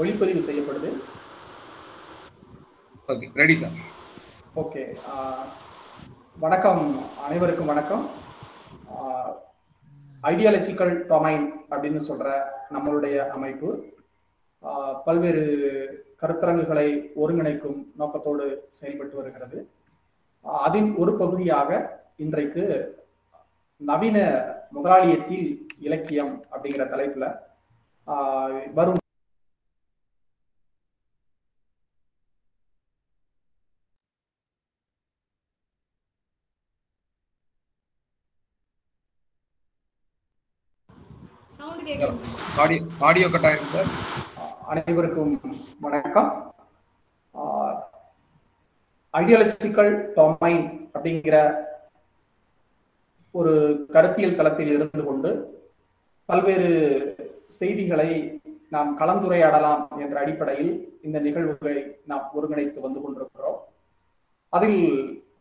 ஒளிப்பதிவு செய்யப்படுது. Okay ready sir okay வணக்கம் அனைவருக்கும் வணக்கம். ஐடியாலஜிக்கல் டொமைன் அப்படின்னு சொல்ற நம்மளுடைய அமைப்பு. பல்வேறு கருத்தரங்குகளை ஒருங்கிணைக்கும் நோக்கத்தோடு செயல்பட்டு வருகிறது. அதின் ஒரு பகுதியாக இன்றைக்கு நவீன முதலாளியத்தில் இலக்கியம் அப்படிங்கிற தலைப்புல வரும் ஆடியோ ஆடியோ கட் ஆயிருக்கு சார் அனைவருக்கும் வணக்கம். ஐடியாலஜிக்கல் டொமைன் அப்படிங்கிற ஒரு கருத்தியல் தளத்தில் இருந்து கொண்டு பல்வேறு செய்திகளை நாம் கலந்துரையாடலாம் என்ற அடிப்படையில் இந்த நிகழ்வுகளை நாம் ஒருங்கிணைத்து வந்து கொண்டிருக்கிறோம். அதில்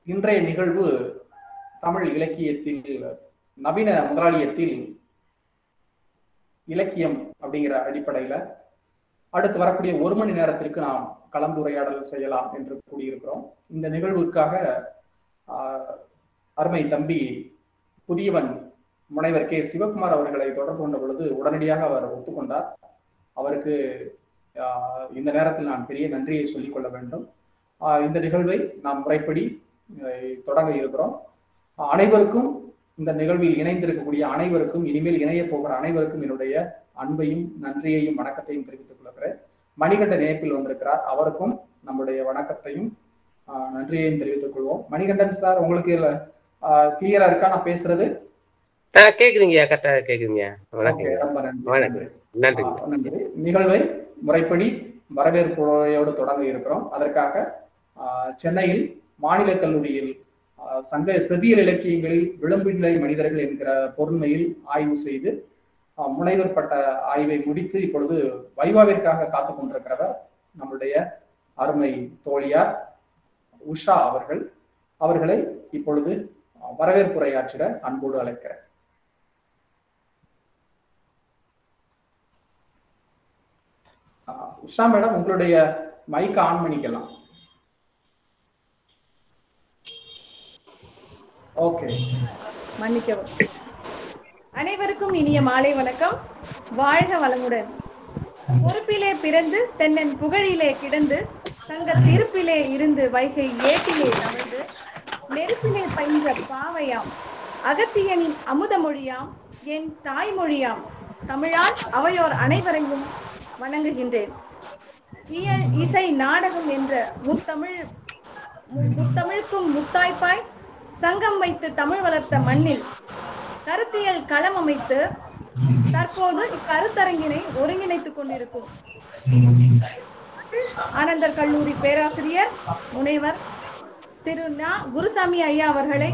இன்றைய நிகழ்வு தமிழ் இலக்கியத்தில் நவீன முதலாளியத்தில் இலக்கியம் அப்படிங்கிற அடிப்படையில அடுத்து வரக்கூடிய ஒரு மணி நேரத்திற்கு நாம் கலந்துரையாடல் செய்யலாம் என்று கூடியிருக்கிறோம் இந்த நிகழ்வுக்காக அருமை தம்பி புதியவன் முனைவர் கே. சிவகுமார் அவர்களை தொடர்பு கொண்ட பொழுது உடனடியாக அவர் ஒத்துக்கொண்டார். அவருக்கு இந்த நேரத்தில் நான் பெரிய நன்றியை சொல்லிக் கொள்ள வேண்டும். இந்த நிகழ்வை நாம் முறைப்படி தொடங்க இருக்கிறோம். அனைவருக்கும் இந்த நிகழ்வில் இணைந்திருக்கக்கூடிய அனைவருக்கும் இனிமேல் இணைய போகிற அனைவருக்கும் என்னுடைய அன்பையும் நன்றியையும் வணக்கத்தையும் தெரிவித்துக் கொள்கிறேன். மணிகண்ட இணைப்பில் வந்திருக்கிறார். அவருக்கும் நம்முடைய வணக்கத்தையும் நன்றியையும் தெரிவித்துக் கொள்வோம். மணிகண்டன் சார் உங்களுக்கு கிளியரா இருக்கா? நான் பேசுறது? கரெக்டா கேக்குதுங்க நன்றி. நிகழ்வை முறைப்படி வரவேற்புரையோடு தொடங்க இருக்கிறோம். அதற்காக ஆஹ், சென்னையில் மாநில கல்லூரியில் சங்க செவியல் இலக்கியங்களில் விளிம்பு நிலை மனிதர்கள் என்கிற பொருண்மையில் ஆய்வு செய்து முனைவர் பட்ட ஆய்வை முடித்து இப்பொழுது வைவாவிற்காக காத்துக் கொண்டிருக்கிறவர் நம்முடைய அருமை தோழியார் உஷா அவர்கள். அவர்களை இப்பொழுது வரவேற்புரையாற்றிட அன்போடு அழைக்கிறேன். ஆஹ், உஷா மேடம் உங்களுடைய மைக் ஆன் பண்ணிக்கலாம். ஓகே மன்னிக்கவும். அனைவருக்கும் இனிய மாலை வணக்கம். வாழ்க வளமுடன். பொறுப்பிலே பிறந்து தென்னன் புகழிலே கிடந்து சங்க திருப்பிலே இருந்து வைகை ஏட்டிலே தவழ்ந்து நெருப்பிலே பயின்ற பாவையாம் அகத்தியனின் அமுதமொழியாம் என் தாய்மொழியாம் தமிழால் அவையோர் அனைவரையும் வணங்குகின்றேன். இயல் இசை நாடகம் என்ற முத்தமிழ் மு- முத்தமிழுக்கும் முத்தாய்ப்பாய் சங்கம் வைத்து தமிழ் வளர்த்த மண்ணில் கருத்தியல் களம் அமைத்து தற்போது இக்கருத்தரங்கினை ஒருங்கிணைத்துக் கொண்டிருக்கும். ஆனந்தர் கல்லூரி பேராசிரியர் முனைவர் திரு நா. குருசாமி ஐயா அவர்களை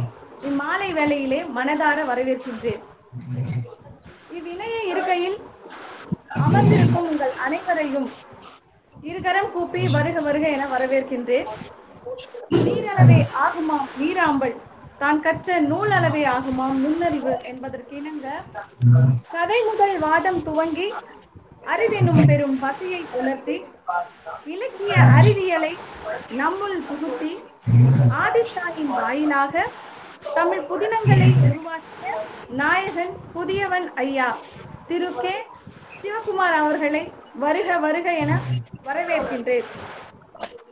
இம்மாலை வேளையிலே மனதார வரவேற்கின்றேன். இவ்விணைய இருக்கையில் அமர்ந்திருக்கும் உங்கள் அனைவரையும் இருகரம் கூப்பி வருக வருக என வரவேற்கின்றேன். நீரளவே ஆகுமாம் நீராம்பல். தான் கற்ற நூல் அளவே ஆகுமாம் நுண்ணறிவு என்பதற்கிணங்க கதை முதல் வாதம் துவங்கி அறிவெனும் பெரும் பசியை உணர்த்தி இலக்கிய அறிவியலை நம்முள் புகுத்தி ஆதித்தாயின் வாயிலாக தமிழ் புதினங்களை உருவாக்கிய நாயகன் புதியவன் ஐயா திரு கே. சிவகுமார் அவர்களை வருக வருக என வரவேற்கின்றேன்.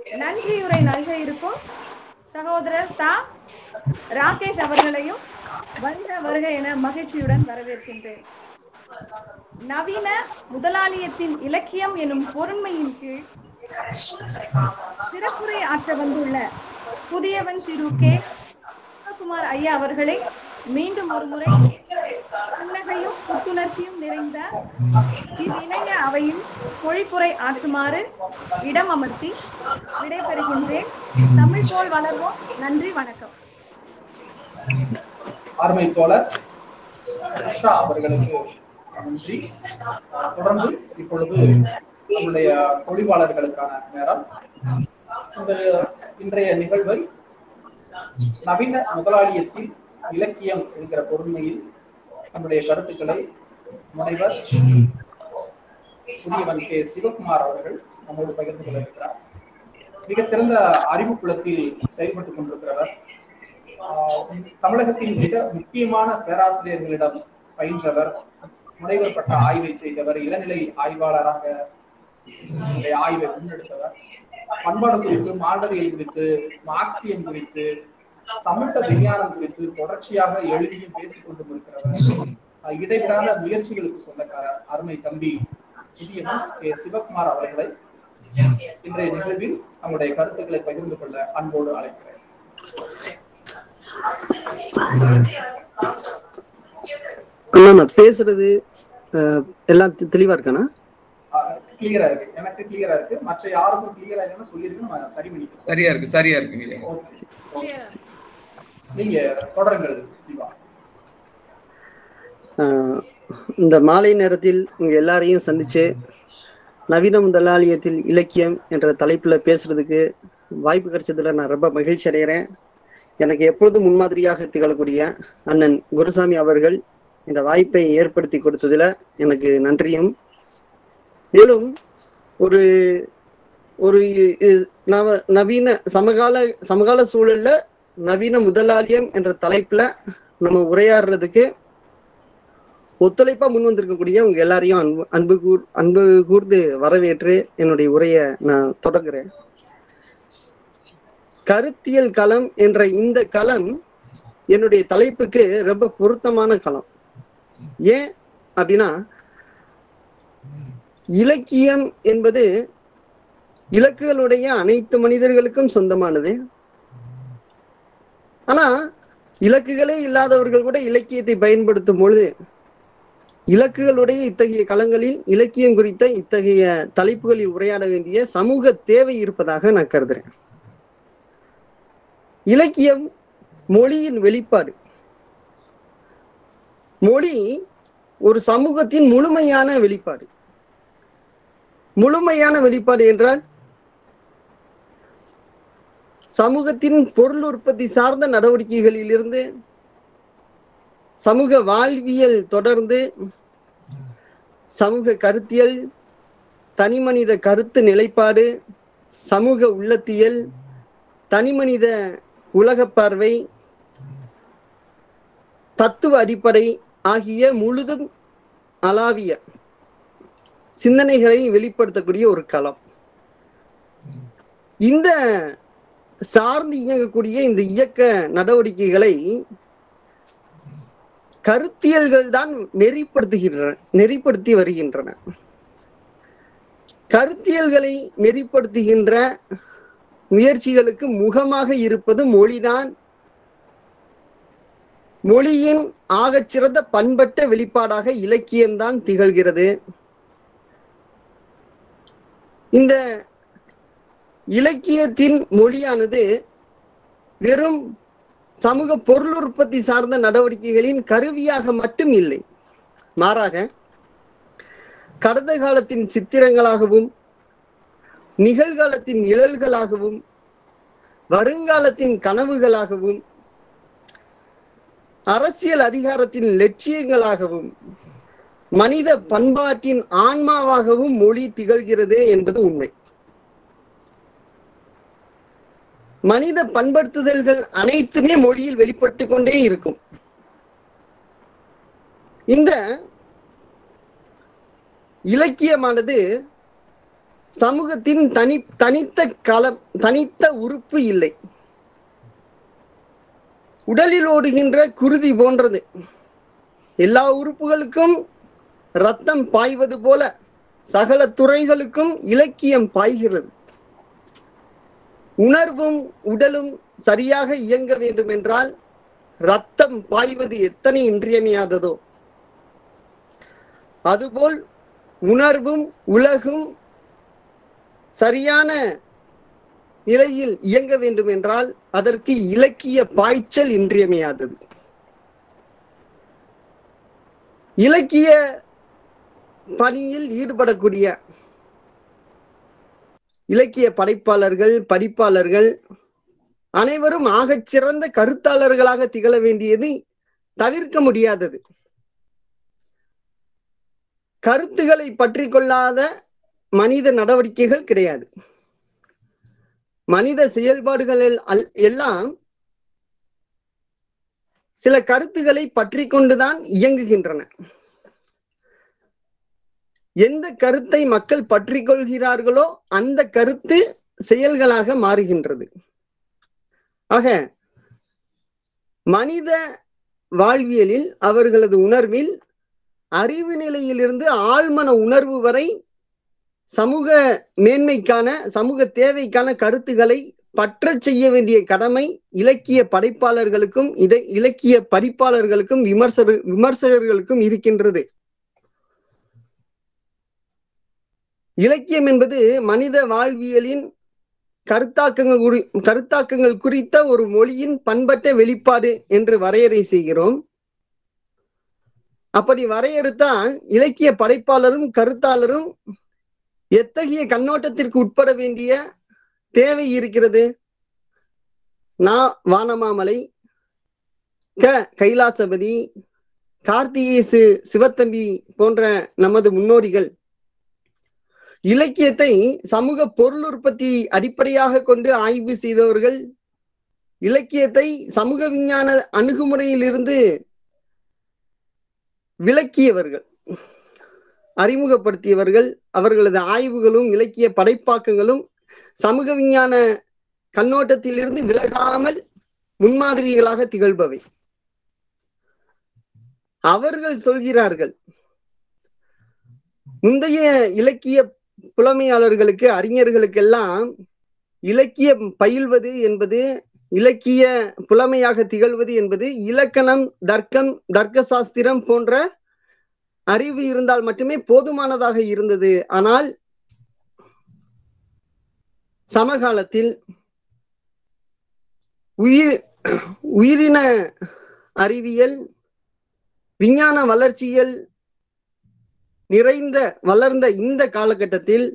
நன்றியுரை நல்க இருக்கும் சகோதரர் தா. ராகேஷ் அவர்களையும் வருக வருக என மகிழ்ச்சியுடன் வரவேற்கின்றேன். நவீன முதலாளியத்தின் இலக்கியம் எனும் பொருண்மையின் கீழ் சிறப்புரை ஆற்ற வந்துள்ள புதியவன் திரு கே. குமார் ஐயா அவர்களை மீண்டும் ஒரு முறை புன்னகையும் புத்துணர்ச்சியும் நிறைந்த இவ்விணைய அவையில் பொழிப்புரை ஆற்றுமாறு இடம் அமர்த்தி விடைபெறுகின்றேன். தமிழ் போல் வளர்வோம். நன்றி வணக்கம். அருமை தோழர் அவர்களுக்கு நன்றி. தொடர்ந்து இப்பொழுது நம்முடைய பொழிவாளர்களுக்கான நேரம். இன்றைய நிகழ்வை நவீன முதலாளியத்தில் இலக்கியம் என்கிற பொறுமையில் நம்முடைய கருத்துக்களை முனைவர் புதியவன் கே. சிவகுமார் அவர்கள் நம்மோடு பகிர்ந்து கொள்ள இருக்கிறார் மிகச்சிறந்த அறிவு குலத்தில் செயல்பட்டுக் கொண்டிருக்கிறவர். ஆஹ் தமிழகத்தின் மிக முக்கியமான பேராசிரியர்களிடம் பயின்றவர் முனைவர் பட்ட ஆய்வை செய்தவர் இளநிலை ஆய்வாளராக ஆய்வை முன்னெடுத்தவர். பண்பாடு குறித்து மாண்டவியல் குறித்து மார்க்சியம் குறித்து சமூக விஞ்ஞானம் குறித்து தொடர்ச்சியாக எழுதியும் பேசிக் கொண்டும் இருக்கிறவர். இடைவிடாத முயற்சிகளுக்கு சொந்தக்காரர் அருமை தம்பி கே. சிவகுமார் அவர்களை இன்றைய நிகழ்வில் நம்முடைய கருத்துக்களை பகிர்ந்து கொள்ள அன்போடு அழைக்கிறேன். அண்ணா நான் பேசுறது அஹ், எல்லாம் தெளிவா இருக்கானா? கிளியரா இருக்கு. எனக்கு கிளியரா இருக்கு. மற்ற யாருக்கும் கிளியரா இல்லைன்னு சொல்லியிருக்கு நம்ம சரி பண்ணிக்கலாம். சரியா இருக்கு சரியா இருக்குங்க ஓகே நீங்க தொடருங்கள் சிவா. இந்த மாலை நேரத்தில் உங்க எல்லாரையும் சந்திச்சு நவீன முதலாளியத்தில் இலக்கியம் என்ற தலைப்புல பேசுறதுக்கு வாய்ப்பு கிடைச்சதுல நான் ரொம்ப மகிழ்ச்சி அடைகிறேன். எனக்கு எப்பொழுதும் முன்மாதிரியாக திகழக்கூடிய அண்ணன் குருசாமி அவர்கள் இந்த வாய்ப்பை ஏற்படுத்தி கொடுத்ததுல எனக்கு நன்றியும். மேலும் ஒரு ஒரு நவ நவீன சமகால சமகால சூழல்ல நவீன முதலாளியம் என்ற தலைப்புல நம்ம உரையாடுறதுக்கு ஒத்துழைப்பா முன் வந்திருக்கக்கூடிய உங்க எல்லாரையும் அன்பு அன்பு கூர் அன்பு கூர்ந்து வரவேற்று என்னுடைய உரையை நான் தொடங்குறேன். கருத்தியல் களம் என்ற இந்த களம் என்னுடைய தலைப்புக்கு ரொம்ப பொருத்தமான களம். ஏன் அப்படின்னா இலக்கியம் என்பது இலக்குகளுடைய அனைத்து மனிதர்களுக்கும் சொந்தமானது. ஆனா இலக்குகளே இல்லாதவர்கள் கூட இலக்கியத்தை பயன்படுத்தும் பொழுது இலக்குகளுடைய இத்தகைய களங்களில் இலக்கியம் குறித்த இத்தகைய தலைப்புகளில் உரையாட வேண்டிய சமூக தேவை இருப்பதாக நான் கருதுறேன். இலக்கியம் மொழியின் வெளிப்பாடு. மொழி ஒரு சமூகத்தின் முழுமையான வெளிப்பாடு. முழுமையான வெளிப்பாடு என்றால் சமூகத்தின் பொருள் உற்பத்தி சார்ந்த நடவடிக்கைகளிலிருந்து சமூக வாழ்வியல் தொடர்ந்து சமூக கருத்தியல் தனிமனித கருத்து நிலைப்பாடு சமூக உள்ளத்தியல் தனிமனித உலக பார்வை தத்துவ அடிப்படை ஆகிய முழுதும் அலாவிய சிந்தனைகளை வெளிப்படுத்தக்கூடிய ஒரு களம். இந்த சார்ந்து இயங்கக்கூடிய இந்த இயக்க நடவடிக்கைகளை கருத்தியல்கள் தான் நெறிப்படுத்துகின்றன நெறிப்படுத்தி வருகின்றன. கருத்தியல்களை நெறிப்படுத்துகின்ற முயற்சிகளுக்கு முகமாக இருப்பது மொழிதான். மொழியின் ஆகச்சிறந்த பண்பட்ட வெளிப்பாடாக இலக்கியம்தான் திகழ்கிறது. இந்த இலக்கியத்தின் மொழியானது வெறும் சமூக பொருள் உற்பத்தி சார்ந்த நடவடிக்கைகளின் கருவியாக மட்டும் இல்லை மாறாக கடந்த காலத்தின் சித்திரங்களாகவும் நிகழ்காலத்தின் நிழல்களாகவும் வருங்காலத்தின் கனவுகளாகவும் அரசியல் அதிகாரத்தின் லட்சியங்களாகவும் மனித பண்பாட்டின் ஆன்மாவாகவும் மொழி திகழ்கிறது என்பது உண்மை. மனித பண்படுத்துதல்கள் அனைத்துமே மொழியில் வெளிப்பட்டு கொண்டே இருக்கும். இந்த இலக்கியமானது சமூகத்தின் தனி தனித்த களம் தனித்த உறுப்பு இல்லை. உடலில் ஓடுகின்ற குருதி போன்றது. எல்லா உறுப்புகளுக்கும் ரத்தம் பாய்வது போல சகல துறைகளுக்கும் இலக்கியம் பாய்கிறது. உணர்வும் உடலும் சரியாக இயங்க வேண்டும் என்றால் ரத்தம் பாய்வது எத்தனை இன்றியமையாததோ. அதுபோல் உணர்வும் உலகும் சரியான நிலையில் இயங்க வேண்டும் என்றால் அதற்கு இலக்கிய பாய்ச்சல் இன்றியமையாதது. இலக்கிய பணியில் ஈடுபடக்கூடிய இலக்கிய படைப்பாளர்கள் படிப்பாளர்கள் அனைவரும் ஆகச் சிறந்த கருத்தாளர்களாக திகழ வேண்டியது தவிர்க்க முடியாதது. கருத்துக்களை பற்றி கொள்ளாத மனித நடவடிக்கைகள் கிடையாது. மனித செயல்பாடுகள் எல்லாம் சில கருத்துக்களை பற்றி கொண்டுதான் இயங்குகின்றன. எந்த கருத்தை மக்கள் பற்றி கொள்கிறார்களோ அந்த கருத்து செயல்களாக மாறுகின்றது. ஆக மனித வாழ்வியலில் அவர்களது உணர்வில் அறிவு நிலையிலிருந்து ஆழ்மன உணர்வு வரை சமூக மேன்மைக்கான சமூக தேவைக்கான கருத்துக்களை பற்றச் செய்ய வேண்டிய கடமை இலக்கிய படைப்பாளர்களுக்கும் இடை இலக்கிய படிப்பாளர்களுக்கும் விமர்சகர் விமர்சகர்களுக்கும் இருக்கின்றது. இலக்கியம் என்பது மனித வாழ்வியலின் கருத்தாக்கங்கள் குறி- கருத்தாக்கங்கள் குறித்த ஒரு மொழியின் பண்பட்ட வெளிப்பாடு என்று வரையறை செய்கிறோம். அப்படி வரையறுத்தால் இலக்கிய படைப்பாளரும் கருத்தாளரும் எத்தகைய கண்ணோட்டத்திற்கு உட்பட வேண்டிய தேவை இருக்கிறது? நா. வானமாமலை க. கைலாசபதி கார்த்திகேசு சிவத்தம்பி போன்ற நமது முன்னோடிகள் இலக்கியத்தை சமூக பொருள் உற்பத்தி அடிப்படையாக கொண்டு ஆய்வு செய்தவர்கள் இலக்கியத்தை சமூக விஞ்ஞான அணுகுமுறையிலிருந்து விளக்கியவர்கள் அறிமுகப்படுத்தியவர்கள் அவர்களது ஆய்வுகளும் இலக்கிய படைப்பாக்கங்களும் சமூக விஞ்ஞான கண்ணோட்டத்திலிருந்து விலகாமல் முன்மாதிரிகளாக திகழ்பவை. அவர்கள் சொல்கிறார்கள் முந்தைய இலக்கிய புலமையாளர்களுக்கு அறிஞர்களுக்கெல்லாம் இலக்கியம் பயில்வது என்பது இலக்கிய புலமையாக திகழ்வது என்பது இலக்கணம் தர்க்கம் தர்க்க சாஸ்திரம் போன்ற அறிவு இருந்தால் மட்டுமே போதுமானதாக இருந்தது. ஆனால் சமகாலத்தில் உயிர் உயிரின அறிவியல் விஞ்ஞான வளர்ச்சியல் நிறைந்த வளர்ந்த இந்த காலகட்டத்தில்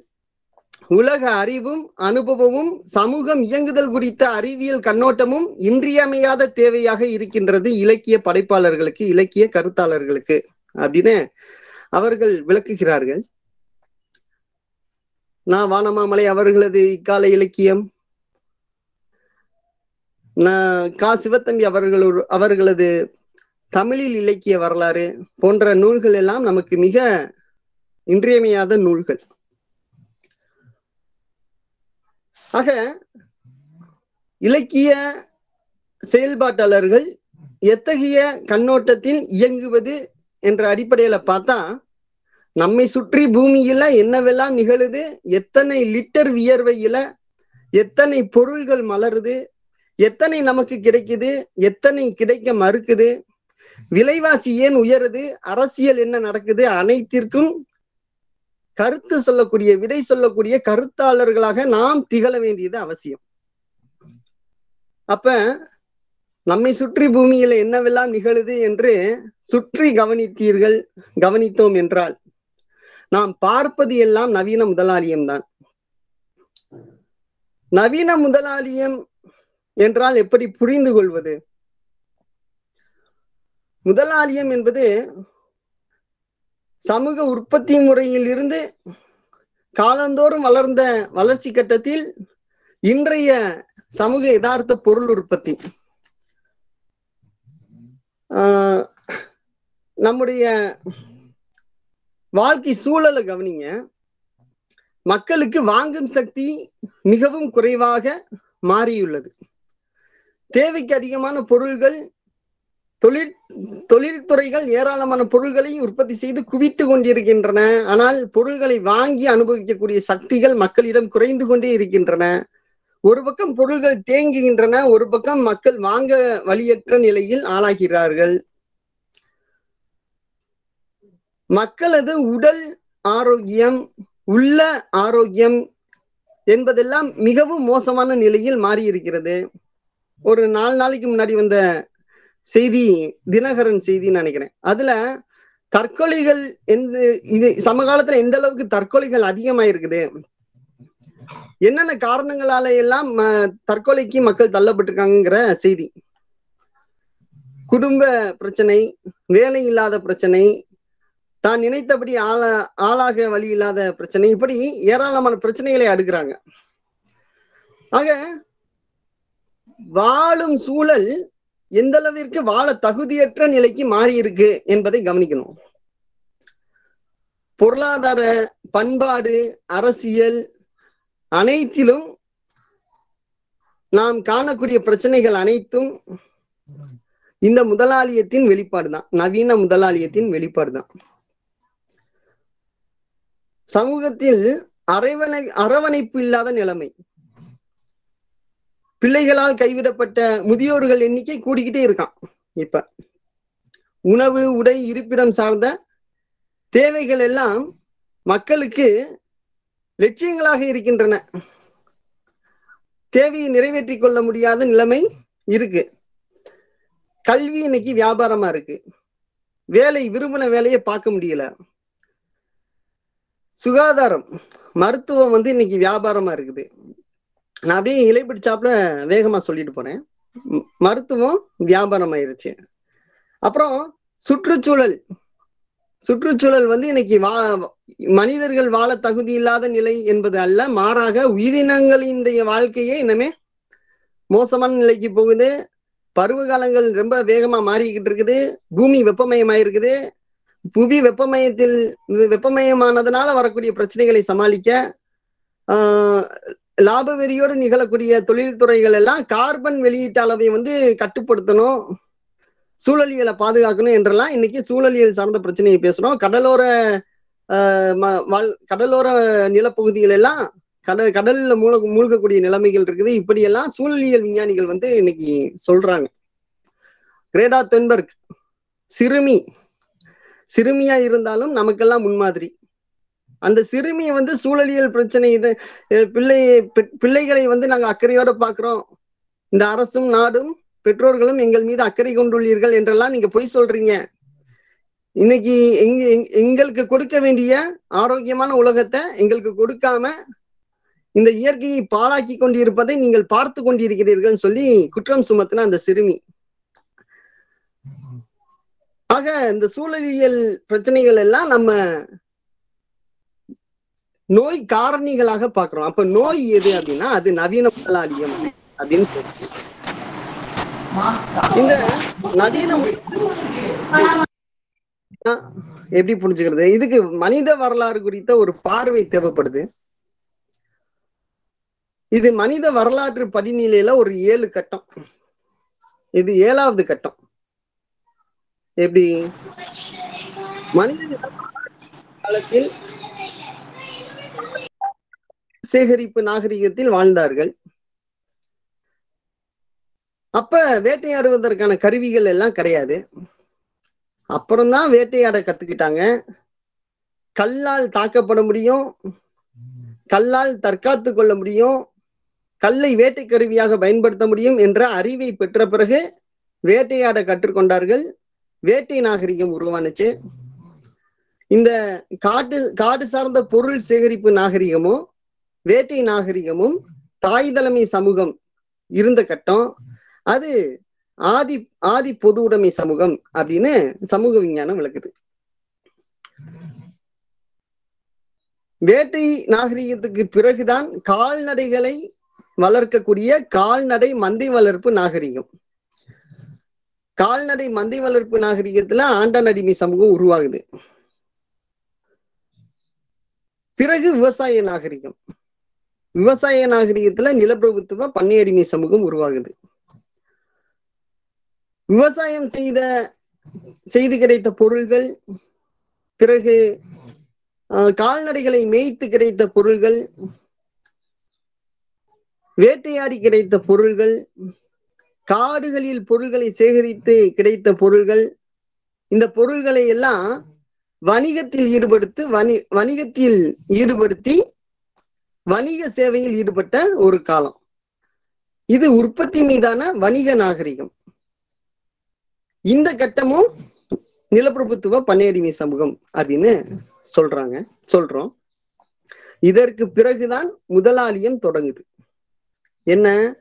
உலக அறிவும் அனுபவமும் சமூகம் இயங்குதல் குறித்த அறிவியல் கண்ணோட்டமும் இன்றியமையாத தேவையாக இருக்கின்றது இலக்கிய படைப்பாளர்களுக்கு இலக்கிய கருத்தாளர்களுக்கு அப்படின்னு அவர்கள் விளக்குகிறார்கள். நான் வானமாமலை அவர்களது இக்கால இலக்கியம். நான் கா சிவத்தம்பி அவர்கள அவர்களது தமிழில் இலக்கிய வரலாறு போன்ற நூல்கள் எல்லாம் நமக்கு மிக இன்றியமையாத நூல்கள். ஆக இலக்கிய செயல்பாட்டாளர்கள் எத்தகைய கண்ணோட்டத்தில் இயங்குவது என்ற அடிப்படையில பார்த்தா நம்மை சுற்றி பூமியில என்னவெல்லாம் நிகழுது எத்தனை லிட்டர் வியர்வையில எத்தனை பொருள்கள் மலருது எத்தனை நமக்கு கிடைக்குது எத்தனை கிடைக்க மறுக்குது விலைவாசி ஏன் உயருது அரசியல் என்ன நடக்குது அனைத்திற்கும் கருத்து சொல்லக்கூடிய விடை சொல்லக்கூடிய கருத்தாளர்களாக நாம் திகழ வேண்டியது அவசியம். அப்ப நம்மை சுற்றி பூமியில என்னவெல்லாம் நிகழுது என்று சுற்றி கவனித்தீர்கள் கவனித்தோம் என்றால் நாம் பார்ப்பது எல்லாம் நவீன முதலாளியம் தான். நவீன முதலாளியம் என்றால் எப்படி புரிந்து கொள்வது? முதலாளியம் என்பது சமூக உற்பத்தி முறையில் இருந்து காலந்தோறும் வளர்ந்த வளர்ச்சி கட்டத்தில் இன்றைய சமூக யதார்த்த பொருள் உற்பத்தி. ஆஹ் நம்முடைய வாழ்க்கை சூழலை கவனிங்க. மக்களுக்கு வாங்கும் சக்தி மிகவும் குறைவாக மாறியுள்ளது. தேவைக்கு அதிகமான பொருள்கள் தொழில் தொழில்துறைகள் ஏராளமான பொருள்களை உற்பத்தி செய்து குவித்து கொண்டிருக்கின்றன. ஆனால் பொருள்களை வாங்கி அனுபவிக்கக்கூடிய சக்திகள் மக்களிடம் குறைந்து கொண்டே இருக்கின்றன. ஒரு பக்கம் பொருள்கள் தேங்குகின்றன ஒரு பக்கம் மக்கள் வாங்க வழியற்ற நிலையில் ஆளாகிறார்கள். மக்களது உடல் ஆரோக்கியம் உள்ள ஆரோக்கியம் என்பதெல்லாம் மிகவும் மோசமான நிலையில் மாறி இருக்கிறது ஒரு நாலு நாளைக்கு முன்னாடி வந்த செய்தி தினகரன் செய்தின்னு நினைக்கிறேன். அதுல தற்கொலைகள் எந்த இது சமகாலத்துல எந்த அளவுக்கு தற்கொலைகள் அதிகமாயிருக்குது? என்னென்ன காரணங்களால எல்லாம் ம- தற்கொலைக்கு மக்கள் தள்ளப்பட்டிருக்காங்கிற செய்தி. குடும்ப பிரச்சனை வேலை இல்லாத பிரச்சனை தான் நினைத்தபடி ஆள ஆளாக வழி இல்லாத பிரச்சனை இப்படி ஏராளமான பிரச்சனைகளை அடுக்குறாங்க. ஆக வாழும் சூழல் எந்த அளவிற்கு வாழ தகுதியற்ற நிலைக்கு மாறி இருக்கு என்பதை கவனிக்கணும். பொருளாதார பண்பாடு அரசியல் அனைத்திலும் நாம் காணக்கூடிய பிரச்சனைகள் அனைத்தும் இந்த முதலாளியத்தின் வெளிப்பாடு தான் நவீன முதலாளியத்தின் வெளிப்பாடு தான் சமூகத்தில் அரவணை அரவணைப்பு இல்லாத நிலைமை பிள்ளைகளால் கைவிடப்பட்ட முதியோர்கள் எண்ணிக்கை கூடிக்கிட்டே இருக்கான் இப்ப உணவு உடை இருப்பிடம் சார்ந்த தேவைகள் எல்லாம் மக்களுக்கு லட்சியங்களாக இருக்கின்றன. தேவையை நிறைவேற்றி கொள்ள முடியாத நிலைமை இருக்கு. கல்வி இன்னைக்கு வியாபாரமா இருக்கு. வேலை விரும்பின வேலையை பார்க்க முடியல. சுகாதாரம் மருத்துவம் வந்து இன்னைக்கு வியாபாரமா இருக்குது. நான் அப்படியே இலை பிடிச்சாப்புல வேகமா சொல்லிட்டு போறேன். மருத்துவம் வியாபாரம் ஆயிருச்சு அப்புறம் சுற்றுச்சூழல். சுற்றுச்சூழல் வந்து இன்னைக்கு வா மனிதர்கள் வாழ தகுதி இல்லாத நிலை என்பது அல்ல மாறாக உயிரினங்களினுடைய வாழ்க்கையே இனிமே மோசமான நிலைக்கு போகுது. பருவ காலங்கள் ரொம்ப வேகமா மாறிக்கிட்டு இருக்குது. பூமி வெப்பமயமாயிருக்குது. புவி வெப்பமயத்தில் வெப்பமயமானதுனால வரக்கூடிய பிரச்சனைகளை சமாளிக்க லாப வெறியோடு நிகழக்கூடிய தொழில்துறைகள் எல்லாம் கார்பன் வெளியீட்டு அளவை வந்து கட்டுப்படுத்தணும் சூழலியலை பாதுகாக்கணும் என்றெல்லாம் இன்னைக்கு சூழலியல் சார்ந்த பிரச்சனையை பேசுறோம். கடலோர வாழ்- கடலோர நிலப்பகுதிகள் எல்லாம் கடல் கடல்ல மூழ்க மூழ்கக்கூடிய நிலைமைகள் இருக்குது. இப்படியெல்லாம் சூழலியல் விஞ்ஞானிகள் வந்து இன்னைக்கு சொல்றாங்க. கிரேடா தென்பர்க் சிறுமி சிறுமியா இருந்தாலும் நமக்கெல்லாம் முன்மாதிரி. அந்த சிறுமியை வந்து சூழலியல் பிரச்சனை இது பிள்ளை பெ- பிள்ளைகளை வந்து நாங்க அக்கறையோட பாக்குறோம் இந்த அரசும் நாடும் பெற்றோர்களும் எங்கள் மீது அக்கறை கொண்டுள்ளீர்கள் என்றெல்லாம் நீங்க பொய் சொல்றீங்க. இன்னைக்கு எங்க எங்க- எங்களுக்கு கொடுக்க வேண்டிய ஆரோக்கியமான உலகத்தை எங்களுக்கு கொடுக்காம இந்த இயற்கையை பாழாக்கி கொண்டிருப்பதை நீங்கள் பார்த்து கொண்டிருக்கிறீர்கள் சொல்லி குற்றம் சுமத்தின அந்த சிறுமி. ஆக இந்த சூழலியல் பிரச்சனைகள் எல்லாம் நம்ம நோய் காரணிகளாக பாக்குறோம் அப்ப நோய் எது அப்படின்னா அது நவீன முதலாளியம் அப்படின்னு சொல்றோம். இந்த நவீன எப்படி புரிஞ்சுக்கிறது? இதுக்கு மனித வரலாறு குறித்த ஒரு பார்வை தேவைப்படுது. இது மனித வரலாற்று படிநிலையில ஒரு ஏழு கட்டம். இது ஏழாவது கட்டம். எப்படி? மனித காலத்தில் சேகரிப்பு நாகரிகத்தில் வாழ்ந்தார்கள். அப்ப வேட்டையாடுவதற்கான கருவிகள் எல்லாம் கிடையாது. அப்புறம்தான் வேட்டையாட கத்துக்கிட்டாங்க. கல்லால் தாக்கப்பட முடியும். கல்லால் தற்காத்து கொள்ள முடியும். கல்லை வேட்டை கருவியாக பயன்படுத்த முடியும் என்ற அறிவை பெற்ற பிறகு வேட்டையாட கற்றுக்கொண்டார்கள். வேட்டை நாகரிகம் உருவானுச்சு. இந்த காட்டு காடு சார்ந்த பொருள் சேகரிப்பு நாகரிகமும் வேட்டை நாகரிகமும் தாய் தலைமை சமூகம் இருந்த கட்டம். அது ஆதி ஆதி பொது உடைமை சமூகம் அப்படின்னு சமூக விஞ்ஞானம் விளக்குது. வேட்டை நாகரிகத்துக்கு பிறகுதான் கால்நடைகளை வளர்க்கக்கூடிய கால்நடை மந்தை வளர்ப்பு நாகரிகம். கால்நடை மந்தை வளர்ப்பு நாகரிகத்துல ஆண்டான் அடிமை சமூகம் உருவாகுது. பிறகு விவசாய நாகரிகம். விவசாய நாகரிகத்துல நிலப்பிரபுத்துவ பண்ணையடிமை சமூகம் உருவாகுது. விவசாயம் செய்த செய்து கிடைத்த பொருள்கள் பிறகு ஆஹ், கால்நடைகளை மேய்த்து கிடைத்த பொருள்கள் வேட்டையாடி கிடைத்த பொருள்கள் காடுகளில் பொருள்களை சேகரித்து கிடைத்த பொருள்கள் இந்த பொருள்களை எல்லாம் வணிகத்தில் ஈடுபடுத்து வணி வணிகத்தில் ஈடுபடுத்தி வணிக சேவையில் ஈடுபட்ட ஒரு காலம். இது உற்பத்தி மீதான வணிக நாகரிகம். இந்த கட்டமும் நிலப்பிரபுத்துவ பண்ணையடிமை சமூகம் அப்படின்னு சொல்றாங்க சொல்றோம். இதற்கு பிறகுதான் முதலாளியம் தொடங்குது. என்ன?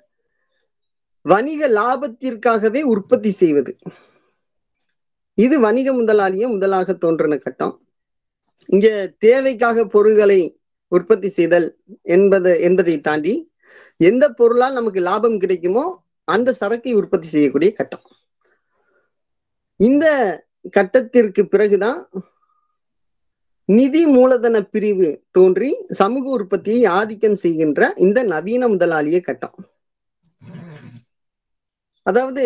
வணிக லாபத்திற்காகவே உற்பத்தி செய்வது. இது வணிக முதலாளியம் முதலாக தோன்றின கட்டம். இங்க தேவைக்காக பொருள்களை உற்பத்தி செய்தல் என்பது என்பதை தாண்டி எந்த பொருளால் நமக்கு லாபம் கிடைக்குமோ அந்த சரக்கை உற்பத்தி செய்யக்கூடிய கட்டம். இந்த கட்டத்திற்கு பிறகுதான் நிதி மூலதன பிரிவு தோன்றி சமூக உற்பத்தியை ஆதிக்கம் செய்கின்ற இந்த நவீன முதலாளிய கட்டம். அதாவது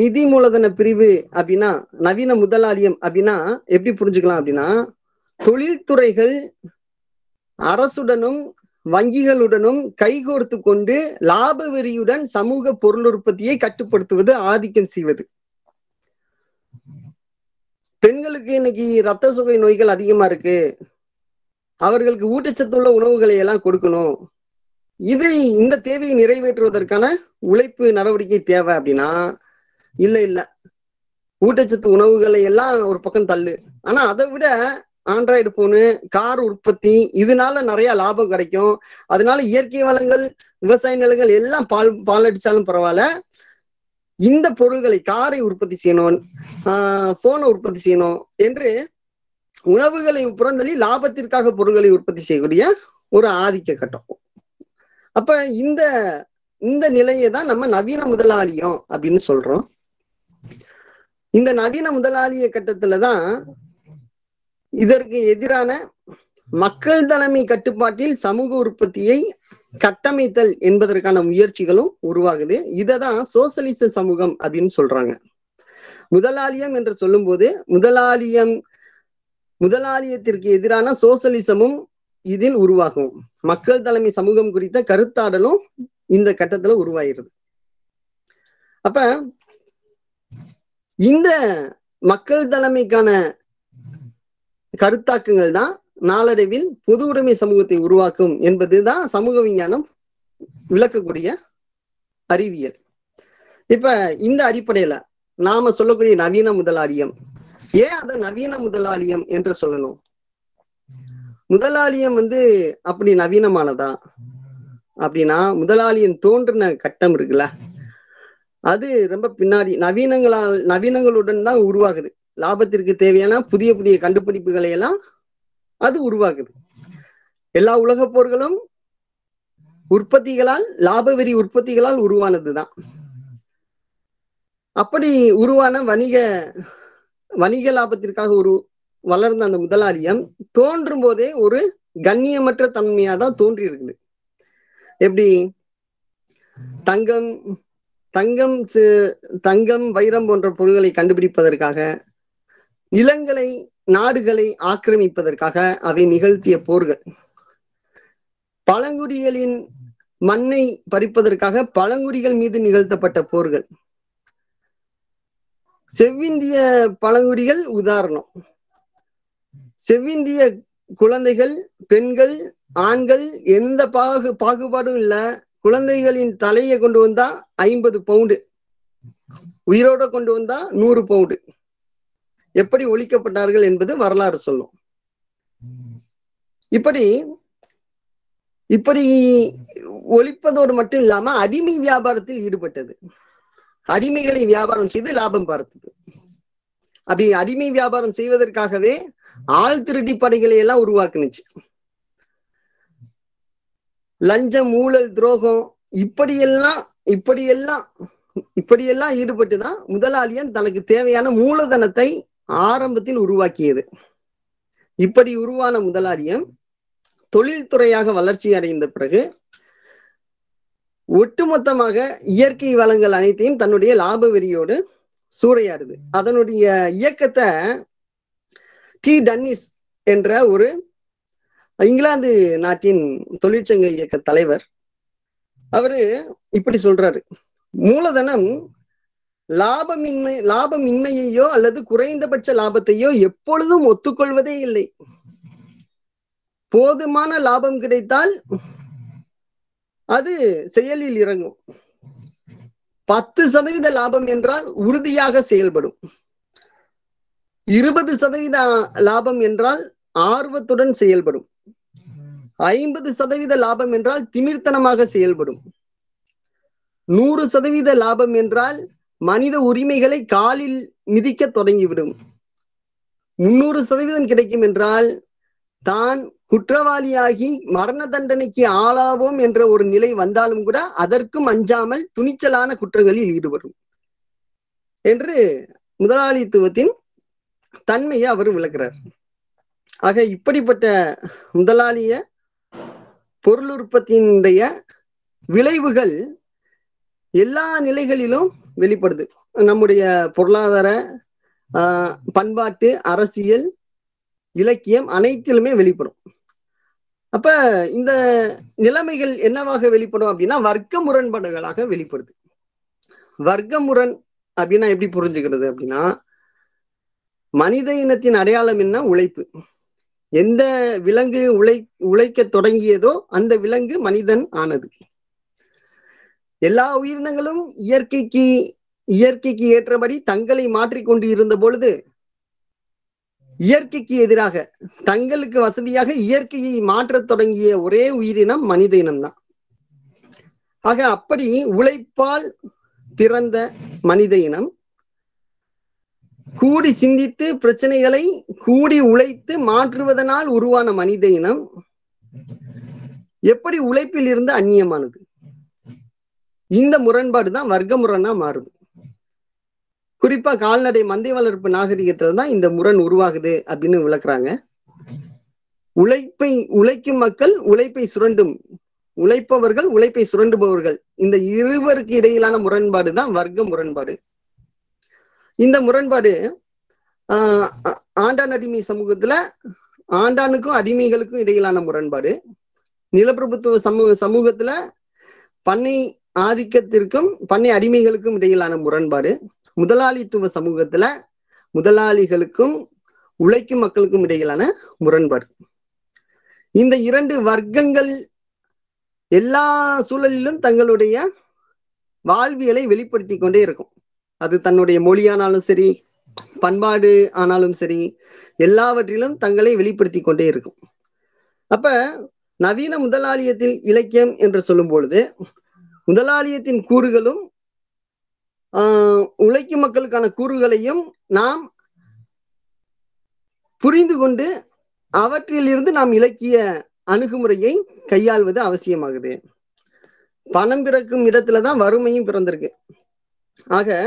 நிதி மூலதன பிரிவு அப்படின்னா நவீன முதலாளியம் அப்படின்னா எப்படி புரிஞ்சுக்கலாம் அப்படின்னா தொழில்துறைகள் அரசுடனும் வங்கிகளுடனும் கைகோர்த்து கொண்டு லாப வெறியுடன் சமூக பொருள் உற்பத்தியை கட்டுப்படுத்துவது ஆதிக்கம் செய்வது. பெண்களுக்கு இன்னைக்கு ரத்த சுகை நோய்கள் அதிகமா இருக்கு. அவர்களுக்கு ஊட்டச்சத்துள்ள உணவுகளை எல்லாம் கொடுக்கணும். இது இந்த தேவையை நிறைவேற்றுவதற்கான உழைப்பு நடவடிக்கை தேவை அப்படின்னா இல்ல இல்ல. ஊட்டச்சத்து உணவுகளை எல்லாம் ஒரு பக்கம் தள்ளு. ஆனா அதை விட ஆண்ட்ராய்டு போனு கார் உற்பத்தி இதனால நிறைய லாபம் கிடைக்கும். அதனால இயற்கை வளங்கள் விவசாய நிலங்கள் எல்லாம் பால் பால் அடிச்சாலும் பரவாயில்ல. இந்த பொருள்களை காரை உற்பத்தி செய்யணும் ஆஹ் போனை உற்பத்தி செய்யணும் என்று உணவுகளை புறந்தள்ளி லாபத்திற்காக பொருள்களை உற்பத்தி செய்யக்கூடிய ஒரு ஆதிக்க கட்டம். அப்ப இந்த இந்த நிலையை தான் நம்ம நவீன முதலாளியம் அப்படின்னு சொல்றோம். இந்த நவீன முதலாளிய கட்டத்துல தான் இதற்கு எதிரான மக்கள் தலைமை கட்டுப்பாட்டில் சமூக உற்பத்தியை கட்டமைத்தல் என்பதற்கான முயற்சிகளும் உருவாகுது. இததான் சோசலிச சமூகம் அப்படின்னு சொல்றாங்க. முதலாளியம் என்று சொல்லும்போது முதலாளியம் முதலாளியத்திற்கு எதிரான சோசலிசமும் இதில் உருவாகும். மக்கள் தலைமை சமூகம் குறித்த கருத்தாடலும் இந்த கட்டத்துல உருவாயிருது அப்ப இந்த மக்கள் தலைமைக்கான கருத்தாக்கங்கள் தான் நாளடைவில் பொது உடைமை சமூகத்தை உருவாக்கும் என்பதுதான் சமூக விஞ்ஞானம் விளக்கக்கூடிய அறிவியல். இப்ப இந்த அடிப்படையில நாம சொல்லக்கூடிய நவீன முதலாளியம் ஏன் அதை நவீன முதலாளியம் என்று சொல்லணும்? முதலாளியம் வந்து அப்படி நவீனமானதா? அப்படின்னா முதலாளியம் தோன்றின கட்டம் இருக்குல்ல அது ரொம்ப பின்னாடி நவீனங்களால் நவீனங்களுடன் தான் உருவாகுது. லாபத்திற்கு தேவையான புதிய புதிய கண்டுபிடிப்புகளை எல்லாம் அது உருவாக்குது. எல்லா உலக போர்களும் உற்பத்திகளால் லாப வெறி உற்பத்திகளால் உருவானதுதான். அப்படி உருவான வணிக வணிக லாபத்திற்காக ஒரு வளர்ந்த அந்த முதலாளியம் தோன்றும் போதே ஒரு கண்ணியமற்ற தன்மையா தான் தோன்றி இருக்குது எப்படி? தங்கம் தங்கம் தங்கம் வைரம் போன்ற பொருள்களை கண்டுபிடிப்பதற்காக நிலங்களை நாடுகளை ஆக்கிரமிப்பதற்காக அவை நிகழ்த்திய போர்கள். பழங்குடிகளின் மண்ணை பறிப்பதற்காக பழங்குடிகள் மீது நிகழ்த்தப்பட்ட போர்கள். செவ்விந்திய பழங்குடிகள் உதாரணம். செவ்விந்திய குழந்தைகள் பெண்கள் ஆண்கள் எந்த பாகு பாகுபாடும் இல்ல. குழந்தைகளின் தலையை கொண்டு வந்தா ஐம்பது பவுண்டு. உயிரோட கொண்டு வந்தா நூறு பவுண்டு. எப்படி ஒழிக்கப்பட்டார்கள் என்பது வரலாறு சொல்லும். இப்படி இப்படி ஒழிப்பதோடு மட்டும் இல்லாம அடிமை வியாபாரத்தில் ஈடுபட்டது. அடிமைகளை வியாபாரம் செய்து லாபம் பார்த்தது. அப்படி அடிமை வியாபாரம் செய்வதற்காகவே ஆள் திருடி படைகளை எல்லாம் உருவாக்குனுச்சு. லஞ்சம் ஊழல் துரோகம் இப்படியெல்லாம் இப்படியெல்லாம் இப்படியெல்லாம் ஈடுபட்டுதான் முதலாளியன் தனக்கு தேவையான மூலதனத்தை ஆரம்பத்தில் உருவாக்கியது. இப்படி உருவான முதலாளியம் தொழில்துறையாக வளர்ச்சி அடைந்த பிறகு ஒட்டுமொத்தமாக இயற்கை வளங்கள் அனைத்தையும் தன்னுடைய லாப வெறியோடு சூறையாடுது. அதனுடைய இயக்கத்தை டி டன்னிஸ் என்ற ஒரு இங்கிலாந்து நாட்டின் தொழிற்சங்க இயக்க தலைவர் அவரு இப்படி சொல்றாரு. மூலதனம் லாபமின்மை லாபமின்மையையோ அல்லது குறைந்தபட்ச லாபத்தையோ எப்பொழுதும் ஒத்துக்கொள்வதே இல்லை. போதுமான லாபம் கிடைத்தால் அது செயலில் இறங்கும். பத்து சதவீத லாபம் என்றால் உறுதியாக செயல்படும். இருபது சதவீத லாபம் என்றால் ஆர்வத்துடன் செயல்படும். ஐம்பது சதவீத லாபம் என்றால் திமிர்த்தனமாக செயல்படும். நூறு சதவீத லாபம் என்றால் மனித உரிமைகளை காலில் மிதிக்க தொடங்கிவிடும். முன்னூறு சதவீதம் கிடைக்கும் என்றால் தான் குற்றவாளியாகி மரண தண்டனைக்கு ஆளாவோம் என்ற ஒரு நிலை வந்தாலும் கூட அதற்கும் அஞ்சாமல் துணிச்சலான குற்றங்களில் ஈடுபடும். என்று முதலாளித்துவத்தின் தன்மையை அவர் விளக்குறார். ஆக இப்படிப்பட்ட முதலாளிய பொருள் உற்பத்தியினுடைய விளைவுகள் எல்லா நிலைகளிலும் வெளிப்படுது. நம்முடைய பொருளாதார ஆஹ், பண்பாட்டு அரசியல் இலக்கியம் அனைத்திலுமே வெளிப்படும். அப்ப இந்த நிலைமைகள் என்னவாக வெளிப்படும் அப்படின்னா வர்க்க முரண்பாடுகளாக வெளிப்படுது. வர்க்க முரண் அப்படின்னா எப்படி புரிஞ்சுக்கிறது அப்படின்னா மனித இனத்தின் அடையாளம் என்ன? உழைப்பு. எந்த விலங்கு உழை உழைக்க தொடங்கியதோ அந்த விலங்கு மனிதன் ஆனது. எல்லா உயிரினங்களும் இயற்கைக்கு இயற்கைக்கு ஏற்றபடி தங்களை மாற்றிக்கொண்டு இருந்த பொழுது இயற்கைக்கு எதிராக தங்களுக்கு வசதியாக இயற்கையை மாற்றத் தொடங்கிய ஒரே உயிரினம் மனித இனம்தான். ஆக அப்படி உழைப்பால் பிறந்த மனித இனம் கூடி சிந்தித்து பிரச்சனைகளை கூடி உழைத்து மாற்றுவதனால் உருவான மனித இனம் எப்படி உழைப்பில் இருந்து அந்நியமானது? இந்த முரண்பாடு தான் வர்க்க முரணா மாறுது. குறிப்பா கால்நடை மந்தை வளர்ப்பு நாகரிகத்துல தான் இந்த முரண் உருவாகுது அப்படின்னு விளக்குறாங்க. உழைப்பை உழைக்கும் மக்கள் உழைப்பை சுரண்டும். உழைப்பவர்கள் உழைப்பை சுரண்டுபவர்கள். இந்த இருவருக்கு இடையிலான முரண்பாடு தான் வர்க்க முரண்பாடு. இந்த முரண்பாடு ஆஹ் ஆண்டான் அடிமை சமூகத்துல ஆண்டானுக்கும் அடிமைகளுக்கும் இடையிலான முரண்பாடு. நிலப்பிரபுத்துவ சமூக சமூகத்துல பண்ணை ஆதிக்கத்திற்கும் பண்ணை அடிமைகளுக்கும் இடையிலான முரண்பாடு. முதலாளித்துவ சமூகத்துல முதலாளிகளுக்கும் உழைக்கும் மக்களுக்கும் இடையிலான முரண்பாடு. இந்த இரண்டு வர்க்கங்கள் எல்லா சூழலிலும் தங்களுடைய வாழ்வியலை வெளிப்படுத்தி கொண்டே இருக்கும். அது தன்னுடைய மொழியானாலும் சரி பண்பாடு ஆனாலும் சரி எல்லாவற்றிலும் தங்களை வெளிப்படுத்தி கொண்டே இருக்கும். அப்ப நவீன முதலாளியத்தில் இலக்கியம் என்று சொல்லும் பொழுது முதலாளியத்தின் கூறுகளும் உழைக்கும் மக்களுக்கான கூறுகளையும் நாம் புரிந்து கொண்டு அவற்றிலிருந்து நாம் இலக்கிய அணுகுமுறையை கையாள்வது அவசியமாகுது. பணம் பிறக்கும் இடத்துல தான் வறுமையும் பிறந்திருக்கு. ஆக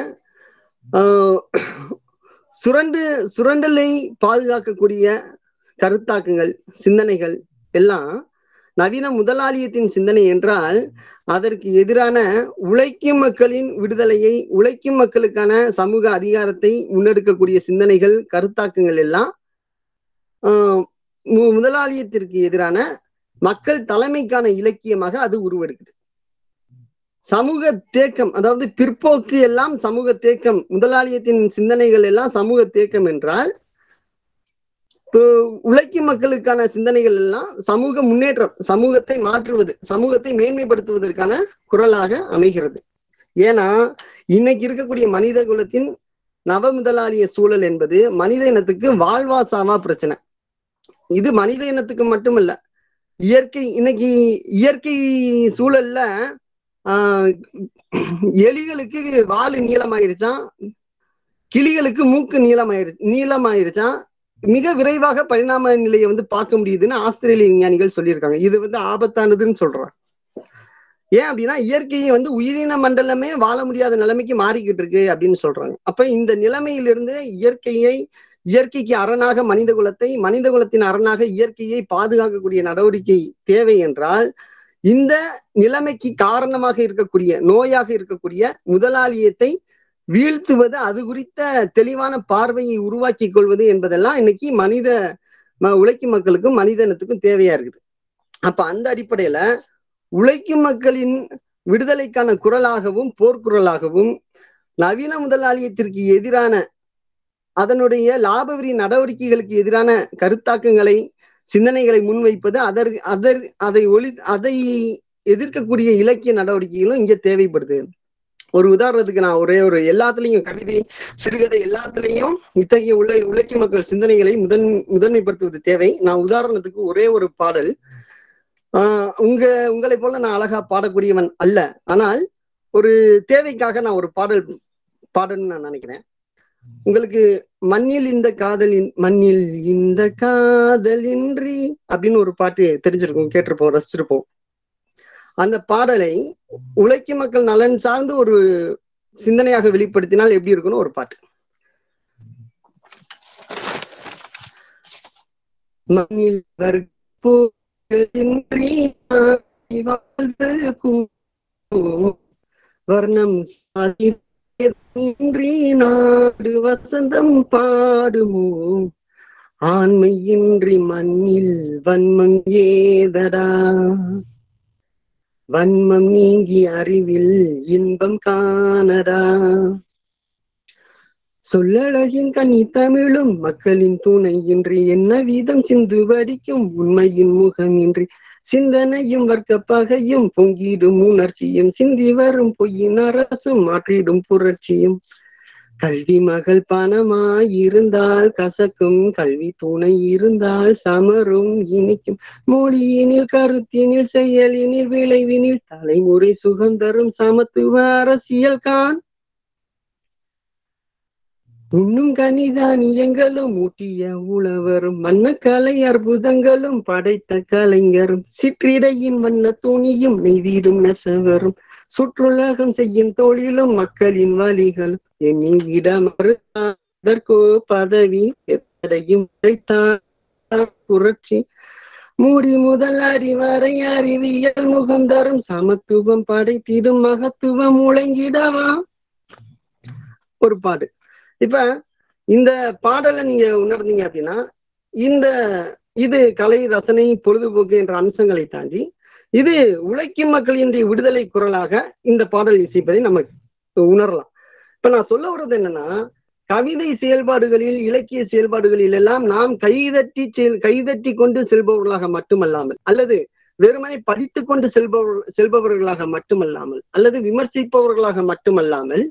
சுரண்டு சுரண்டலை பாதுகாக்கக்கூடிய கருத்தாக்கங்கள் சிந்தனைகள் எல்லாம் நவீன முதலாளியத்தின் சிந்தனை என்றால் அதற்கு எதிரான உழைக்கும் மக்களின் விடுதலையை உழைக்கும் மக்களுக்கான சமூக அதிகாரத்தை முன்னெடுக்கக்கூடிய சிந்தனைகள் கருத்தாக்கங்கள் எல்லாம் ஆஹ் மு- முதலாளியத்திற்கு எதிரான மக்கள் தலைமைக்கான இலக்கியமாக அது உருவெடுக்குது. சமூக தேக்கம் அதாவது பிற்போக்கு எல்லாம் சமூக தேக்கம் முதலாளியத்தின் சிந்தனைகள் எல்லாம் சமூக தேக்கம் என்றால் உழைக்கும் மக்களுக்கான சிந்தனைகள் எல்லாம் சமூக முன்னேற்றம் சமூகத்தை மாற்றுவது சமூகத்தை மேன்மைப்படுத்துவதற்கான குரலாக அமைகிறது. ஏன்னா இன்னைக்கு இருக்கக்கூடிய மனித குலத்தின் நவ முதலாளிய சூழல் என்பது மனித இனத்துக்கு வாழ்வாசாவா பிரச்சனை. இது மனித இனத்துக்கு மட்டுமல்ல இயற்கை இன்னைக்கு இயற்கை சூழல்ல ஆஹ் எலிகளுக்கு வால் நீளமாயிருச்சான் கிளிகளுக்கு மூக்கு நீளமாயிரு நீளமாயிருச்சான் மிக விரைவாக பரிணாம நிலையை வந்து பார்க்க முடியுதுன்னு ஆஸ்திரேலிய விஞ்ஞானிகள் சொல்லியிருக்காங்க. இது வந்து ஆபத்தானதுன்னு சொல்றாங்க ஏன் அப்படின்னா இயற்கையை வந்து உயிரின மண்டலமே வாழ முடியாத நிலைமைக்கு மாறிக்கிட்டு இருக்கு அப்படின்னு சொல்றாங்க. அப்ப இந்த நிலைமையிலிருந்து இயற்கையை இயற்கைக்கு அரணாக மனித குலத்தை மனித குலத்தின் அரணாக இயற்கையை பாதுகாக்கக்கூடிய நடவடிக்கை தேவை என்றால் இந்த நிலைமைக்கு காரணமாக இருக்கக்கூடிய நோயாக இருக்கக்கூடிய முதலாளியத்தை வீழ்த்துவது அது குறித்த தெளிவான பார்வையை உருவாக்கி கொள்வது என்பதெல்லாம் இன்னைக்கு மனித ம- உழைக்கும் மக்களுக்கும் மனிதனத்துக்கும் தேவையா இருக்குது. அப்ப அந்த அடிப்படையில உழைக்கும் மக்களின் விடுதலைக்கான குரலாகவும் போர்க்குரலாகவும் நவீன முதலாளியத்திற்கு எதிரான அதனுடைய லாபவரி நடவடிக்கைகளுக்கு எதிரான கருத்தாக்கங்களை சிந்தனைகளை முன்வைப்பது அதர் அதர் அதை ஒளி அதை எதிர்க்கக்கூடிய இலக்கிய நடவடிக்கைகளும் இங்கே தேவைப்படுது. ஒரு உதாரணத்துக்கு நான் ஒரே ஒரு எல்லாத்துலயும் கவிதை சிறுகதை எல்லாத்துலயும் இத்தகைய உள்ள உழைக்கும் மக்கள் சிந்தனைகளை முதன் முதன்மைப்படுத்துவது தேவை. நான் உதாரணத்துக்கு ஒரே ஒரு பாடல். ஆஹ் உங்க உங்களை போல நான் அழகா பாடக்கூடியவன் அல்ல. ஆனால் ஒரு தேவைக்காக நான் ஒரு பாடல் பாடணும்னு நான் நினைக்கிறேன். உங்களுக்கு மண்ணில் இந்த காதலின் மண்ணில் இந்த காதலின்றி அப்படின்னு ஒரு பாட்டு தெரிஞ்சிருக்கும் கேட்டிருப்போம் ரசிச்சிருப்போம். அந்த பாடலை உழைக்கும் மக்கள் நலன் சார்ந்து ஒரு சிந்தனையாக வெளிப்படுத்தினால் எப்படி இருக்கும்னு ஒரு பாட்டு. மண்ணில் வர்ணம் நாடு வசந்தம் பாடுமோ? ஆண்மையின்றி மண்ணில் வன்மம் ஏதடா? வன்மம் நீங்கி அறிவில் இன்பம் காணடா சொல்லழகின் கனி தமிழும் மக்களின் துணையின்றி என்ன வீதம் சிந்து வரிக்கும் உண்மையின் முகமின்றி? சிந்தனையும் வர்க்க பகையும் பொங்கிடும் உணர்ச்சியும் சிந்தி வரும் பொய்யின் அரசும் மாற்றிடும் புரட்சியும். கல்வி மகள் பணமாயிருந்தால் கசக்கும் கல்வி துணை இருந்தால் சமரும் இனிக்கும். மொழியினில் கருத்தினில் செயலினில் விளைவினில் தலைமுறை சுகந்தரும் சமத்துவ அரசியல் கான் உண்ணும் கணிதானியங்களும் ஊட்டிய உழவரும் மன்னக்கலை அற்புதங்களும் படைத்த கலைஞரும் சிற்றிடையின் வண்ண துணியும் நெய்தீடும் நெசவரும். சுற்றுலகம் செய்யும் தொழிலும் மக்களின் வழிகளும் எண்ணிவிட மறுத்தோ பதவி எத்தனையும் புரட்சி. மூடி முதல் அறிவரை அறிவியல் முகம் தரும் சமத்துவம் படைத்திடும் மகத்துவம் முழங்கிடவா ஒரு பாடு. இப்ப இந்த பாடலை நீங்க உணர்ந்தீங்க அப்படின்னா இந்த இது கலை ரசனை பொழுதுபோக்கு என்ற அம்சங்களை தாண்டி இது உழைக்கும் மக்களினுடைய விடுதலை குரலாக இந்த பாடல் இசைப்பதை நம்ம உணரலாம். இப்ப நான் சொல்ல வர்றது என்னன்னா கவிதை செயல்பாடுகளில் இலக்கிய செயல்பாடுகளில் எல்லாம் நாம் கைதட்டி செல் கைதட்டி கொண்டு செல்பவர்களாக மட்டுமல்லாமல் அல்லது வெறுமனை படித்து கொண்டு செல்பவர் செல்பவர்களாக மட்டுமல்லாமல் அல்லது விமர்சிப்பவர்களாக மட்டுமல்லாமல்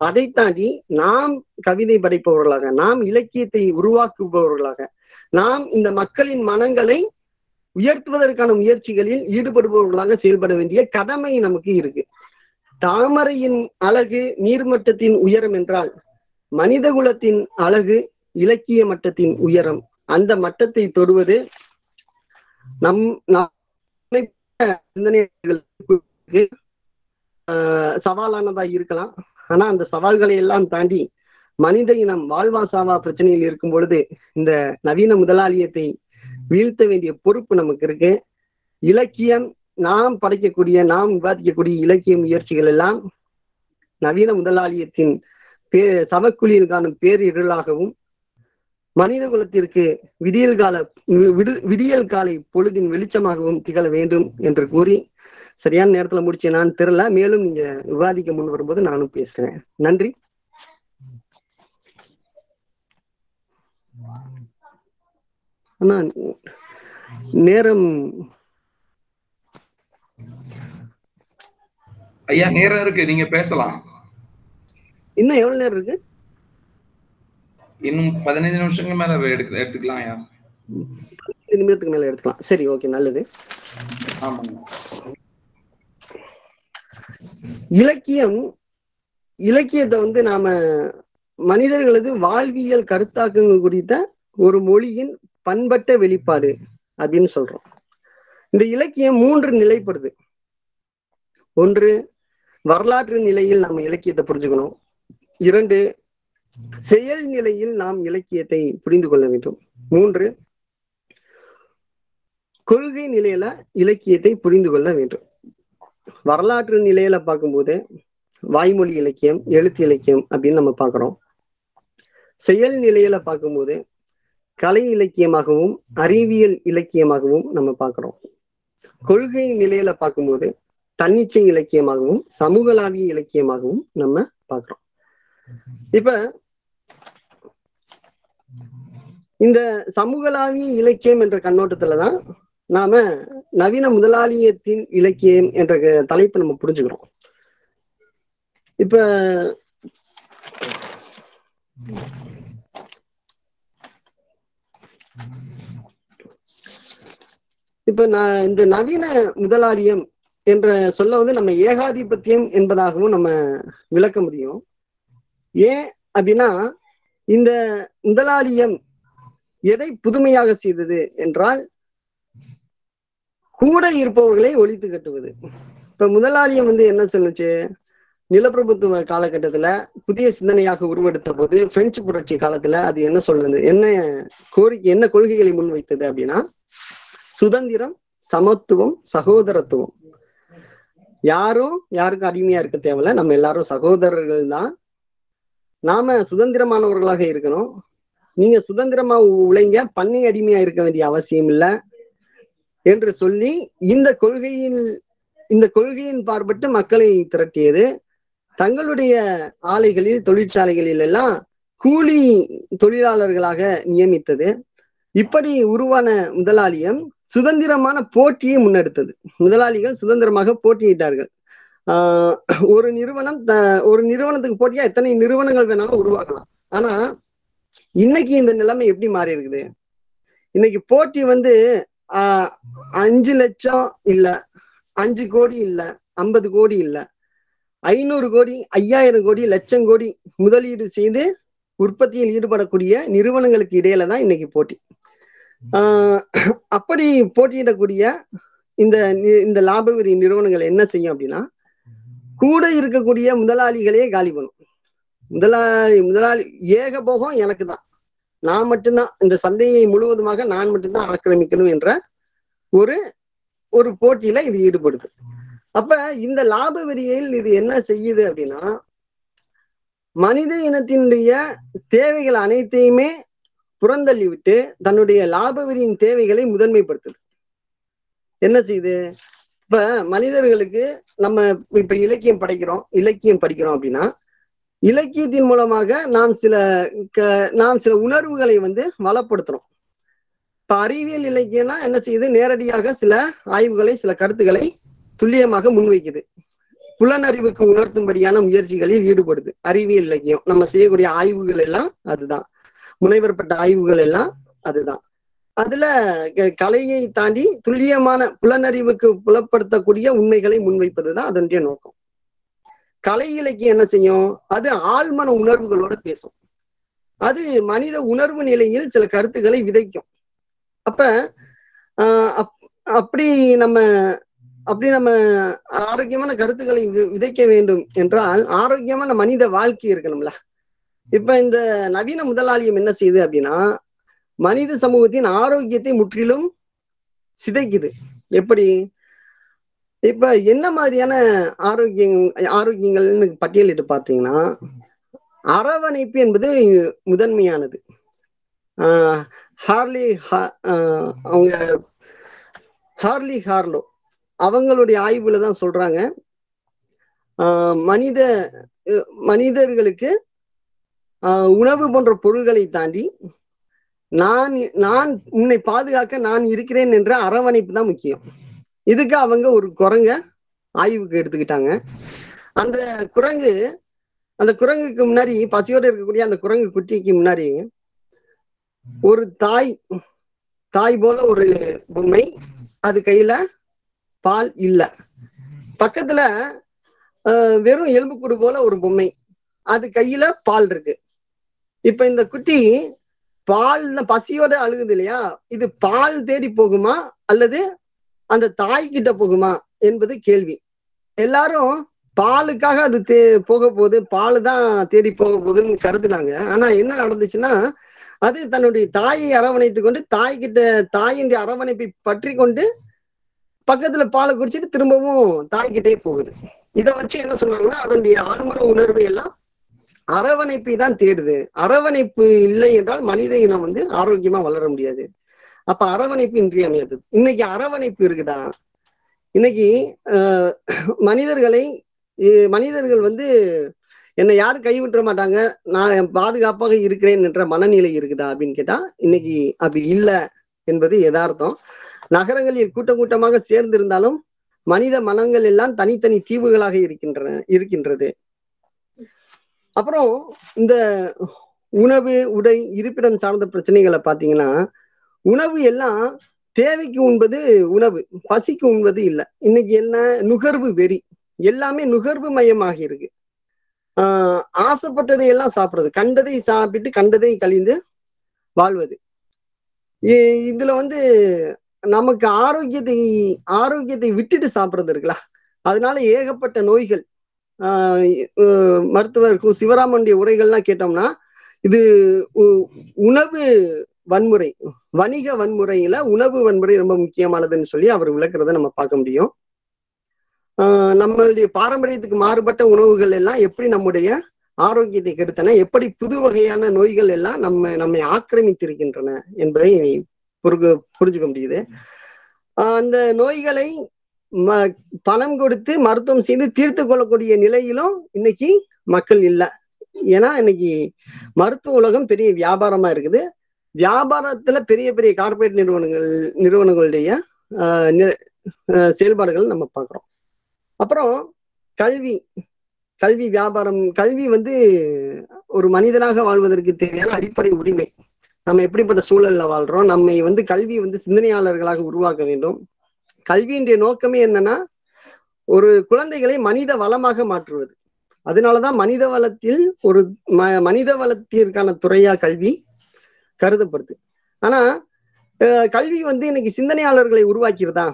அதை தாண்டி நாம் கவிதை படைப்பவர்களாக நாம் இலக்கியத்தை உருவாக்குபவர்களாக நாம் இந்த மக்களின் மனங்களை உயர்த்துவதற்கான முயற்சிகளில் ஈடுபடுபவர்களாக செயல்பட வேண்டிய கடமை நமக்கு இருக்கு. தாமரையின் அழகு நீர்மட்டத்தின் உயரம் என்றால் மனித குலத்தின் அழகு இலக்கிய மட்டத்தின் உயரம். அந்த மட்டத்தை தொடுவது நம் நம்மை சிந்தனைகளுக்கு சவாலானதா இருக்கலாம். ஆனா அந்த சவால்களை எல்லாம் தாண்டி மனித இனம் வாழ்வா சாவா பிரச்சனையில் இருக்கும் பொழுது இந்த நவீன முதலாளியத்தை வீழ்த்த வேண்டிய பொறுப்பு நமக்கு இருக்கு. இலக்கியம் நாம் படைக்கக்கூடிய நாம் விவாதிக்கக்கூடிய இலக்கிய முயற்சிகள் எல்லாம் நவீன முதலாளியத்தின் பே சமக்குழியில் காணும் பேரிருளாகவும் மனித குலத்திற்கு விடியல் கால விடு விடியல் காலை பொழுதின் வெளிச்சமாகவும் திகழ வேண்டும் என்று கூறி சரியான நேரத்துல முடிச்சேனான்னு தெரியல மேலும் நீங்க விவாதிக்க முன் வரும்போது நானும் பேசுறேன். நன்றி. அண்ணா நேரம் ஐயா நேரம் இருக்கு. நீங்க பேசலாம். இன்னும் எவ்வளவு நேரம் இருக்கு? இன்னும் பதினைந்து நிமிஷங்கள் மேல எடுத்துக்கலாம் ஐயா. நிமிடத்துக்கு மேல எடுத்துக்கலாம். சரி ஓகே நல்லது. ஆமாங்க. இலக்கியம் இலக்கியத்தை வந்து நாம மனிதர்களது வாழ்வியல் கருத்தாக்கங்கள் குறித்த ஒரு மொழியின் பண்பட்ட வெளிப்பாடு அப்படின்னு சொல்றோம். இந்த இலக்கியம் மூன்று நிலைப்படுது. ஒன்று வரலாற்று நிலையில் நாம் இலக்கியத்தை புரிஞ்சுக்கணும். இரண்டு செயல் நிலையில் நாம் இலக்கியத்தை புரிந்து கொள்ள வேண்டும். மூன்று கொள்கை நிலையில இலக்கியத்தை புரிந்து கொள்ள வேண்டும். வரலாற்று நிலையில பார்க்கும்போது வாய்மொழி இலக்கியம் எழுத்து இலக்கியம் அப்படின்னு நம்ம பார்க்குறோம். செயல் நிலையில பார்க்கும்போது கலை இலக்கியமாகவும் அறிவியல் இலக்கியமாகவும் நம்ம பார்க்குறோம். கொள்கை நிலையில பார்க்கும்போது தன்னிச்சை இலக்கியமாகவும் சமூகலாவிய இலக்கியமாகவும் நம்ம பார்க்கிறோம். இப்ப இந்த சமூகலாவிய இலக்கியம் என்ற கண்ணோட்டத்துலதான் நாம நவீன முதலாளியத்தின் இலக்கியம் என்ற க- தலைப்பை நம்ம புரிஞ்சுக்கிறோம். இப்ப இப்ப நான் இந்த நவீன முதலாளியம் என்ற சொல்ல வந்து நம்ம ஏகாதிபத்தியம் என்பதாகவும் நம்ம விளக்க முடியும். ஏன் அப்படின்னா இந்த முதலாளியம் எதை புதுமையாக செய்தது என்றால் கூட இருப்பவர்களை ஒழித்து கட்டுவது. இப்ப முதலாளியம் வந்து என்ன சொல்லுச்சு? நிலப்பிரபுத்துவ காலகட்டத்துல புதிய சிந்தனையாக உருவெடுத்த போது பிரெஞ்சு புரட்சி காலத்துல அது என்ன சொல்லுது? என்ன கோரிக்கை என்ன கொள்கைகளை முன்வைத்தது அப்படின்னா சுதந்திரம் சமத்துவம் சகோதரத்துவம். யாரும் யாருக்கும் அடிமையா இருக்க தேவையில்ல. நம்ம எல்லாரும் சகோதரர்கள் தான் நாம சுதந்திரமானவர்களாக இருக்கணும். நீங்க சுதந்திரமா உழைங்க. பண்ணை அடிமையா இருக்க வேண்டிய அவசியம் இல்லை என்று சொல்லி இந்த கொள்கையில் இந்த கொள்கையின் பார்ப்பட்டு மக்களை திரட்டியது. தங்களுடைய ஆலைகளில் தொழிற்சாலைகளில் எல்லாம் கூலி தொழிலாளர்களாக நியமித்தது. இப்படி உருவான முதலாளியம் சுதந்திரமான போட்டியை முன்னெடுத்தது. முதலாளிகள் சுதந்திரமாக போட்டியிட்டார்கள். ஆஹ் ஒரு நிறுவனம் ஒரு நிறுவனத்துக்கு போட்டியா எத்தனை நிறுவனங்கள் வேணாலும் உருவாக்கலாம். ஆனா இன்னைக்கு இந்த நிலைமை எப்படி மாறி இருக்குது? இன்னைக்கு போட்டி வந்து ஆஹ் அஞ்சு லட்சம் இல்ல அஞ்சு கோடி இல்ல ஐம்பது கோடி இல்ல ஐநூறு கோடி ஐயாயிரம் கோடி லட்சம் கோடி முதலீடு செய்து உற்பத்தியில் ஈடுபடக்கூடிய நிறுவனங்களுக்கு இடையில தான் இன்னைக்கு போட்டி. அப்படி போட்டியிடக்கூடிய இந்த இந்த இந்த லாபவரி நிறுவனங்கள் என்ன செய்யும் அப்படின்னா கூட இருக்கக்கூடிய முதலாளிகளே காலி பண்ணும். முதலாளி முதலாளி ஏகபோகம் எனக்கு தான். நான் மட்டும்தான் இந்த சந்தையை முழுவதுமாக நான் மட்டும்தான் ஆக்கிரமிக்கணும் என்ற ஒரு ஒரு போட்டியில இது ஈடுபடுது. அப்ப இந்த லாப வரியில் இது என்ன செய்யுது அப்படின்னா மனித இனத்தினுடைய தேவைகள் அனைத்தையுமே புறந்தள்ளி விட்டு தன்னுடைய லாப வெறியின் தேவைகளை முதன்மைப்படுத்துது. என்ன செய்யுது இப்ப மனிதர்களுக்கு நம்ம இப்ப இலக்கியம் படைக்கிறோம் இலக்கியம் படிக்கிறோம் அப்படின்னா இலக்கியத்தின் மூலமாக நாம் சில க- நாம் சில உணர்வுகளை வந்து வளப்படுத்துறோம். இப்ப அறிவியல் இலக்கியம்னா என்ன செய்யுது நேரடியாக சில ஆய்வுகளை சில கருத்துக்களை துல்லியமாக முன்வைக்குது. புலனறிவுக்கு உணர்த்தும்படியான முயற்சிகளில் ஈடுபடுது. அறிவியல் இலக்கியம். நம்ம செய்யக்கூடிய ஆய்வுகள் எல்லாம் அதுதான். முனைவர் பட்ட ஆய்வுகள் எல்லாம் அதுதான். அதுல க- கலையை தாண்டி துல்லியமான புலனறிவுக்கு புலப்படுத்தக்கூடிய உண்மைகளை முன்வைப்பதுதான் அதனுடைய நோக்கம். கலை இலக்கியம் என்ன செய்யும்? அது ஆழ்மன உணர்வுகளோட பேசும். அது மனித உணர்வு நிலையில் சில கருத்துக்களை விதைக்கும். அப்ப ஆஹ் அப்- அப்படி நம்ம அப்படி நம்ம ஆரோக்கியமான கருத்துக்களை விதைக்க வேண்டும் என்றால் ஆரோக்கியமான மனித வாழ்க்கை இருக்கணும்ல. இப்ப இந்த நவீன முதலாளியம் என்ன செய்யுது அப்படின்னா மனித சமூகத்தின் ஆரோக்கியத்தை முற்றிலும் சிதைக்குது. எப்படி? இப்ப என்ன மாதிரியான ஆரோக்கியம் ஆரோக்கியங்கள்னு பட்டியலிட்டு பார்த்தீங்கன்னா அரவணைப்பு என்பது முதன்மையானது. ஆஹ் ஹார்லி அவங்க ஹார்லி ஹார்லோ அவங்களுடைய ஆய்வுல தான் சொல்றாங்க. மனித மனிதர்களுக்கு உணவு போன்ற பொருள்களை தாண்டி நான் நான் உன்னை பாதுகாக்க நான் இருக்கிறேன் என்ற அரவணைப்பு தான் முக்கியம். இதுக்கு அவங்க ஒரு குரங்க ஆய்வுக்கு எடுத்துக்கிட்டாங்க. அந்த குரங்கு அந்த குரங்குக்கு முன்னாடி பசியோடு இருக்கக்கூடிய அந்த குரங்கு குட்டிக்கு முன்னாடி ஒரு தாய் தாய் போல ஒரு பொம்மை அது கையில பால் இல்ல. பக்கத்துல வெறும் எலும்புக்கூடு போல ஒரு பொம்மை அது கையில பால் இருக்கு. இப்ப இந்த குட்டி பால் பசியோட அழுகுது இல்லையா? இது பால் தேடி போகுமா? அல்லது அந்த தாய் கிட்ட போகுமா? என்பது கேள்வி. எல்லாரும் பாலுக்காக அது தே போக போகுது பால் தான் தேடி போக போகுதுன்னு கருதுனாங்க. ஆனா என்ன நடந்துச்சுன்னா அது தன்னுடைய தாயை அரவணைத்து கொண்டு தாய் கிட்ட தாயினுடைய அரவணைப்பை பற்றி கொண்டு பக்கத்துல பாலை குடிச்சிட்டு திரும்பவும் தாய்கிட்டே போகுது. இதை வச்சு என்ன சொல்றாங்கன்னா அதனுடைய ஆழ்மன உணர்வு எல்லாம் அரவணைப்பை தான் தேடுது. அரவணைப்பு இல்லை என்றால் மனித இனம் வந்து ஆரோக்கியமா வளர முடியாது. அப்ப அரவணைப்பு இன்றியமையாது இன்னைக்கு அரவணைப்பு இருக்குதா? இன்னைக்கு ஆஹ், மனிதர்களை மனிதர்கள் வந்து என்னை யாரும் கைவிட்டுற மாட்டாங்க. நான் பாதுகாப்பாக இருக்கிறேன் என்ற மனநிலை இருக்குதா அப்படின்னு கேட்டா இன்னைக்கு அப்படி இல்லை என்பது யதார்த்தம். நகரங்களில் கூட்டம் கூட்டமாக சேர்ந்து இருந்தாலும் மனித மனங்கள் எல்லாம் தனித்தனி தீவுகளாக இருக்கின்றன இருக்கின்றது. அப்புறம் இந்த உணவு உடை இருப்பிடம் சார்ந்த பிரச்சனைகளை பார்த்தீங்கன்னா உணவு எல்லாம் தேவைக்கு உண்பது உணவு பசிக்கு உண்பது இல்லை. இன்னைக்கு என்ன நுகர்வு வெறி எல்லாமே நுகர்வு மயமாகி இருக்கு. ஆஹ் ஆசைப்பட்டதை எல்லாம் சாப்பிடுறது கண்டதை சாப்பிட்டு கண்டதை கழிந்து வாழ்வது. இதுல வந்து நமக்கு ஆரோக்கியத்தை ஆரோக்கியத்தை விட்டுட்டு சாப்பிட்றது இருக்குல்ல. அதனால ஏகப்பட்ட நோய்கள் ஆஹ் சிவராமனுடைய உரைகள்லாம் கேட்டோம்னா இது உ- உணவு வன்முறை வணிக வன்முறையில உணவு வன்முறை ரொம்ப முக்கியமானதுன்னு சொல்லி அவர் விளக்குறத நம்ம பார்க்க முடியும். ஆஹ் நம்மளுடைய பாரம்பரியத்துக்கு மாறுபட்ட உணவுகள் எல்லாம் எப்படி நம்முடைய ஆரோக்கியத்தை கெடுத்தன எப்படி புது வகையான நோய்கள் எல்லாம் நம்ம நம்மை ஆக்கிரமித்திருக்கின்றன என்பதை புரிஞ்சு புரிஞ்சுக்க முடியுது. ஆஹ் அந்த நோய்களை பணம் கொடுத்து மருத்துவம் செய்து தீர்த்து கொள்ளக்கூடிய நிலையிலும் இன்னைக்கு மக்கள் இல்லை. ஏன்னா இன்னைக்கு மருத்துவ உலகம் பெரிய வியாபாரமா இருக்குது. வியாபாரத்துல பெரிய பெரிய கார்ப்பரேட் நிறுவனங்கள் நிறுவனங்களுடைய செயல்பாடுகள் நம்ம பார்க்குறோம். அப்புறம் கல்வி கல்வி வியாபாரம் கல்வி வந்து ஒரு மனிதனாக வாழ்வதற்கு தேவையான அடிப்படை உரிமை. நம்ம எப்படிப்பட்ட சூழல்ல வாழ்றோம்? நம்மை வந்து கல்வி வந்து சிந்தனையாளர்களாக உருவாக்க வேண்டும். கல்வியினுடைய நோக்கமே என்னன்னா ஒரு குழந்தைகளை மனித வளமாக மாற்றுவது. அதனாலதான் மனித வளத்தில் ஒரு ம- மனித வளத்திற்கான துறையா கல்வி கருதப்படுது. ஆனா கல்வி வந்து இன்னைக்கு சிந்தனையாளர்களை உருவாக்கிறதா?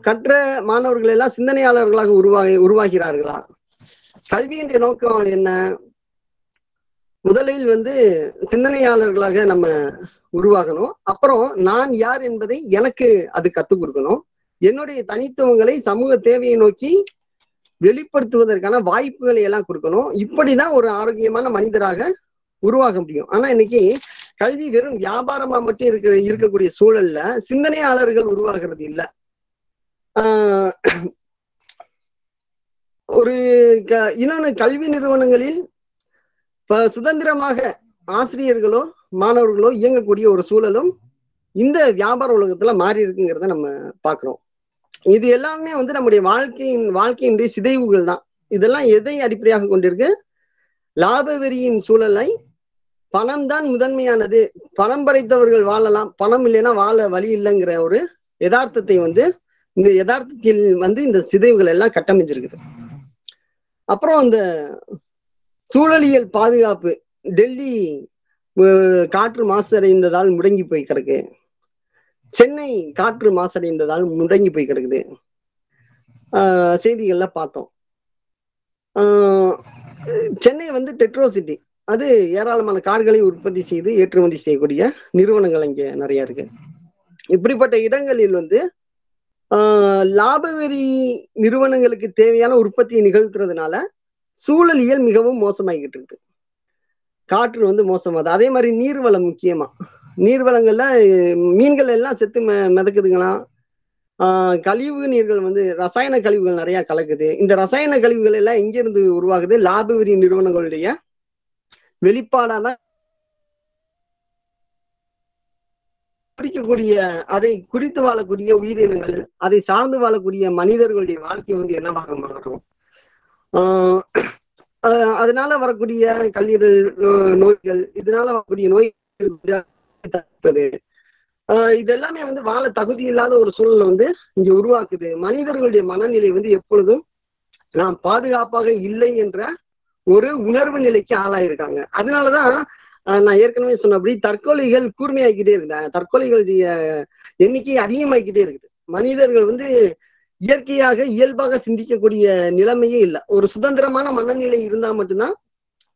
கற்ற மாணவர்கள் எல்லாம் சிந்தனையாளர்களாக உருவாகி உருவாகிறார்களா? கல்வியினுடைய நோக்கம் என்ன? முதலில் வந்து சிந்தனையாளர்களாக நம்ம உருவாகணும். அப்புறம் நான் யார் என்பதை எனக்கு அது கத்துக் கொடுக்கணும். என்னுடைய தனித்துவங்களை சமூக தேவையை நோக்கி வெளிப்படுத்துவதற்கான வாய்ப்புகளை எல்லாம் கொடுக்கணும். இப்படிதான் ஒரு ஆரோக்கியமான மனிதராக உருவாக முடியும். ஆனா இன்னைக்கு கல்வி வெறும் வியாபாரமா மட்டும் இருக்க இருக்கக்கூடிய சூழல்ல சிந்தனையாளர்கள் உருவாகிறது இல்ல. ஆஹ் ஒரு க இன்னொன்னு கல்வி நிறுவனங்களில் சுதந்திரமாக ஆசிரியர்களோ மாணவர்களோ இயங்கக்கூடிய ஒரு சூழலும் இந்த வியாபார உலகத்துல மாறி இருக்குங்கிறத நம்ம பார்க்கிறோம். இது எல்லாமே வந்து நம்முடைய வாழ்க்கையின் வாழ்க்கையினுடைய சிதைவுகள் தான். இதெல்லாம் எதை அடிப்படையாக கொண்டிருக்கு? லாப வெறியின் சூழலை பணம் தான் முதன்மையானது. பணம் படைத்தவர்கள் வாழலாம். பணம் இல்லைன்னா வாழ வழி இல்லைங்கிற ஒரு யதார்த்தத்தை வந்து இந்த யதார்த்தத்தில் வந்து இந்த சிதைவுகள் எல்லாம் கட்டமைச்சிருக்குது அப்புறம் இந்த சூழலியல் பாதுகாப்பு டெல்லி காற்று மாசடைந்ததால் முடங்கி போய் கிடக்கு. சென்னை காற்று மாசடைந்ததால் முடங்கி போய் கிடக்குது. செய்திகள்ல பார்த்தோம். சென்னை வந்து டெட்ரோ சிட்டி அது ஏராளமான கார்களை உற்பத்தி செய்து ஏற்றுமதி செய்யக்கூடிய நிறுவனங்கள் இங்கே நிறைய இருக்கு. இப்படிப்பட்ட இடங்களில் வந்து லாபவெறி நிறுவனங்களுக்கு தேவையான உற்பத்தியை நிகழ்த்துறதுனால சூழலியல் மிகவும் மோசமாகிட்டு இருக்கு. காற்று வந்து மோசமாகுது. அதே மாதிரி நீர்வளம் முக்கியமா. நீர்வளங்கள்ல மீன்கள் எல்லாம் செத்து மெ மிதக்குதுங்களாம். ஆஹ் கழிவு நீர்கள் வந்து ரசாயன கழிவுகள் நிறைய கலக்குது. இந்த ரசாயன கழிவுகள் எல்லாம் எங்கிருந்து உருவாகுது? லாபவெறி நிறுவனங்களுடைய வெளிப்பாடான பிடிக்கக்கூடிய அதை குறித்து வாழக்கூடிய உயிரினங்கள் அதை சார்ந்து வாழக்கூடிய மனிதர்களுடைய வாழ்க்கை வந்து என்னவாக மாறும்? ஆஹ் அதனால வரக்கூடிய கல்லீரல் நோய்கள் இதனால வரக்கூடிய நோய்கள் தடுப்பது இது எல்லாமே வந்து வாழ தகுதி இல்லாத ஒரு சூழலை வந்து இங்க உருவாக்குது. மனிதர்களுடைய மனநிலை வந்து எப்பொழுதும் நாம் பாதுகாப்பாக இல்லை என்ற ஒரு உணர்வு நிலைக்கு ஆளாயிருக்காங்க. அதனாலதான் நான் ஏற்கனவே சொன்னபடி தற்கொலைகள் கூர்மையாக்கிட்டே இருந்தேன் தற்கொலைகளுடைய எண்ணிக்கை அதிகமாகிக்கிட்டே இருக்குது. மனிதர்கள் வந்து இயற்கையாக இயல்பாக சிந்திக்கக்கூடிய நிலைமையே இல்லை. ஒரு சுதந்திரமான மனநிலை இருந்தா மட்டும்தான்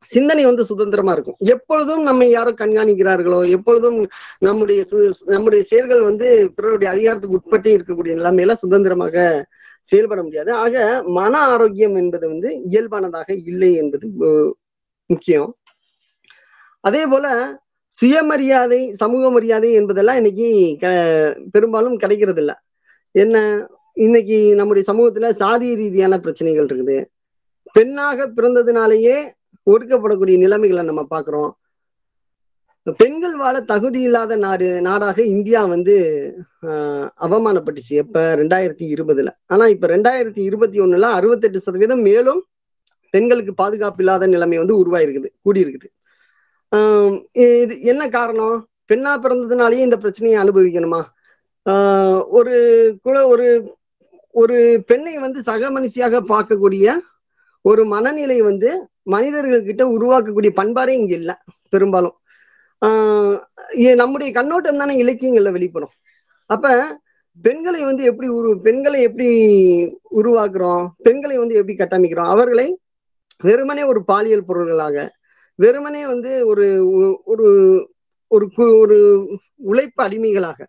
சிந்தனை வந்து சுதந்திரமா இருக்கும். எப்பொழுதும் நம்மை யாரோ கண்காணிக்கிறார்களோ எப்பொழுதும் நம்முடைய சு- நம்முடைய செயல்கள் வந்து பிறருடைய அதிகாரத்துக்கு உட்பட்டு இருக்கக்கூடிய நிலைமையில சுதந்திரமாக செயல்பட முடியாது. ஆக மன ஆரோக்கியம் என்பது வந்து இயல்பானதாக இல்லை என்பது முக்கியம். அதே போல சுயமரியாதை சமூக மரியாதை என்பதெல்லாம் இன்னைக்கு க- பெரும்பாலும் கிடைக்கிறது இல்லை என்ன? இன்னைக்கு நம்முடைய சமூகத்துல சாதி ரீதியான பிரச்சனைகள் இருக்குது. பெண்ணாக பிறந்ததுனாலேயே ஒடுக்கப்படக்கூடிய நிலைமைகளை நம்ம பார்க்கிறோம். பெண்கள் வாழ தகுதி இல்லாத நாடு நாடாக இந்தியா வந்து ஆஹ், அவமானப்பட்டுச்சு. எப்ப? ரெண்டாயிரத்தி இருபதுல. ஆனா இப்ப ரெண்டாயிரத்தி இருபத்தி ஒண்ணுல அறுபத்தெட்டு சதவீதம் மேலும் பெண்களுக்கு பாதுகாப்பு இல்லாத நிலைமை வந்து உருவாயிருக்குது கூடியிருக்குது. ஆஹ் இது என்ன காரணம்? பெண்ணா பிறந்ததுனாலேயே இந்த பிரச்சனையை அனுபவிக்கணுமா? ஆஹ் ஒரு குல ஒரு ஒரு பெண்ணை வந்து சக மனுஷியாக பார்க்கக்கூடிய ஒரு மனநிலை வந்து மனிதர்கள் கிட்ட உருவாக்கக்கூடிய பண்பாடே இங்க இல்லை பெரும்பாலும். ஆஹ் நம்முடைய கண்ணோட்டம் தானே இலக்கியங்கள்ல வெளிப்படும். அப்ப பெண்களை வந்து எப்படி உரு பெண்களை எப்படி உருவாக்குறோம் பெண்களை வந்து எப்படி கட்டமைக்கிறோம் அவர்களை வெறுமனே ஒரு பாலியல் பொருள்களாக வெறுமனே வந்து ஒரு ஒரு ஒரு கு- ஒரு உழைப்பு அடிமைகளாக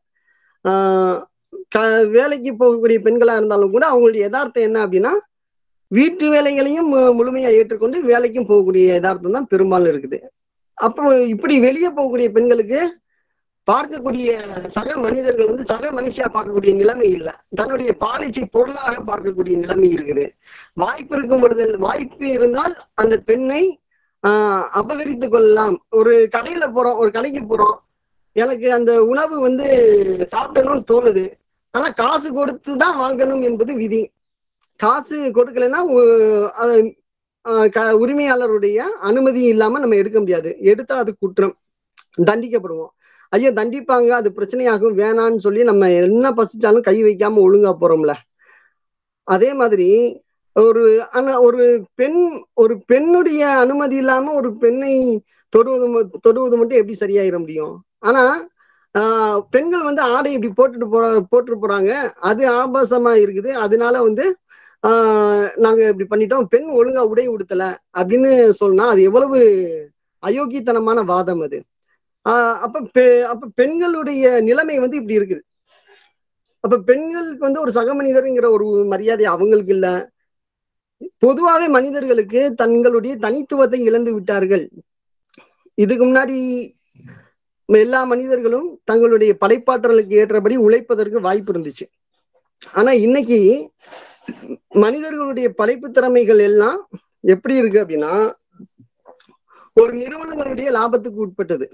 ஆஹ் க வேலைக்கு போகக்கூடிய பெண்களா இருந்தாலும் கூட அவங்களுடைய யதார்த்தம் என்ன அப்படின்னா வீட்டு வேலைகளையும் மு- முழுமையா ஏற்றுக்கொண்டு வேலைக்கும் போகக்கூடிய யதார்த்தம் தான் பெரும்பாலும் இருக்குது. அப்போ இப்படி வெளியே போகக்கூடிய பெண்களுக்கு பார்க்கக்கூடிய சக மனிதர்கள் வந்து சக மனுஷியா பார்க்கக்கூடிய நிலைமை இல்லை. தன்னுடைய பாலிசி பொருளாக பார்க்கக்கூடிய நிலைமை இருக்குது. வாய்ப்பு இருக்கும் பொழுது வாய்ப்பு இருந்தால் அந்த பெண்ணை ஆஹ் அபகரித்து கொள்ளலாம். ஒரு கடையில போறோம் ஒரு கடைக்கு போறோம். எனக்கு அந்த உணவு வந்து சாப்பிடணும்னு தோணுது. ஆனா காசு கொடுத்து தான் வாங்கணும் என்பது விதி. காசு கொடுக்கலைன்னா உரிமையாளருடைய அனுமதி இல்லாம நம்ம எடுக்க முடியாது. எடுத்தா அது குற்றம். தண்டிக்கப்படுவோம். ஐயோ தண்டிப்பாங்க அது பிரச்சனையாகும் வேணான்னு சொல்லி நம்ம என்ன பசிச்சாலும் கை வைக்காம ஒழுங்கா போறோம்ல. அதே மாதிரி ஒரு ஆனா ஒரு பெண் ஒரு பெண்ணுடைய அனுமதி இல்லாம ஒரு பெண்ணை தொடுவது தொடுவது மட்டும் எப்படி சரியாயிட முடியும்? ஆனா பெண்கள் வந்து ஆடை இப்படி போட்டுட்டு போற போட்டு போறாங்க. அது ஆபாசமா இருக்குது. அதனால வந்து நாங்க இப்படி பண்ணிட்டோம். பெண் ஒழுங்கா உடை உடுத்தல அப்படின்னு சொன்னா அது எவ்வளவு அயோக்கியத்தனமான வாதம் அது. அப்ப பெ- அப்ப பெண்களுடைய நிலைமை வந்து இப்படி இருக்குது. அப்ப பெண்களுக்கு வந்து ஒரு சக மனிதருங்கிற ஒரு மரியாதை அவங்களுக்கு இல்ல. பொதுவாகவே மனிதர்களுக்கு தங்களுடைய தனித்துவத்தை இழந்து விட்டார்கள். இதுக்கு முன்னாடி எல்லா மனிதர்களும் தங்களுடைய படைப்பாற்றலுக்கு ஏற்றபடி உழைப்பதற்கு வாய்ப்பு இருந்துச்சு. ஆனா இன்னைக்கு மனிதர்களுடைய படைப்பு திறமைகள் எல்லாம் எப்படி இருக்கு அப்படின்னா ஒரு நிறுவனங்களுடைய லாபத்துக்கு உட்பட்டது.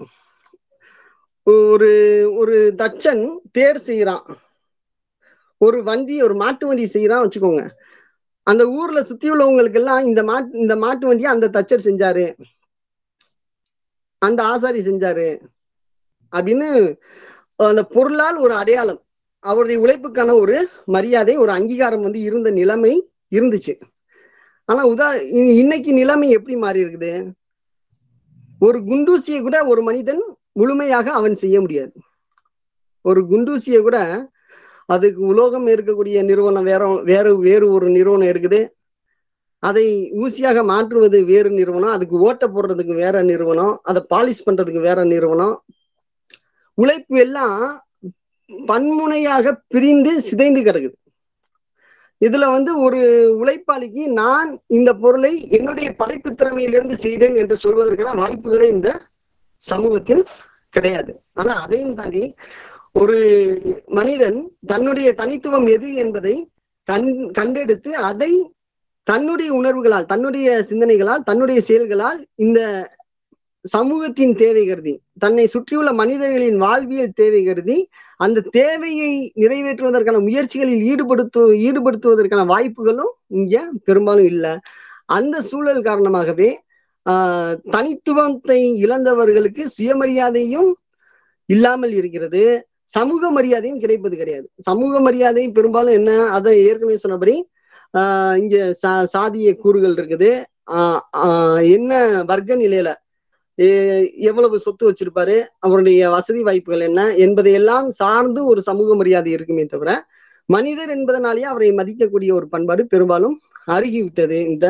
ஒரு ஒரு தச்சன் தேர் செய்யறான் ஒரு வண்டி ஒரு மாட்டு வண்டி செய்யறான் வச்சுக்கோங்க. அந்த ஊர்ல சுத்தி உள்ளவங்களுக்கு எல்லாம் இந்த மாட்டு இந்த மாட்டு வண்டியை அந்த தச்சர் செஞ்சாரு. அந்த ஆசாரி செஞ்சாரு. அப்படின்னு அந்த பொருளால் ஒரு அடையாளம். அவருடைய உழைப்புக்கான ஒரு மரியாதை ஒரு அங்கீகாரம் வந்து இருந்த நிலைமை இருந்துச்சு. ஆனா உதா இ- இன்னைக்கு நிலைமை எப்படி மாறி இருக்குது? ஒரு குண்டூசியை கூட ஒரு மனிதன் முழுமையாக அவன் செய்ய முடியாது. ஒரு குண்டூசியை கூட அதுக்கு உலோகம் இருக்கக்கூடிய நிறுவனம் வேற வேறு வேறு ஒரு நிறுவனம் இருக்குது அதை ஊசியாக மாற்றுவது வேறு நிறுவனம் அதுக்கு ஓட்ட போடுறதுக்கு வேற நிறுவனம் அதை பாலிஷ் பண்றதுக்கு வேற நிறுவனம் உழைப்பு எல்லாம் பன்முனையாக பிரிந்து சிதைந்து கிடக்குது. இதுல வந்து ஒரு உழைப்பாளிக்கு நான் இந்த பொருளை என்னுடைய படைப்பு திறமையிலிருந்து செய்தேன் என்று சொல்வதற்கான வாய்ப்புகளே இந்த சமூகத்தில் கிடையாது. ஆனா அதையும் தாண்டி ஒரு மனிதன் தன்னுடைய தனித்துவம் எது என்பதை கண் கண்டெடுத்து அதை தன்னுடைய உணர்வுகளால் தன்னுடைய சிந்தனைகளால் தன்னுடைய செயல்களால் இந்த சமூகத்தின் தேவை கருதி தன்னை சுற்றியுள்ள மனிதர்களின் வாழ்வியல் தேவை கருதி அந்த தேவையை நிறைவேற்றுவதற்கான முயற்சிகளில் ஈடுபடுத்து ஈடுபடுத்துவதற்கான வாய்ப்புகளும் இங்க பெரும்பாலும் இல்லை. அந்த சூழல் காரணமாகவே ஆஹ் தனித்துவத்தை இழந்தவர்களுக்கு சுயமரியாதையும் இல்லாமல் இருக்கிறது. சமூக மரியாதையும் கிடைப்பது கிடையாது. சமூக மரியாதை பெரும்பாலும் என்ன? அதை ஏற்கனவே சொன்னபடி ஆஹ் இங்க சா சாதிய கூறுகள் இருக்குது. ஆஹ் ஆஹ் என்ன வர்க்க நிலையில எவ்வளவு சொத்து வச்சிருப்பாரு? அவருடைய வசதி வாய்ப்புகள் என்ன? என்பதையெல்லாம் சார்ந்து ஒரு சமூக மரியாதை இருக்குமே தவிர மனிதர் என்பதனாலேயே அவரை மதிக்கக்கூடிய ஒரு பண்பாடு பெரும்பாலும் அருகிவிட்டது. இந்த